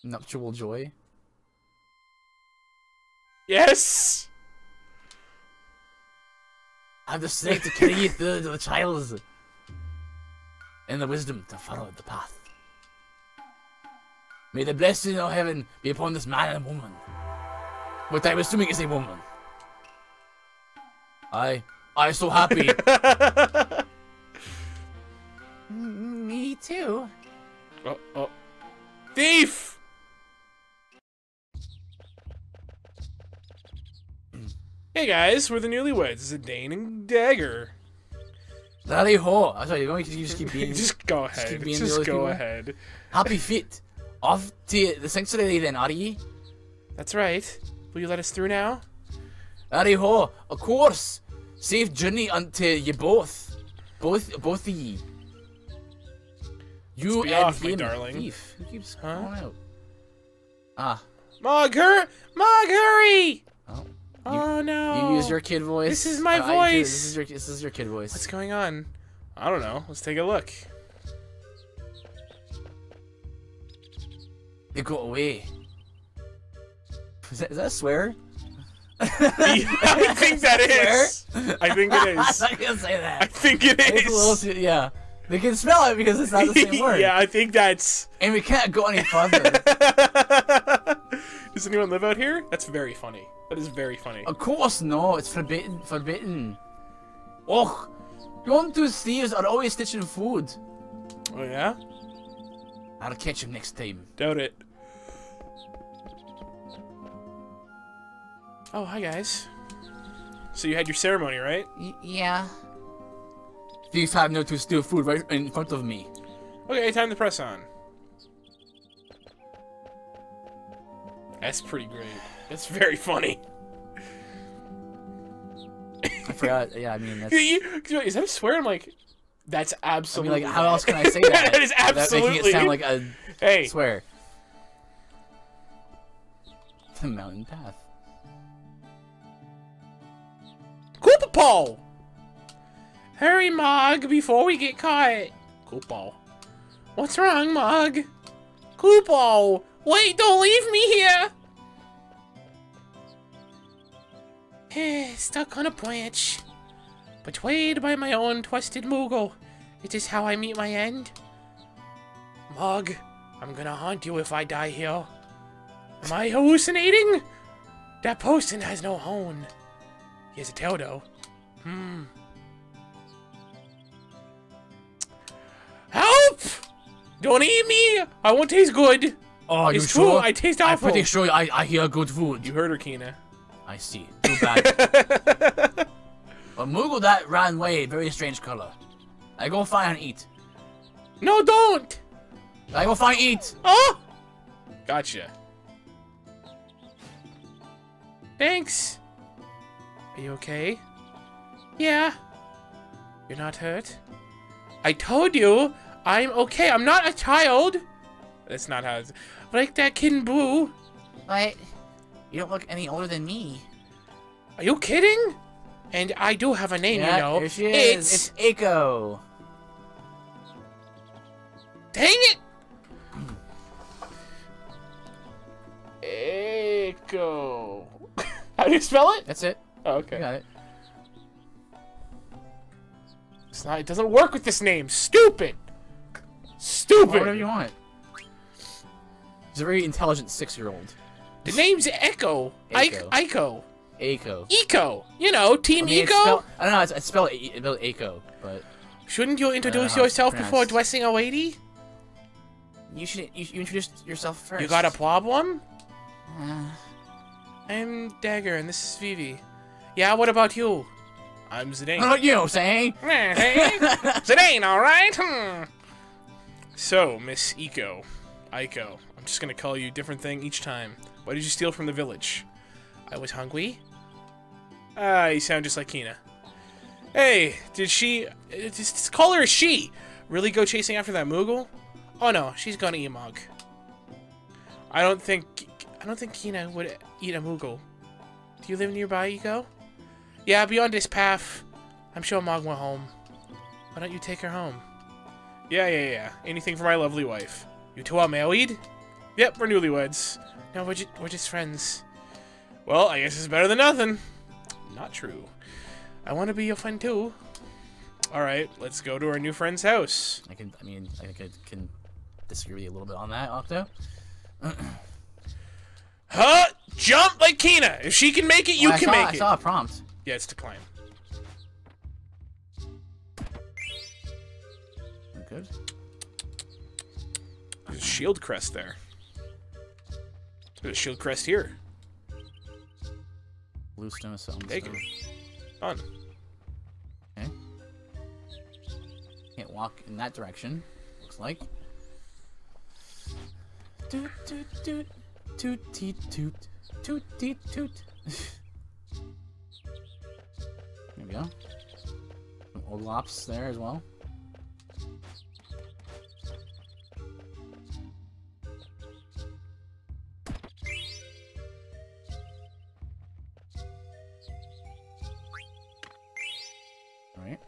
Nuptial joy. Yes. I have the strength to carry it through the trials. And the wisdom to follow the path. May the blessing of heaven be upon this man and woman. What I'm assuming is a woman. I, I'm so happy. Me too. Oh, oh. Thief! hey guys, we're the newlyweds. This is Dane and Dagger. Daddy ho. I'm sorry, you're going to just keep being Just go ahead. keep Just, the go people. ahead. happy feet. Off to the sanctuary then, are ye? That's right. Will you let us through now? Daddy ho. Of course. Safe journey unto you both. Both, both of ye. You be and off, him. darling. Thief. Who keeps Huh? calling out? Ah. Mog, hur- Mog, hurry! Oh. oh no. You use your kid voice. This is my Uh, voice. This is your this is your kid voice. What's going on? I don't know. Let's take a look. They got away. Is that, is that a swear? I think that is. I think it I'm is. not gonna say I think it It's a little yeah. They can spell it because it's not the same word. yeah, I think that's. And we can't go any further. Does anyone live out here? That's very funny. That is very funny. of course, no. It's forbidden. Forbidden. Och, going to thieves are always stitching food. Oh yeah? I'll catch him next time. Doubt it. Oh, hi guys. So you had your ceremony, right? Y- yeah. These have no to steal food right in front of me. Okay, time to press on. That's pretty great. That's very funny. I forgot. Yeah, I mean that's. Is that a swear? I'm like, that's I mean, absolutely. like, how else can I say that? that is without making it sound like a hey, swear. The mountain path. Kupo! Hurry, Mog, before we get caught. Kupo. What's wrong, Mog? Kupo! Wait, don't leave me here! Eh, Stuck on a branch. Betrayed by my own twisted Moogle. It is how I meet my end. Mog, I'm gonna haunt you if I die here. Am I hallucinating? That person has no home. He has a tail, though. Hmm. Help! Don't eat me! I won't taste good. Oh, you it's true. sure? I taste awful. I'm pretty sure I, I hear good food. You heard her, Quina. I see. Too bad. but Moogle that ran away, very strange color. I go find and eat. No, don't! I go find and eat. Oh! Gotcha. Thanks. Are you okay? Yeah. You're not hurt? I told you I'm okay. I'm not a child. That's not how it's... Like that kid in blue. But you don't look any older than me. Are you kidding? And I do have a name, yeah, you know. here she is. It's... It's Eiko. Dang it! Echo. How do you spell it? That's it. Oh, You okay. got it. It's not, it doesn't work with this name. Stupid. Stupid. whatever you want. He's a very intelligent six-year-old. The name's Echo. Echo. Ico. Eiko. Eco. You know, Team I mean, it's Eco. spelled- I don't know. It's, it's spelled, spelled Eiko, but Shouldn't you introduce yourself before addressing a lady? you should you, you introduce yourself first. You got a problem? Uh, I'm Dagger, and this is Vivi. Yeah, what about you? I'm Zidane. what about you? Hey, Zidane, all right? Hmm. So, Miss Eco, Ico, I'm just gonna call you a different thing each time. What did you steal from the village? I was hungry. Ah, you sound just like Quina. Hey, did she? uh, Just, just call her a she. Really go chasing after that Moogle? Oh no, she's gonna eat a mug. I don't think. I don't think Quina would eat a Moogle. Do you live nearby, Eco? Yeah, beyond this path. I'm sure Mog went home. Why don't you take her home? Yeah, yeah, yeah. Anything for my lovely wife. You two are married? Yep, we're newlyweds. No, we're just, we're just friends. Well, I guess it's better than nothing. Not true. I want to be your friend too. All right, let's go to our new friend's house. I can. I mean, I could, can disagree with you a little bit on that, Octo. Huh? Jump like Quina. If she can make it, you Well, can saw, make I it. saw a prompt. Yeah, it's to climb. Good. There's a shield crest there. There's a shield crest here. Bluestone is something. Take it. On. Okay. Can't walk in that direction. Looks like. Toot toot toot toot teet toot toot teet toot. there we go. Some Lops there as well. All right.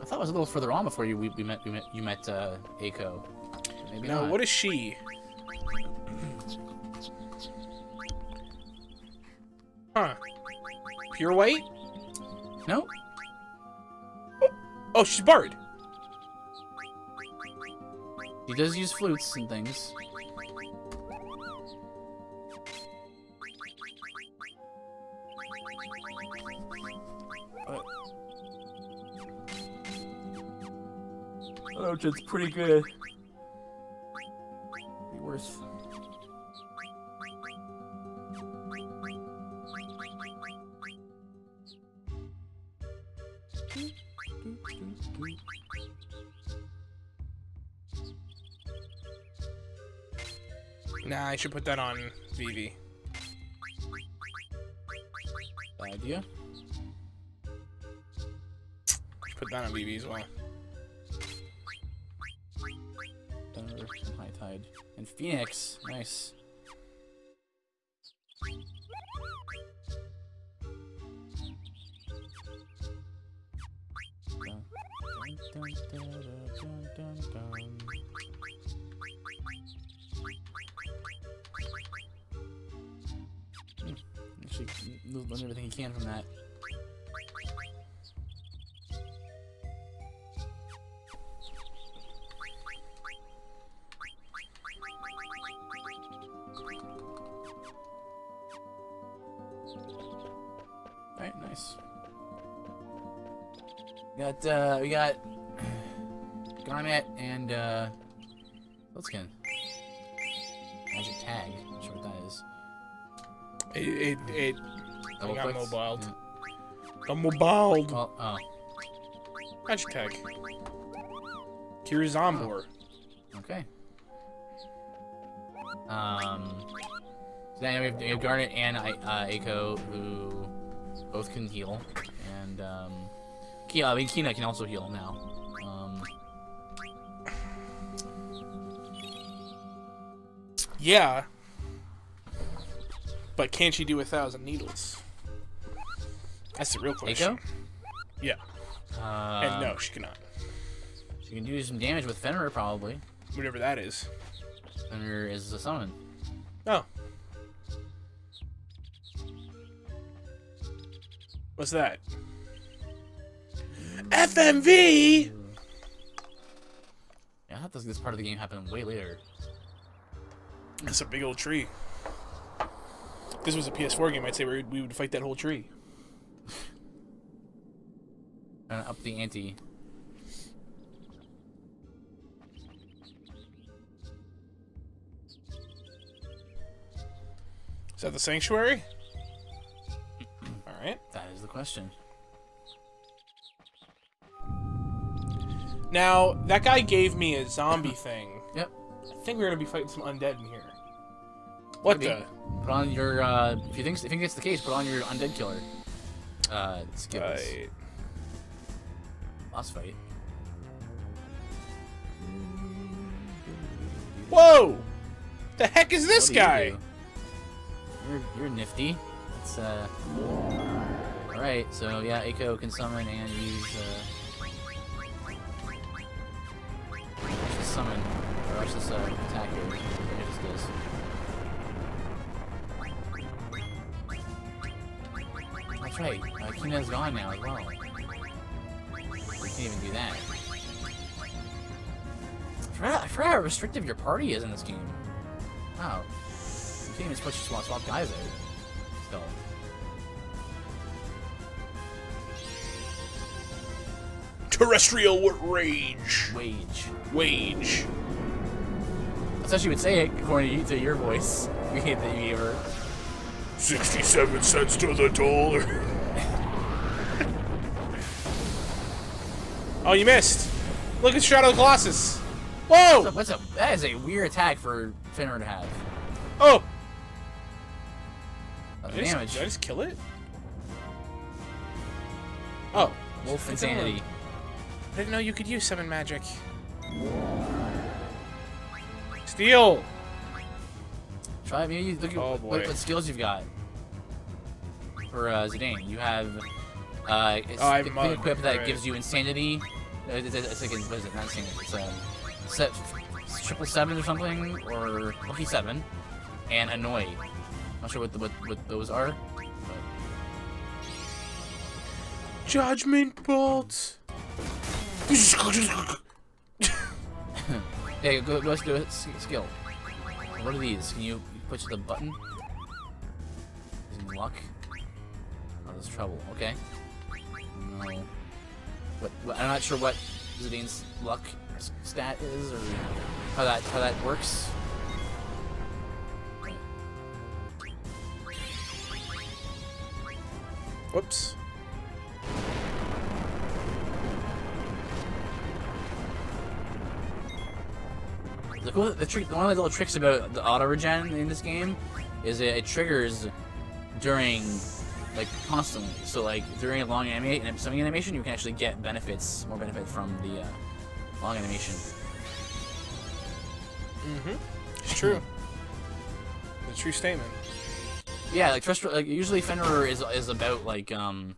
I thought it was a little further on before you we, we met we met you met uh, Eiko. Maybe Now, not. what is she? Huh. Pure white? No, Oh, she's Bard. he does use flutes and things. Oh, it's pretty good. Be worth. I should put that on Vivi. Idea. Put that on Vivi as well. High Tide. And Phoenix. Nice. Learn everything he can from that. Alright, nice. Got uh we got Garnet and uh Blitzkin. Magic tag. Not sure what that is. It, it, it Double got clicks? mobiled. Yeah. got mobiled. Oh, Magic tag. Kira Zombor. okay. Um so then we have, we have Garnet and uh, Eiko who both can heal. And um Kia, I mean Quina can also heal now. Um Yeah. But can't she do a thousand needles? That's the real question. Eiko? Yeah. Uh, And no, she cannot. She can do some damage with Fenrir, probably. Whatever that is. Fenrir is a summon. Oh. What's that? FMV! Yeah, I thought this, this part of the game happened way later. That's a big old tree. If this was a PS4 game, I'd say we would fight that whole tree. To up the ante. Is that the sanctuary? Alright. That is the question. Now, that guy gave me a zombie thing. Yep. I think we're gonna be fighting some undead in here. What Maybe. the? Put on your, uh, if you think, if you think it's the case, put on your undead killer. Uh, skills. Right. Boss fight. Whoa! The heck is this you guy? do? You're, you're nifty. It's, uh... Alright, so yeah, Eiko can summon and use, uh... summon, or watch this uh, attack here. It just does. That's right. Uh, Quina's gone now as well. Can't even do that. I forgot, I forgot how restrictive your party is in this game. Wow. You can't even switch swap, swap guys out. Still. Terrestrial rage. Wage. Wage. That's how she would say it, according to, to your voice. You hate that you gave her. 67 cents to the dollar. Oh, you missed. Look at Shadow the Colossus. Whoa! What's a, that is a weird attack for Fenrir to have. Oh! That's Did I, just, damage. did I just kill it? Oh. Wolf insanity. I didn't know you could use summon magic. Steel! Try me. look at Oh, what, what skills you've got. For uh, Zidane, you have uh, Oh, equip that right. gives you insanity. It's, it's like what is it? Not insanity. It's um, set triple seven or something, or lucky seven, and annoy. Not sure what the, what, what those are. But Judgment Bolt! yeah, go, go let's do a skill. What are these? Can you, push the button? Using luck. Oh, there's trouble. Okay. No. What, what? I'm not sure what Zidane's luck stat is, or how that how that works. Whoops. The cool, the trick, one of the little tricks about the auto regen in this game is it, it triggers during, like, constantly. So, like, during a long and something animation, you can actually get benefits, more benefit from the uh, long animation. Mm-hmm. It's true. the true statement. Yeah, like terrestrial, like usually Fenrir is is about like um,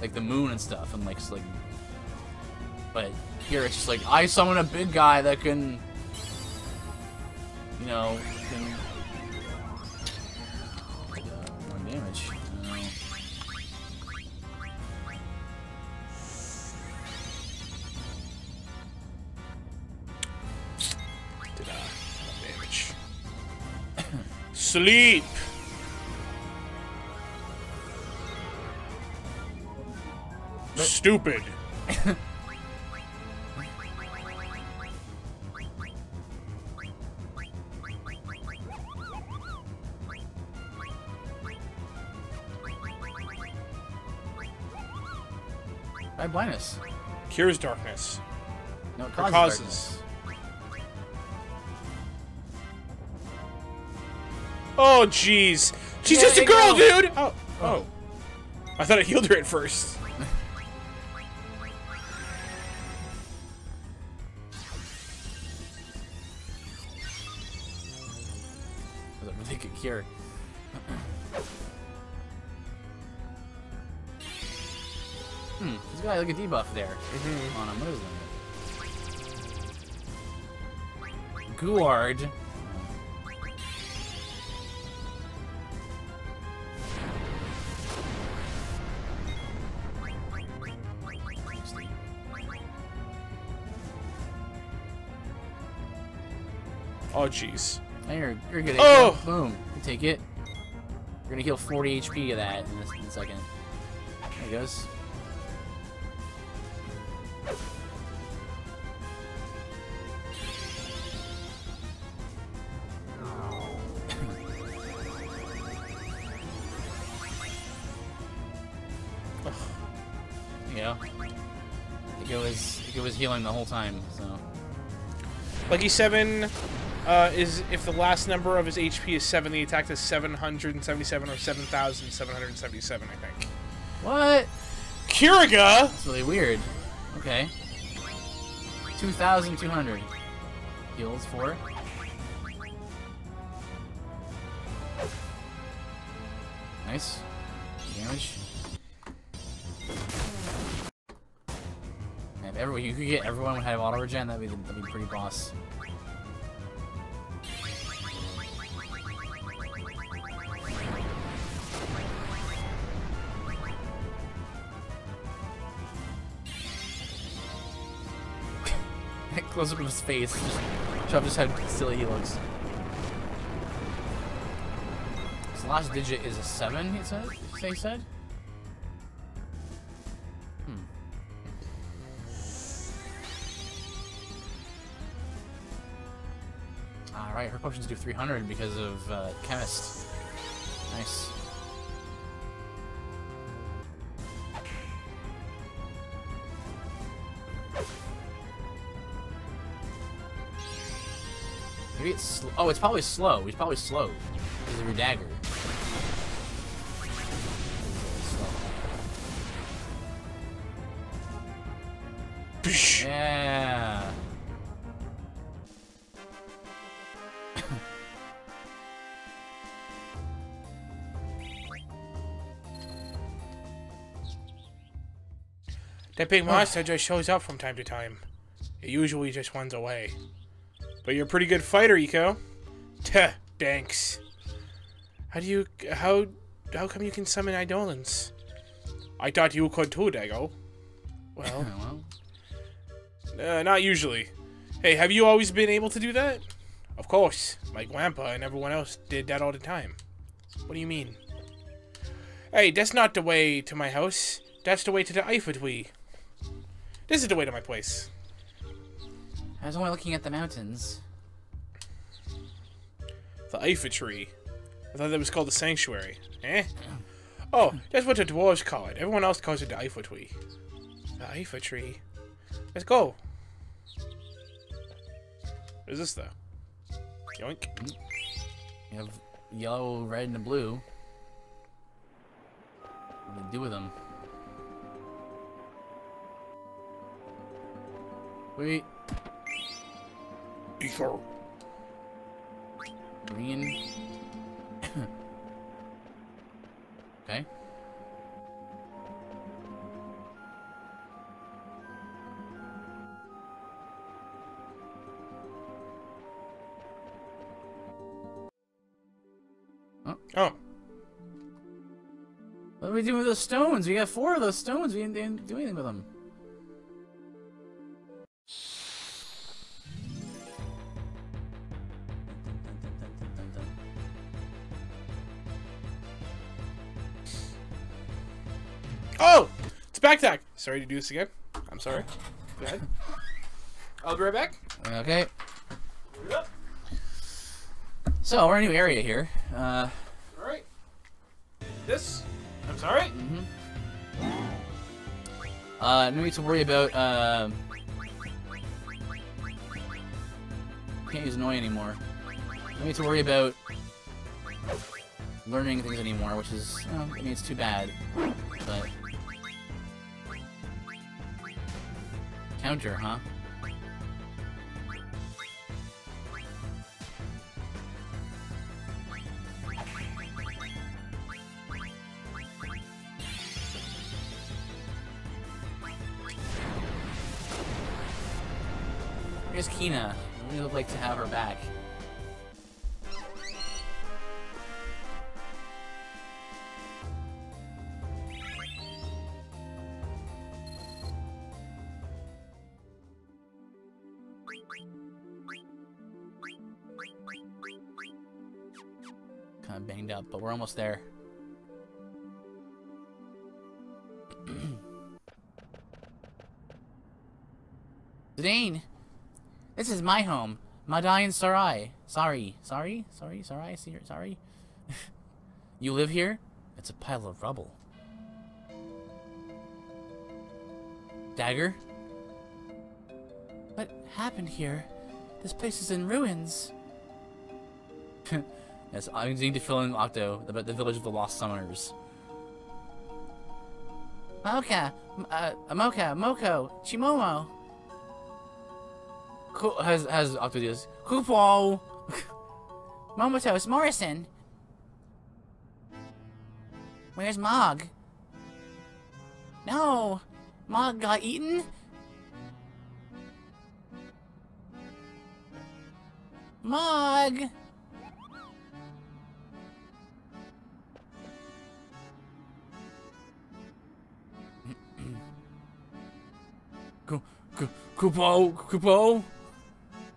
like the moon and stuff, and like like. But here it's just like I summon a big guy that can, you know, can. Uh, more damage. Sleep! Stupid. Blindness. Cures darkness. No, it causes. causes. Oh, jeez. She's Yeah, just a girl, go. dude! Oh. Oh. I thought I healed her at first. That's a really good cure. hmm, he's got like a debuff there Mm-hmm. on him. What is that? Guard. Oh, jeez. You're, you're good. Oh! Boom. You take it. You're gonna heal 40 HP of that in a, in a second. There he goes. You go. I think it was, I think it was healing the whole time, so. Lucky 7 uh, is if the last number of his HP is 7, the attack is 777 or 7,777, I think. What? Kiriga! That's really weird. Okay. 2,200. Heals for. Nice. Damage. I have every everyone, you could get everyone would have auto regen. That'd be that'd be pretty boss. Close up of his face. Just off just how silly he looks. His last digit is a seven. He said. They said. Hmm. All right, her potions do 300 because of uh, chemist. It's sl oh, it's probably slow. He's probably slow because of your dagger. Yeah. That big monster just shows up from time to time. It usually just runs away. But you're a pretty good fighter, Eco. Tuh, thanks. How do you... How... How come you can summon Eidolons? I thought you could too, Dago. Well, well, uh, not usually. Hey, have you always been able to do that? Of course. My grandpa and everyone else did that all the time. What do you mean? Hey, that's not the way to my house. That's the way to the Iifa Tree. This is the way to my place. I was only looking at the mountains. The Iifa Tree. I thought that was called the Sanctuary. Eh? Oh, that's what the dwarves call it. Everyone else calls it the Iifa Tree. The Iifa Tree. Let's go. What is this, though? Yoink. You have yellow, red, and blue. What do you do with them? Wait, Ether. green. okay. Oh. What do we do with those stones? We got four of those stones. We didn't, didn't do anything with them. Backtack. Sorry to do this again. I'm sorry. Go ahead. I'll be right back. Okay. So we're in a new area here. Uh, Alright. This? I'm sorry? uh, no need to worry about. Uh, can't use annoy anymore. No need to worry about learning things anymore, which is, oh, I mean, it's too bad. But counter, huh? Here's Quina. We would like to have her back. We're almost there. Zidane! This is my home. Madain Sari. Sorry. Sorry? Sorry? Sari? Sorry? Sorry? you live here? It's a pile of rubble. Dagger? What happened here? This place is in ruins. Yes, I need to fill in Octo about the village of the Lost Summoners. Mocha, uh, Mocha, Moco, Chimomo. Cool, has, has Octo this. Kupo! Momatose Morrison! Where's Mog? No! Mog got eaten? Mog! Kupo, Kupo.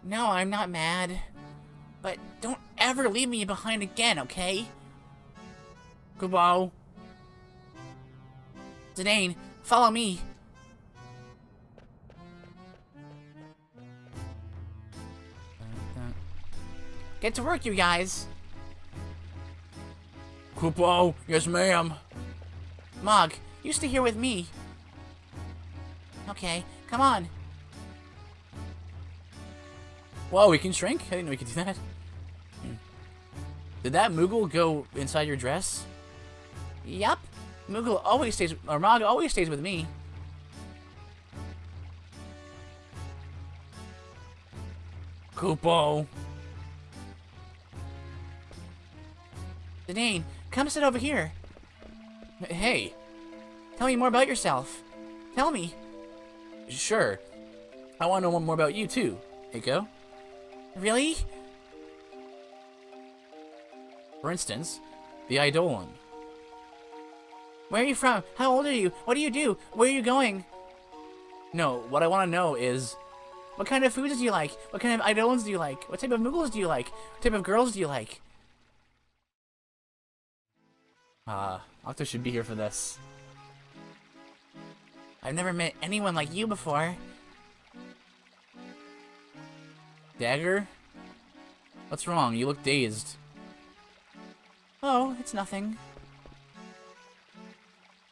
No, I'm not mad. But don't ever leave me behind again, okay? Kupo. Zidane, follow me. Get to work, you guys. Kupo, yes ma'am. Mog, you stay here with me. Okay, come on. Whoa, we can shrink? I didn't know we could do that. Did that Moogle go inside your dress? Yup. Moogle always stays, or Mog always stays with me. Kupo. Zidane, come sit over here. Hey, tell me more about yourself. Tell me. Sure. I want to know more about you, too. Eiko. Really? For instance, the Eidolon. Where are you from? How old are you? What do you do? Where are you going? No, what I want to know is, what kind of foods do you like? What kind of Eidolons do you like? What type of Moogles do you like? What type of girls do you like? Ah, uh, Octo should be here for this. I've never met anyone like you before. Dagger? What's wrong? You look dazed. Oh, it's nothing.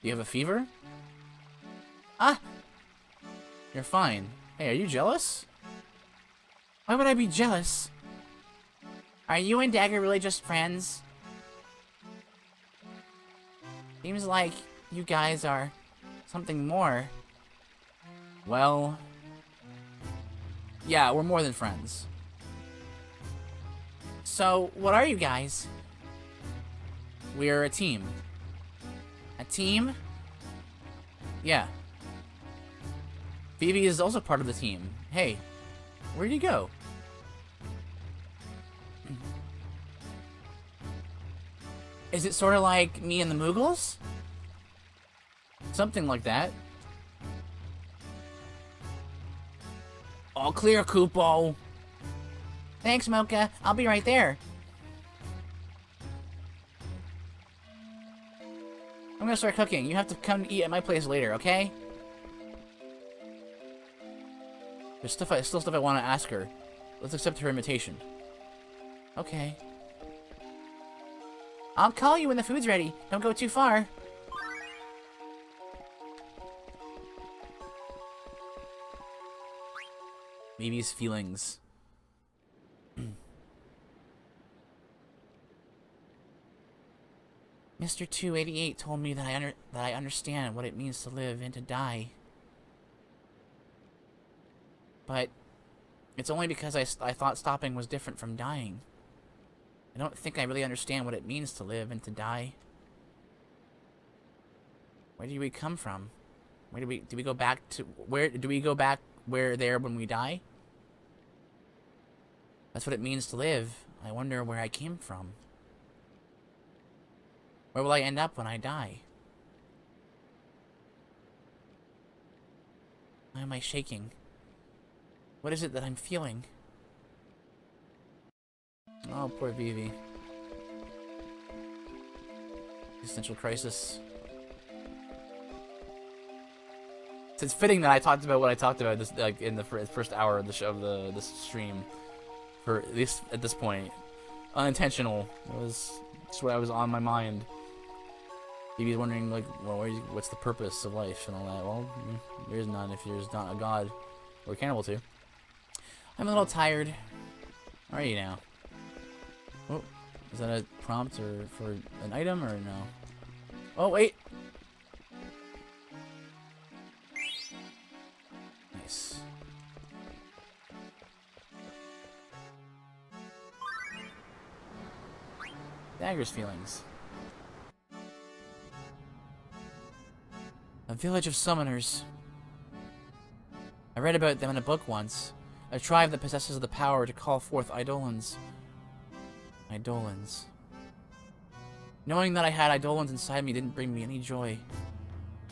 Do you have a fever? Ah! You're fine. Hey, are you jealous? Why would I be jealous? Are you and Dagger really just friends? Seems like you guys are something more. Well... Yeah, we're more than friends. So, what are you guys? We're a team. A team? Yeah. Phoebe is also part of the team. Hey, where'd you go? Is it sort of like me and the Moogles? Something like that. All clear, Kupo. Thanks, Mocha. I'll be right there. I'm gonna start cooking. You have to come eat at my place later, okay? There's stuff I, still stuff I want to ask her. Let's accept her invitation. Okay. I'll call you when the food's ready. Don't go too far. Maybe's feelings. Mr. 288 told me that I under that I understand what it means to live and to die. But it's only because I, I thought stopping was different from dying. I don't think I really understand what it means to live and to die. Where do we come from? Where do we do we go back to where do we go back where there when we die? That's what it means to live. I wonder where I came from. Where will I end up when I die? Why am I shaking? What is it that I'm feeling? Oh, poor Vivi. Existential crisis. It's fitting that I talked about what I talked about this like in the first hour of the show of the this stream. For at least at this point, unintentional. It was just what I was on my mind. Vivi's wondering like, well, what's the purpose of life and all that. Well, mm, there is none if there's not a god or a cannibal too. I'm a little tired. How are you now? Oh, is that a prompt or for an item or no? Oh, wait. Dagger's feelings. A village of summoners. I read about them in a book once. A tribe that possesses the power to call forth Eidolons. Eidolons. Knowing that I had Eidolons inside me didn't bring me any joy.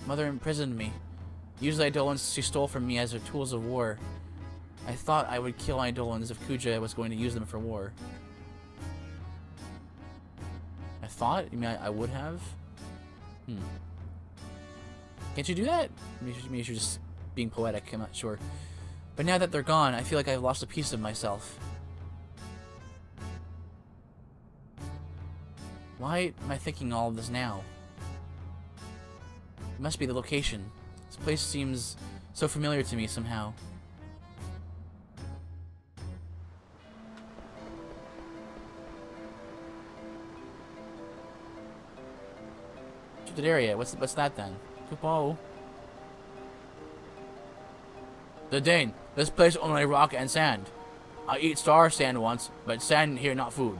Mother imprisoned me. Used the Eidolons she stole from me as her tools of war. I thought I would kill Eidolons if Kuja was going to use them for war. Thought? You mean I, I would have? Hmm. Can't you do that? Maybe maybe you're just being poetic, I'm not sure. But now that they're gone, I feel like I've lost a piece of myself. Why am I thinking all of this now? It must be the location. This place seems so familiar to me somehow. Shifted area. What's what's that then? Kupo. Zidane. This place only rock and sand. I eat star sand once, but sand here not food.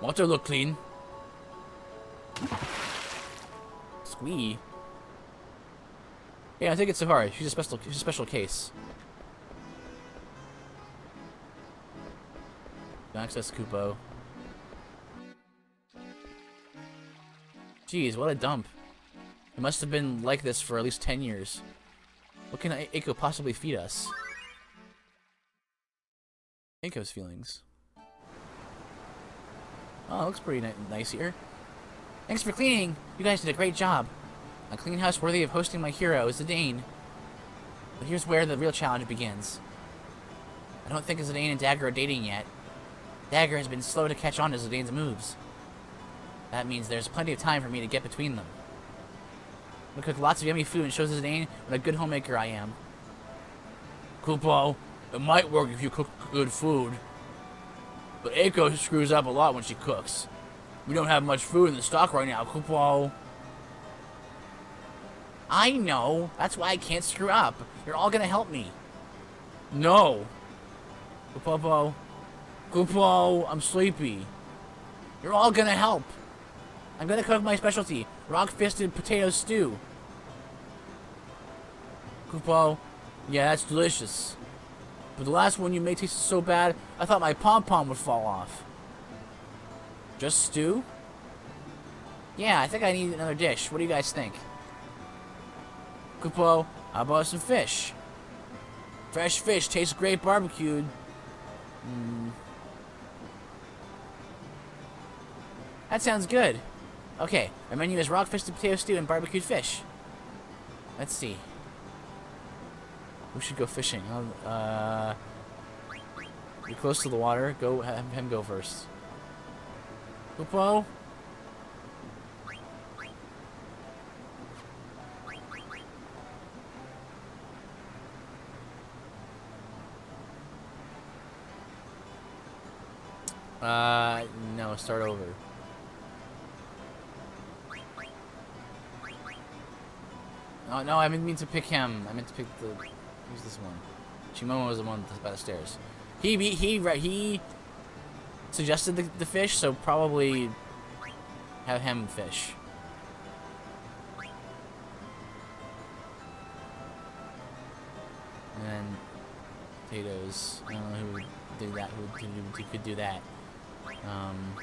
Water look clean. Squee. Yeah, I think it's Safari. She's a special she's a special case. Access Kupo. Jeez, what a dump. It must have been like this for at least 10 years. What can Eiko possibly feed us? Eiko's feelings. Oh, looks pretty ni nice here. Thanks for cleaning! You guys did a great job. A clean house worthy of hosting my hero is Zidane. But here's where the real challenge begins. I don't think Zidane and Dagger are dating yet. Dagger has been slow to catch on to Zidane's moves. That means there's plenty of time for me to get between them. I cook lots of yummy food and shows Zidane what a good homemaker I am. Kupo, it might work if you cook good food. But Eiko screws up a lot when she cooks. We don't have much food in the stock right now, Kupo. I know. That's why I can't screw up. You're all gonna help me. No. Kupo. Kupo, I'm sleepy. You're all gonna help. I'm gonna cook my specialty, rock-fisted potato stew. Kupo, yeah, that's delicious. But the last one you made tasted so bad, I thought my pom-pom would fall off. Just stew? Yeah, I think I need another dish. What do you guys think? Kupo, how about some fish? Fresh fish tastes great barbecued. Mm. That sounds good. Okay, our menu is rock-fisted potato stew and barbecued fish. Let's see. We should go fishing. Uh, you're close to the water. Go, have him go first. Kupo? Uh, no, start over. Oh, no, I didn't mean to pick him. I meant to pick the... Who's this one? Chimomo was the one by the stairs. He, he, he, he suggested the, the fish, so probably have him fish. And then potatoes. I don't know who would do that. Who, who, who could do that? Um,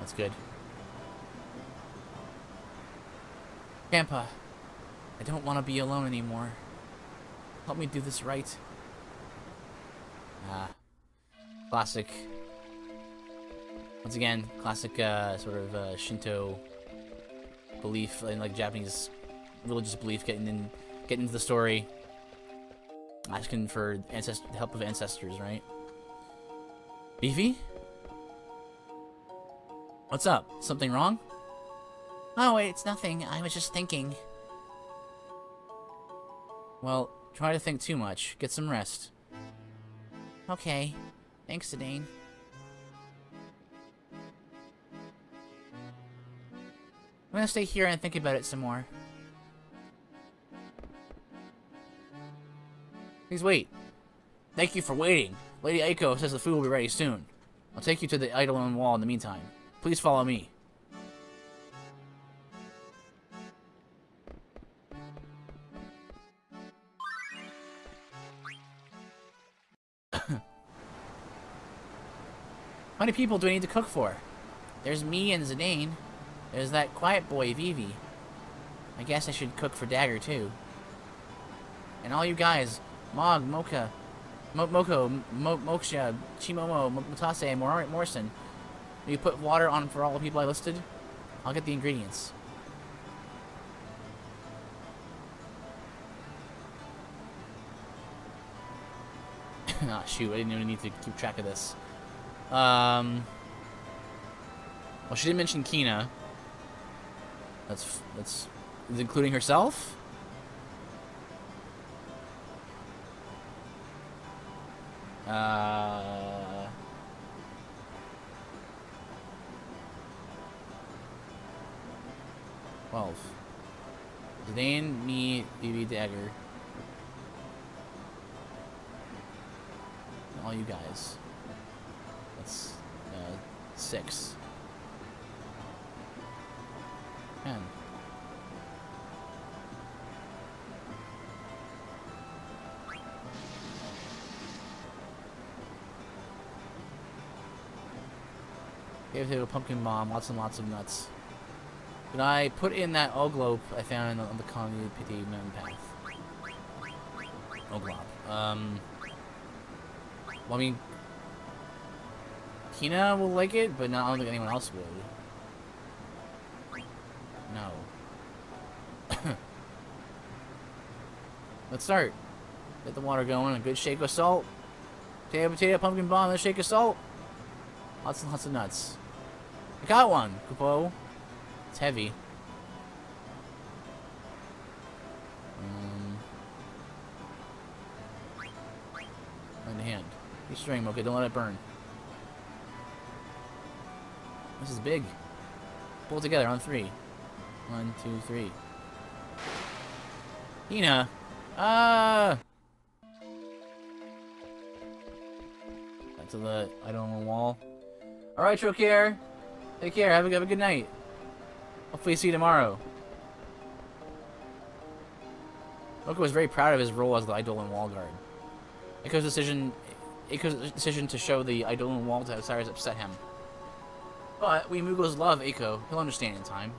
that's good. Grandpa, I don't want to be alone anymore. Help me do this right. Ah, classic. Once again, classic uh, sort of uh, Shinto belief, in like Japanese religious belief, getting in, getting into the story, asking for ancest help of ancestors, right? Beefy? What's up? Something wrong? Oh, wait, it's nothing. I was just thinking. Well, try to think too much. Get some rest. Okay. Thanks, Zidane. I'm gonna stay here and think about it some more. Please wait. Thank you for waiting. Lady Eiko says the food will be ready soon. I'll take you to the Eidolon wall in the meantime. Please follow me. How many people do I need to cook for? There's me and Zidane. There's that quiet boy, Vivi. I guess I should cook for Dagger, too. And all you guys, Mog, Mocha, Mo Moko, Mo Moksha, Chimomo, Mo- Mutase, Mor Morrison. You put water on for all the people I listed? I'll get the ingredients. Ah, shoot, I didn't even need to keep track of this. Um. Well, she didn't mention Quina. That's that's including herself. Uh. Twelve. Zidane, me, BB Dagger. all you guys. That's uh, six. Ten. Gave it a pumpkin bomb, lots and lots of nuts. Did I put in that Oglop I found on the Conde Petie mountain path? Oglop. Um. Well, I mean, Quina will like it, but not, I don't think anyone else would. No. Let's start. Get the water going. A good shake of salt. Potato, potato, pumpkin bomb, and a shake of salt. Lots and lots of nuts. I got one, Kupo. It's heavy. Um, in the hand. Be string, okay, don't let it burn. This is big. Pull together on three. One, two, three. Hina! Ah! Back to the item on the wall. Alright, Trocare. Take care. Have a, have a good night. Hopefully see you tomorrow. Oko was very proud of his role as the Eidolon wall guard. Eiko's decision Eiko's decision to show the Eidolon wall to outsiders upset him. But we Moogles love Eiko. He'll understand in time.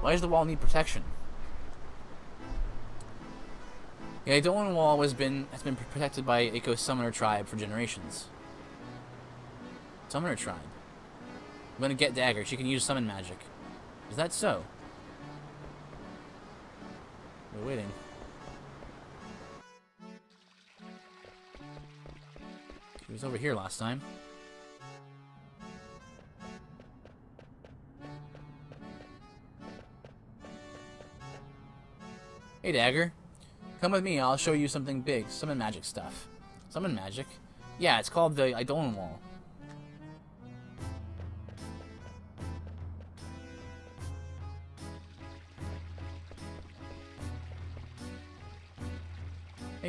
Why does the wall need protection? The Eidolon wall has been has been protected by Eiko's summoner tribe for generations. Summoner tribe. I'm gonna get Dagger. She can use summon magic. Is that so? We're waiting. She was over here last time. Hey, Dagger. Come with me, I'll show you something big. Summon magic stuff. Summon magic? Yeah, it's called the Eidolon Wall.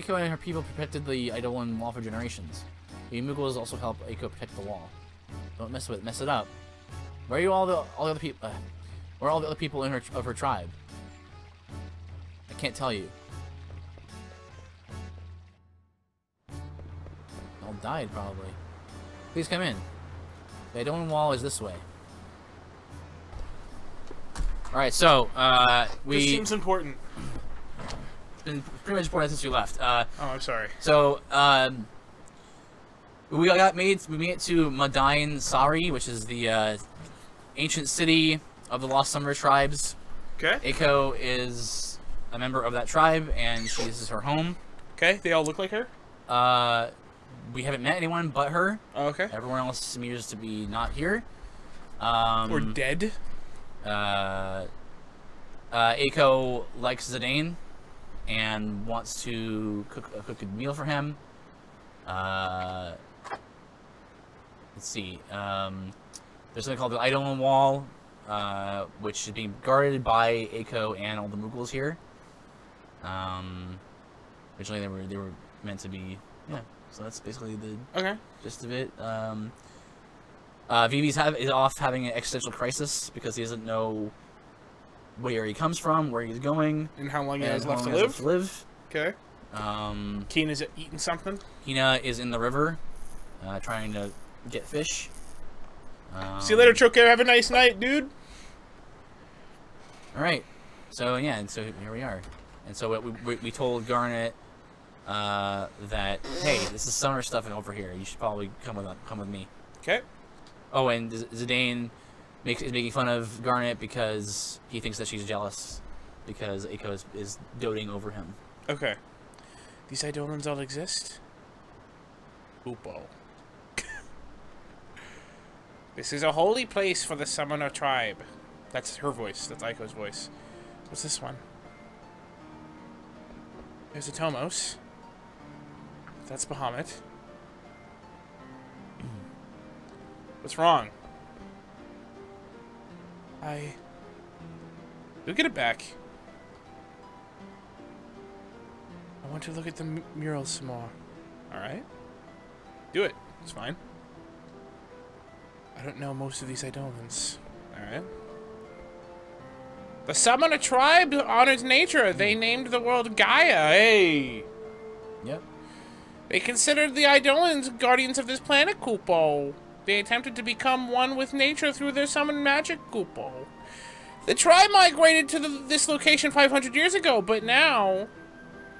Eiko and her people protected the Eidolon Wall for generations. The Moogles also help Eiko protect the wall. Don't mess with it. Mess it up. Where are you all the all the other people? Uh, where are all the other people in her of her tribe? I can't tell you. All died probably. Please come in. The Eidolon Wall is this way. All right, so uh, we This seems important. Been pretty much important since you left. Uh, Oh, I'm sorry. so um, we got made we made it to Madain Sari, which is the uh, ancient city of the Lost Summoner tribes. Okay. Eiko is a member of that tribe, and she this is her home. Okay. They all look like her. Uh, we haven't met anyone but her. Oh, okay. Everyone else appears to be not here. Um, Or dead. uh, uh, Eiko likes Zidane and wants to cook a cook a meal for him. Uh, let's see. Um, there's something called the Eidolon Wall, uh, which is being guarded by Eiko and all the Moogles here. Um, originally they were they were meant to be yeah. So that's basically the Okay. gist of it. Um, Uh, Vivi's have, is off having an existential crisis because he doesn't know where he comes from, where he's going, And how long he has left to long he has live? live. Okay. Um, Keen is eating something. Hina is in the river, uh, trying to get fish. Um, See you later, Choker. Have a nice night, dude. All right. So yeah, and so here we are. And so we, we, we told Garnet uh, that hey, this is summer stuff and over here. You should probably come with come with me. Okay. Oh, and Z- Zidane makes is making fun of Garnet because he thinks that she's jealous because Eiko is, is doting over him. Okay. These Eidolons all exist? Upo. this is a holy place for the Summoner tribe. That's her voice. That's Eiko's voice. What's this one? There's Atomos. That's Bahamut. Mm-hmm. What's wrong? I... You'll get it back. I want to look at the murals some more. Alright. Do it. It's fine. I don't know most of these Eidolons. Alright. The Summoner tribe honors nature. Hmm. They named the world Gaia. Hey! Yep. They considered the Eidolons guardians of this planet, Kupo. They attempted to become one with nature through their summoned magic, Kupo. The tribe migrated to the, this location 500 years ago, but now...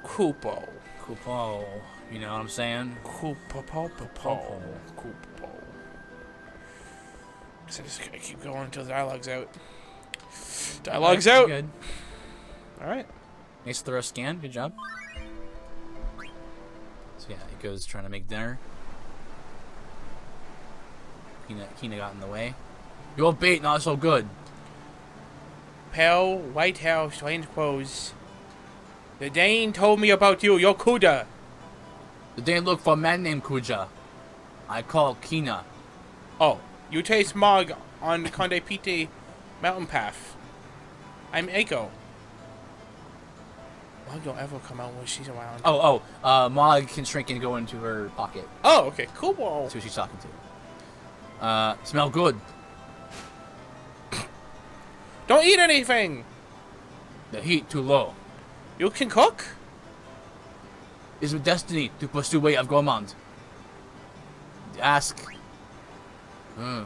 Kupo. Kupo. You know what I'm saying? Kupo. Kupo. Kupo. So I just gotta keep going until the dialogue's out. Dialogue's out! Good. Alright. Nice thorough scan. Good job. So yeah, it goes trying to make dinner. Quina, got in the way. Your bait not so good. Pale, white hair, strange clothes. Zidane told me about you, Yokuda. Zidane look for a man named Kuja. I call Quina. Oh, you taste Mog on the Conde Petie mountain path. I'm Eiko. Mog don't ever come out when she's around. Oh, oh, uh, Mog can shrink and go into her pocket. Oh, okay, cool. That's who she's talking to. Uh, smell good. Don't eat anything. The heat too low. You can cook. Is with destiny to pursue way of Gourmand. Ask. Hmm.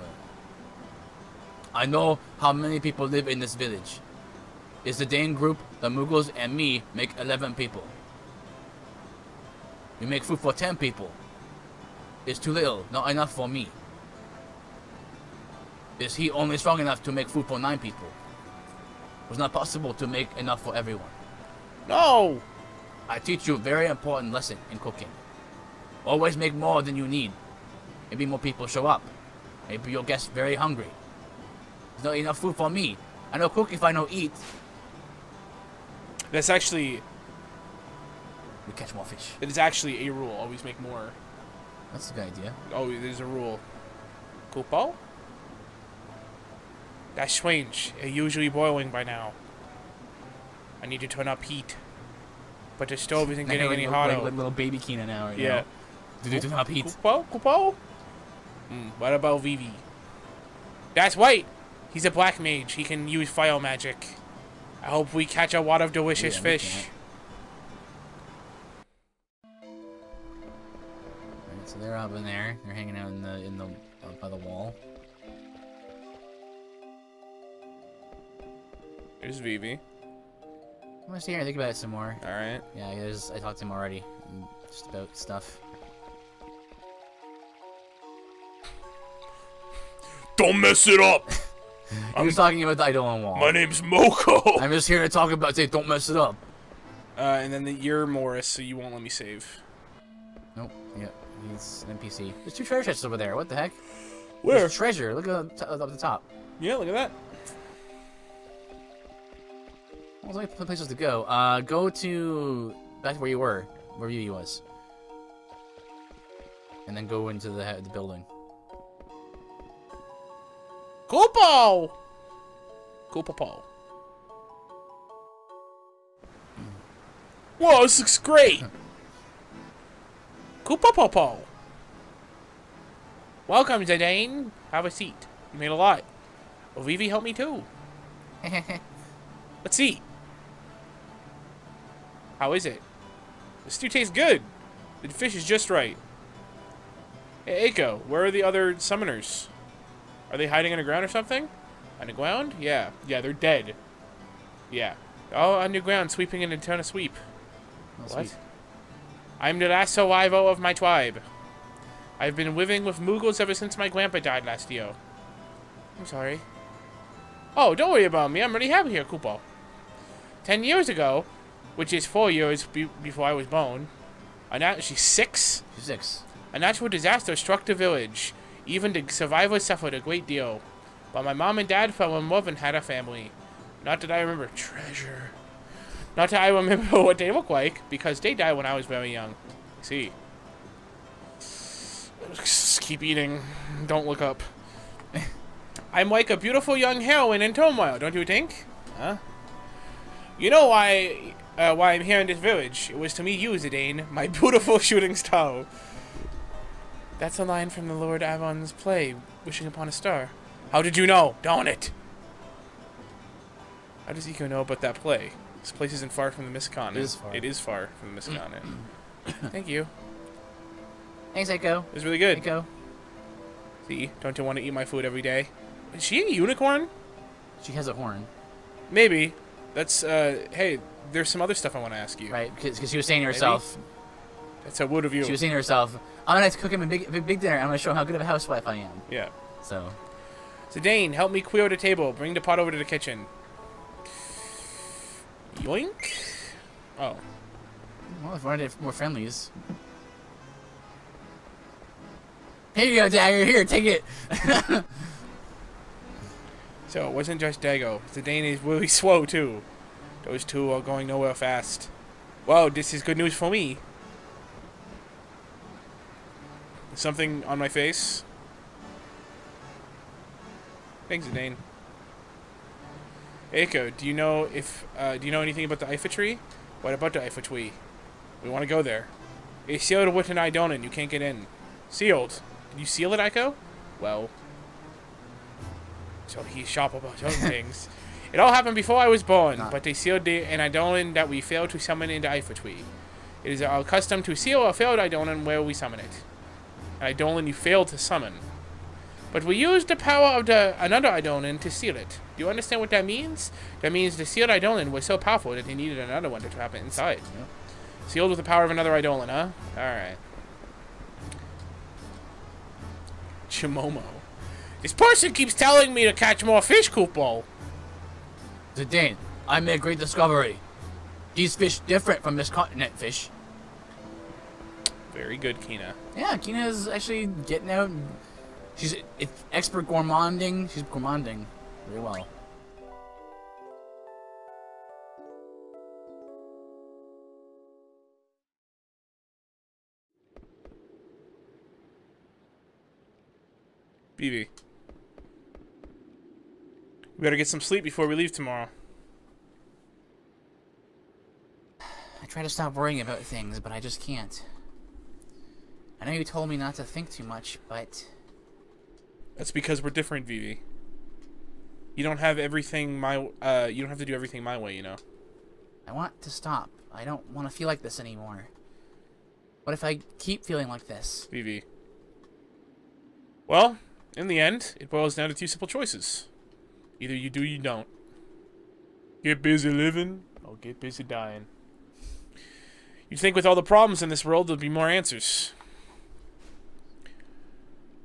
I know how many people live in this village. It's Zidane group, the Moogles, and me make 11 people. We make food for 10 people. It's too little, not enough for me. Is he only strong enough to make food for 9 people? It was not possible to make enough for everyone. No. I teach you a very important lesson in cooking. Always make more than you need. Maybe more people show up. Maybe you'll get very hungry. There's not enough food for me. I know cook if I know eat. That's actually We catch more fish. it is actually a rule. Always make more. That's a good idea. Oh, there's a rule. Kupo? That's strange. It's usually boiling by now. I need to turn up heat. But the stove isn't getting like, any like- hotter. Like, little baby Quina now, right yeah. now. Do do not heat. Kupo? Kupo? Hmm, what about Vivi? That's white! He's a black mage. He can use fire magic. I hope we catch a lot of delicious Yeah, fish. can't. So they're up in there. They're hanging out in the in the by the wall. There's Vivi. I'm gonna stay here and think about it some more. Alright. Yeah, I I talked to him already, just about stuff. Don't mess it up. He was talking about the Eidolon wall. My name's Moko. I'm just here to talk about. Say, don't mess it up. Uh, and then the, you're Morris, so you won't let me save. Nope. Yeah, he's an NPC. There's two treasure chests over there. What the heck? Where? There's treasure. Look at the, up the top. Yeah, look at that. Well, there's only places to go. Uh, go to back to where you were, where you was, and then go into the the building. Kupo! Kupo. Whoa, this looks great! Kupo Welcome, Zidane. Have a seat. You made a lot. Well, Vivi helped me too. Let's eat. How is it? The stew tastes good. The fish is just right. Hey, Eiko, where are the other summoners? Are they hiding underground or something? Underground? Yeah. Yeah, they're dead. Yeah. Oh, underground, sweeping in a ton of sweep. Oh, What? sweet. I'm the last survivor of my tribe. I've been living with Moogles ever since my grandpa died last year. I'm sorry. Oh, don't worry about me. I'm really happy here, Koopa. Ten years ago, which is four years be- before I was born, a nat- she's six. She's six. A natural disaster struck the village. Even the survivors suffered a great deal. But my mom and dad fell in love and had a family. Not that I remember treasure. Not that I remember what they look like, because they died when I was very young. See. Just keep eating. Don't look up. I'm like a beautiful young heroine in turmoil, don't you think? Huh? You know why uh, why I'm here in this village. It was to meet you, Zidane, my beautiful shooting star. That's a line from the Lord Avon's play, Wishing Upon a Star. How did you know? Darn it! How does Eiko know about that play? This place isn't far from the Mist Continent. It is far. It is far from the Mist Continent. Thank you. Thanks, Echo. It was really good. Echo. See, don't you want to eat my food every day? Is she a unicorn? She has a horn, Maybe. That's, uh, hey, there's some other stuff I want to ask you. right? Because she was saying to herself, That's a wood of you. she was saying to herself, I'm gonna cook him a big, big, big dinner. I'm gonna show him how good of a housewife I am. yeah. So, Zidane, help me clear the table. Bring the pot over to the kitchen. Yoink. Oh. well, if we're any more friendlies. Here you go, Dagger. Here, take it. So it wasn't just Dago. Zidane is really slow too. Those two are going nowhere fast. Wow, this is good news for me. Something on my face. Thanks, Zidane. Eiko, do you know if uh, do you know anything about the Iifa tree? What about the Iifa tree? We want to go there. It's sealed with an Eidolon. You can't get in. Sealed. Did you seal it, Eiko? Well, so he's sharp about certain things. It all happened before I was born, Not- but they sealed the an Eidolon that we failed to summon into Iifa Tree. It is our custom to seal a failed Eidolon where we summon it. An Eidolon you failed to summon. But we used the power of the another Eidolon to seal it. Do you understand what that means? That means the sealed Eidolon was so powerful that they needed another one to trap it inside. Yep. Sealed with the power of another Eidolon, huh? Alright. Chimomo. This person keeps telling me to catch more fish, Kupo. Zidane, I made a great discovery. These fish different from this continent fish. Very good, Quina. Yeah, Quina's actually getting out. She's it's expert gourmanding. She's gourmanding very well. BB. We better get some sleep before we leave tomorrow. I try to stop worrying about things, but I just can't. I know you told me not to think too much, but That's because we're different, Vivi. You don't have everything my uh you don't have to do everything my way, you know. I want to stop. I don't want to feel like this anymore. What if I keep feeling like this? Vivi. Well, in the end, it boils down to two simple choices. Either you do or you don't. Get busy living or get busy dying. You'd think with all the problems in this world there'd be more answers.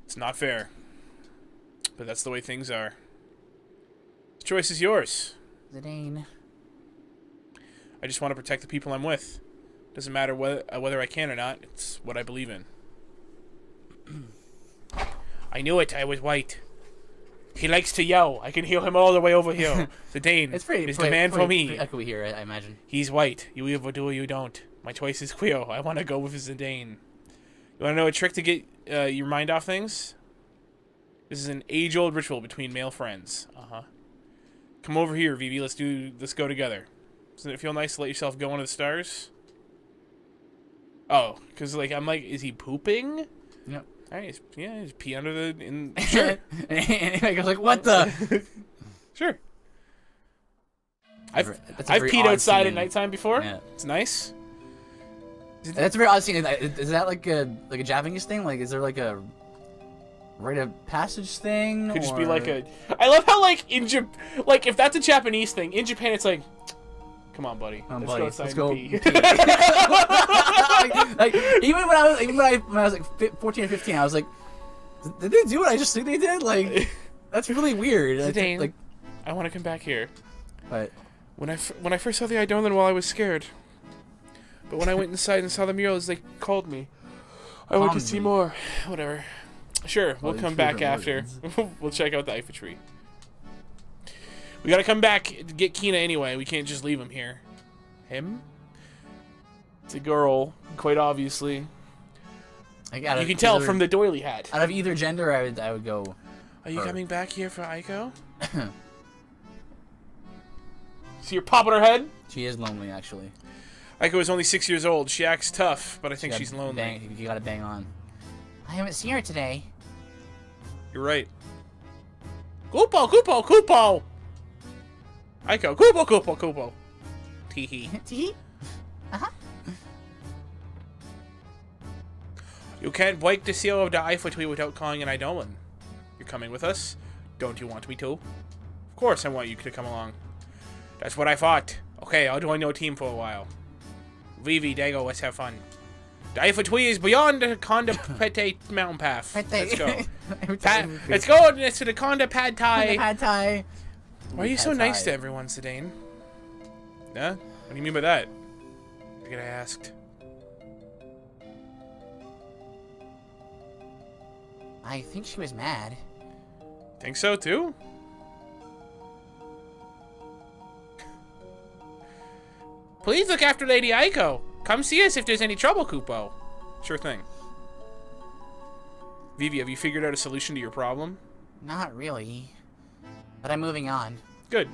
It's not fair. But that's the way things are. The choice is yours. Zidane, I just want to protect the people I'm with. Doesn't matter whether, uh, whether I can or not. It's what I believe in. I knew it. I was white. He likes to yell. I can hear him all the way over here. Zidane It's pretty. is the man for me. pretty echoey here, I, I imagine. He's white. You either do or you don't. My choice is clear. I want to go with Zidane. You want to know a trick to get uh, your mind off things? This is an age-old ritual between male friends. Uh huh. Come over here, Vivi. Let's do. Let's go together. Doesn't it feel nice to let yourself go into the stars? Oh, because like I'm like, is he pooping? Yep. All right, yeah, just pee under the. In, sure, and I was like, what the? sure. I've, That's a- that's a I've peed odd outside at nighttime before. Yeah. It's nice. That's a very odd scene. Is that like a like a Japanese thing? Like, is there like a rite of passage thing? Could just be like a. I love how like in Jap- like if that's a Japanese thing in Japan, it's like, come on, buddy, Come on, let's buddy, go let's go like, like, even when I was even when I when I was like fi- 14 or 15, I was like, did they do what I just think they did? Like, that's really weird. That's, Zidane. Like, I want to come back here. but When I f- when I first saw the Eidolon wall, I was scared. But when I went inside and saw the murals, they called me. I want to see more. Whatever. Sure, we'll these come back after. we'll check out the Iifa tree. We gotta come back to get Quina anyway. We can't just leave him here. Him? It's a girl, quite obviously. like, You can tell either- from the doily hat. out of either gender, I would I would go. Are you her. coming back here for Eiko? See her popping her head? She is lonely, actually. Eiko is only six years old. She acts tough, but I think You she's lonely. Bang, you gotta bang on. I haven't seen her today. You're right. Kupo, Kupo, Kupo! Eiko, Kupo, Kupo, Kupo. Teehee. Tee? You can't break the seal of the Iifa tree without calling an Eidolon. You're coming with us? Don't you want me to? Of course I want you to come along. That's what I thought. Okay, I'll join your team for a while. Vivi, Dago, let's have fun. The Iifa tree is beyond the Conde Petie mountain path. Let's go. Pa- let's go to the Conda Pad Thai. Pad Thai. Why are you so nice Thai. to everyone, Zidane? Huh? What do you mean by that? I get asked. I think she was mad. Think so too? Please look after Lady Eiko. Come see us if there's any trouble, Kupo. Sure thing. Vivi, have you figured out a solution to your problem? Not really. But I'm moving on. Good.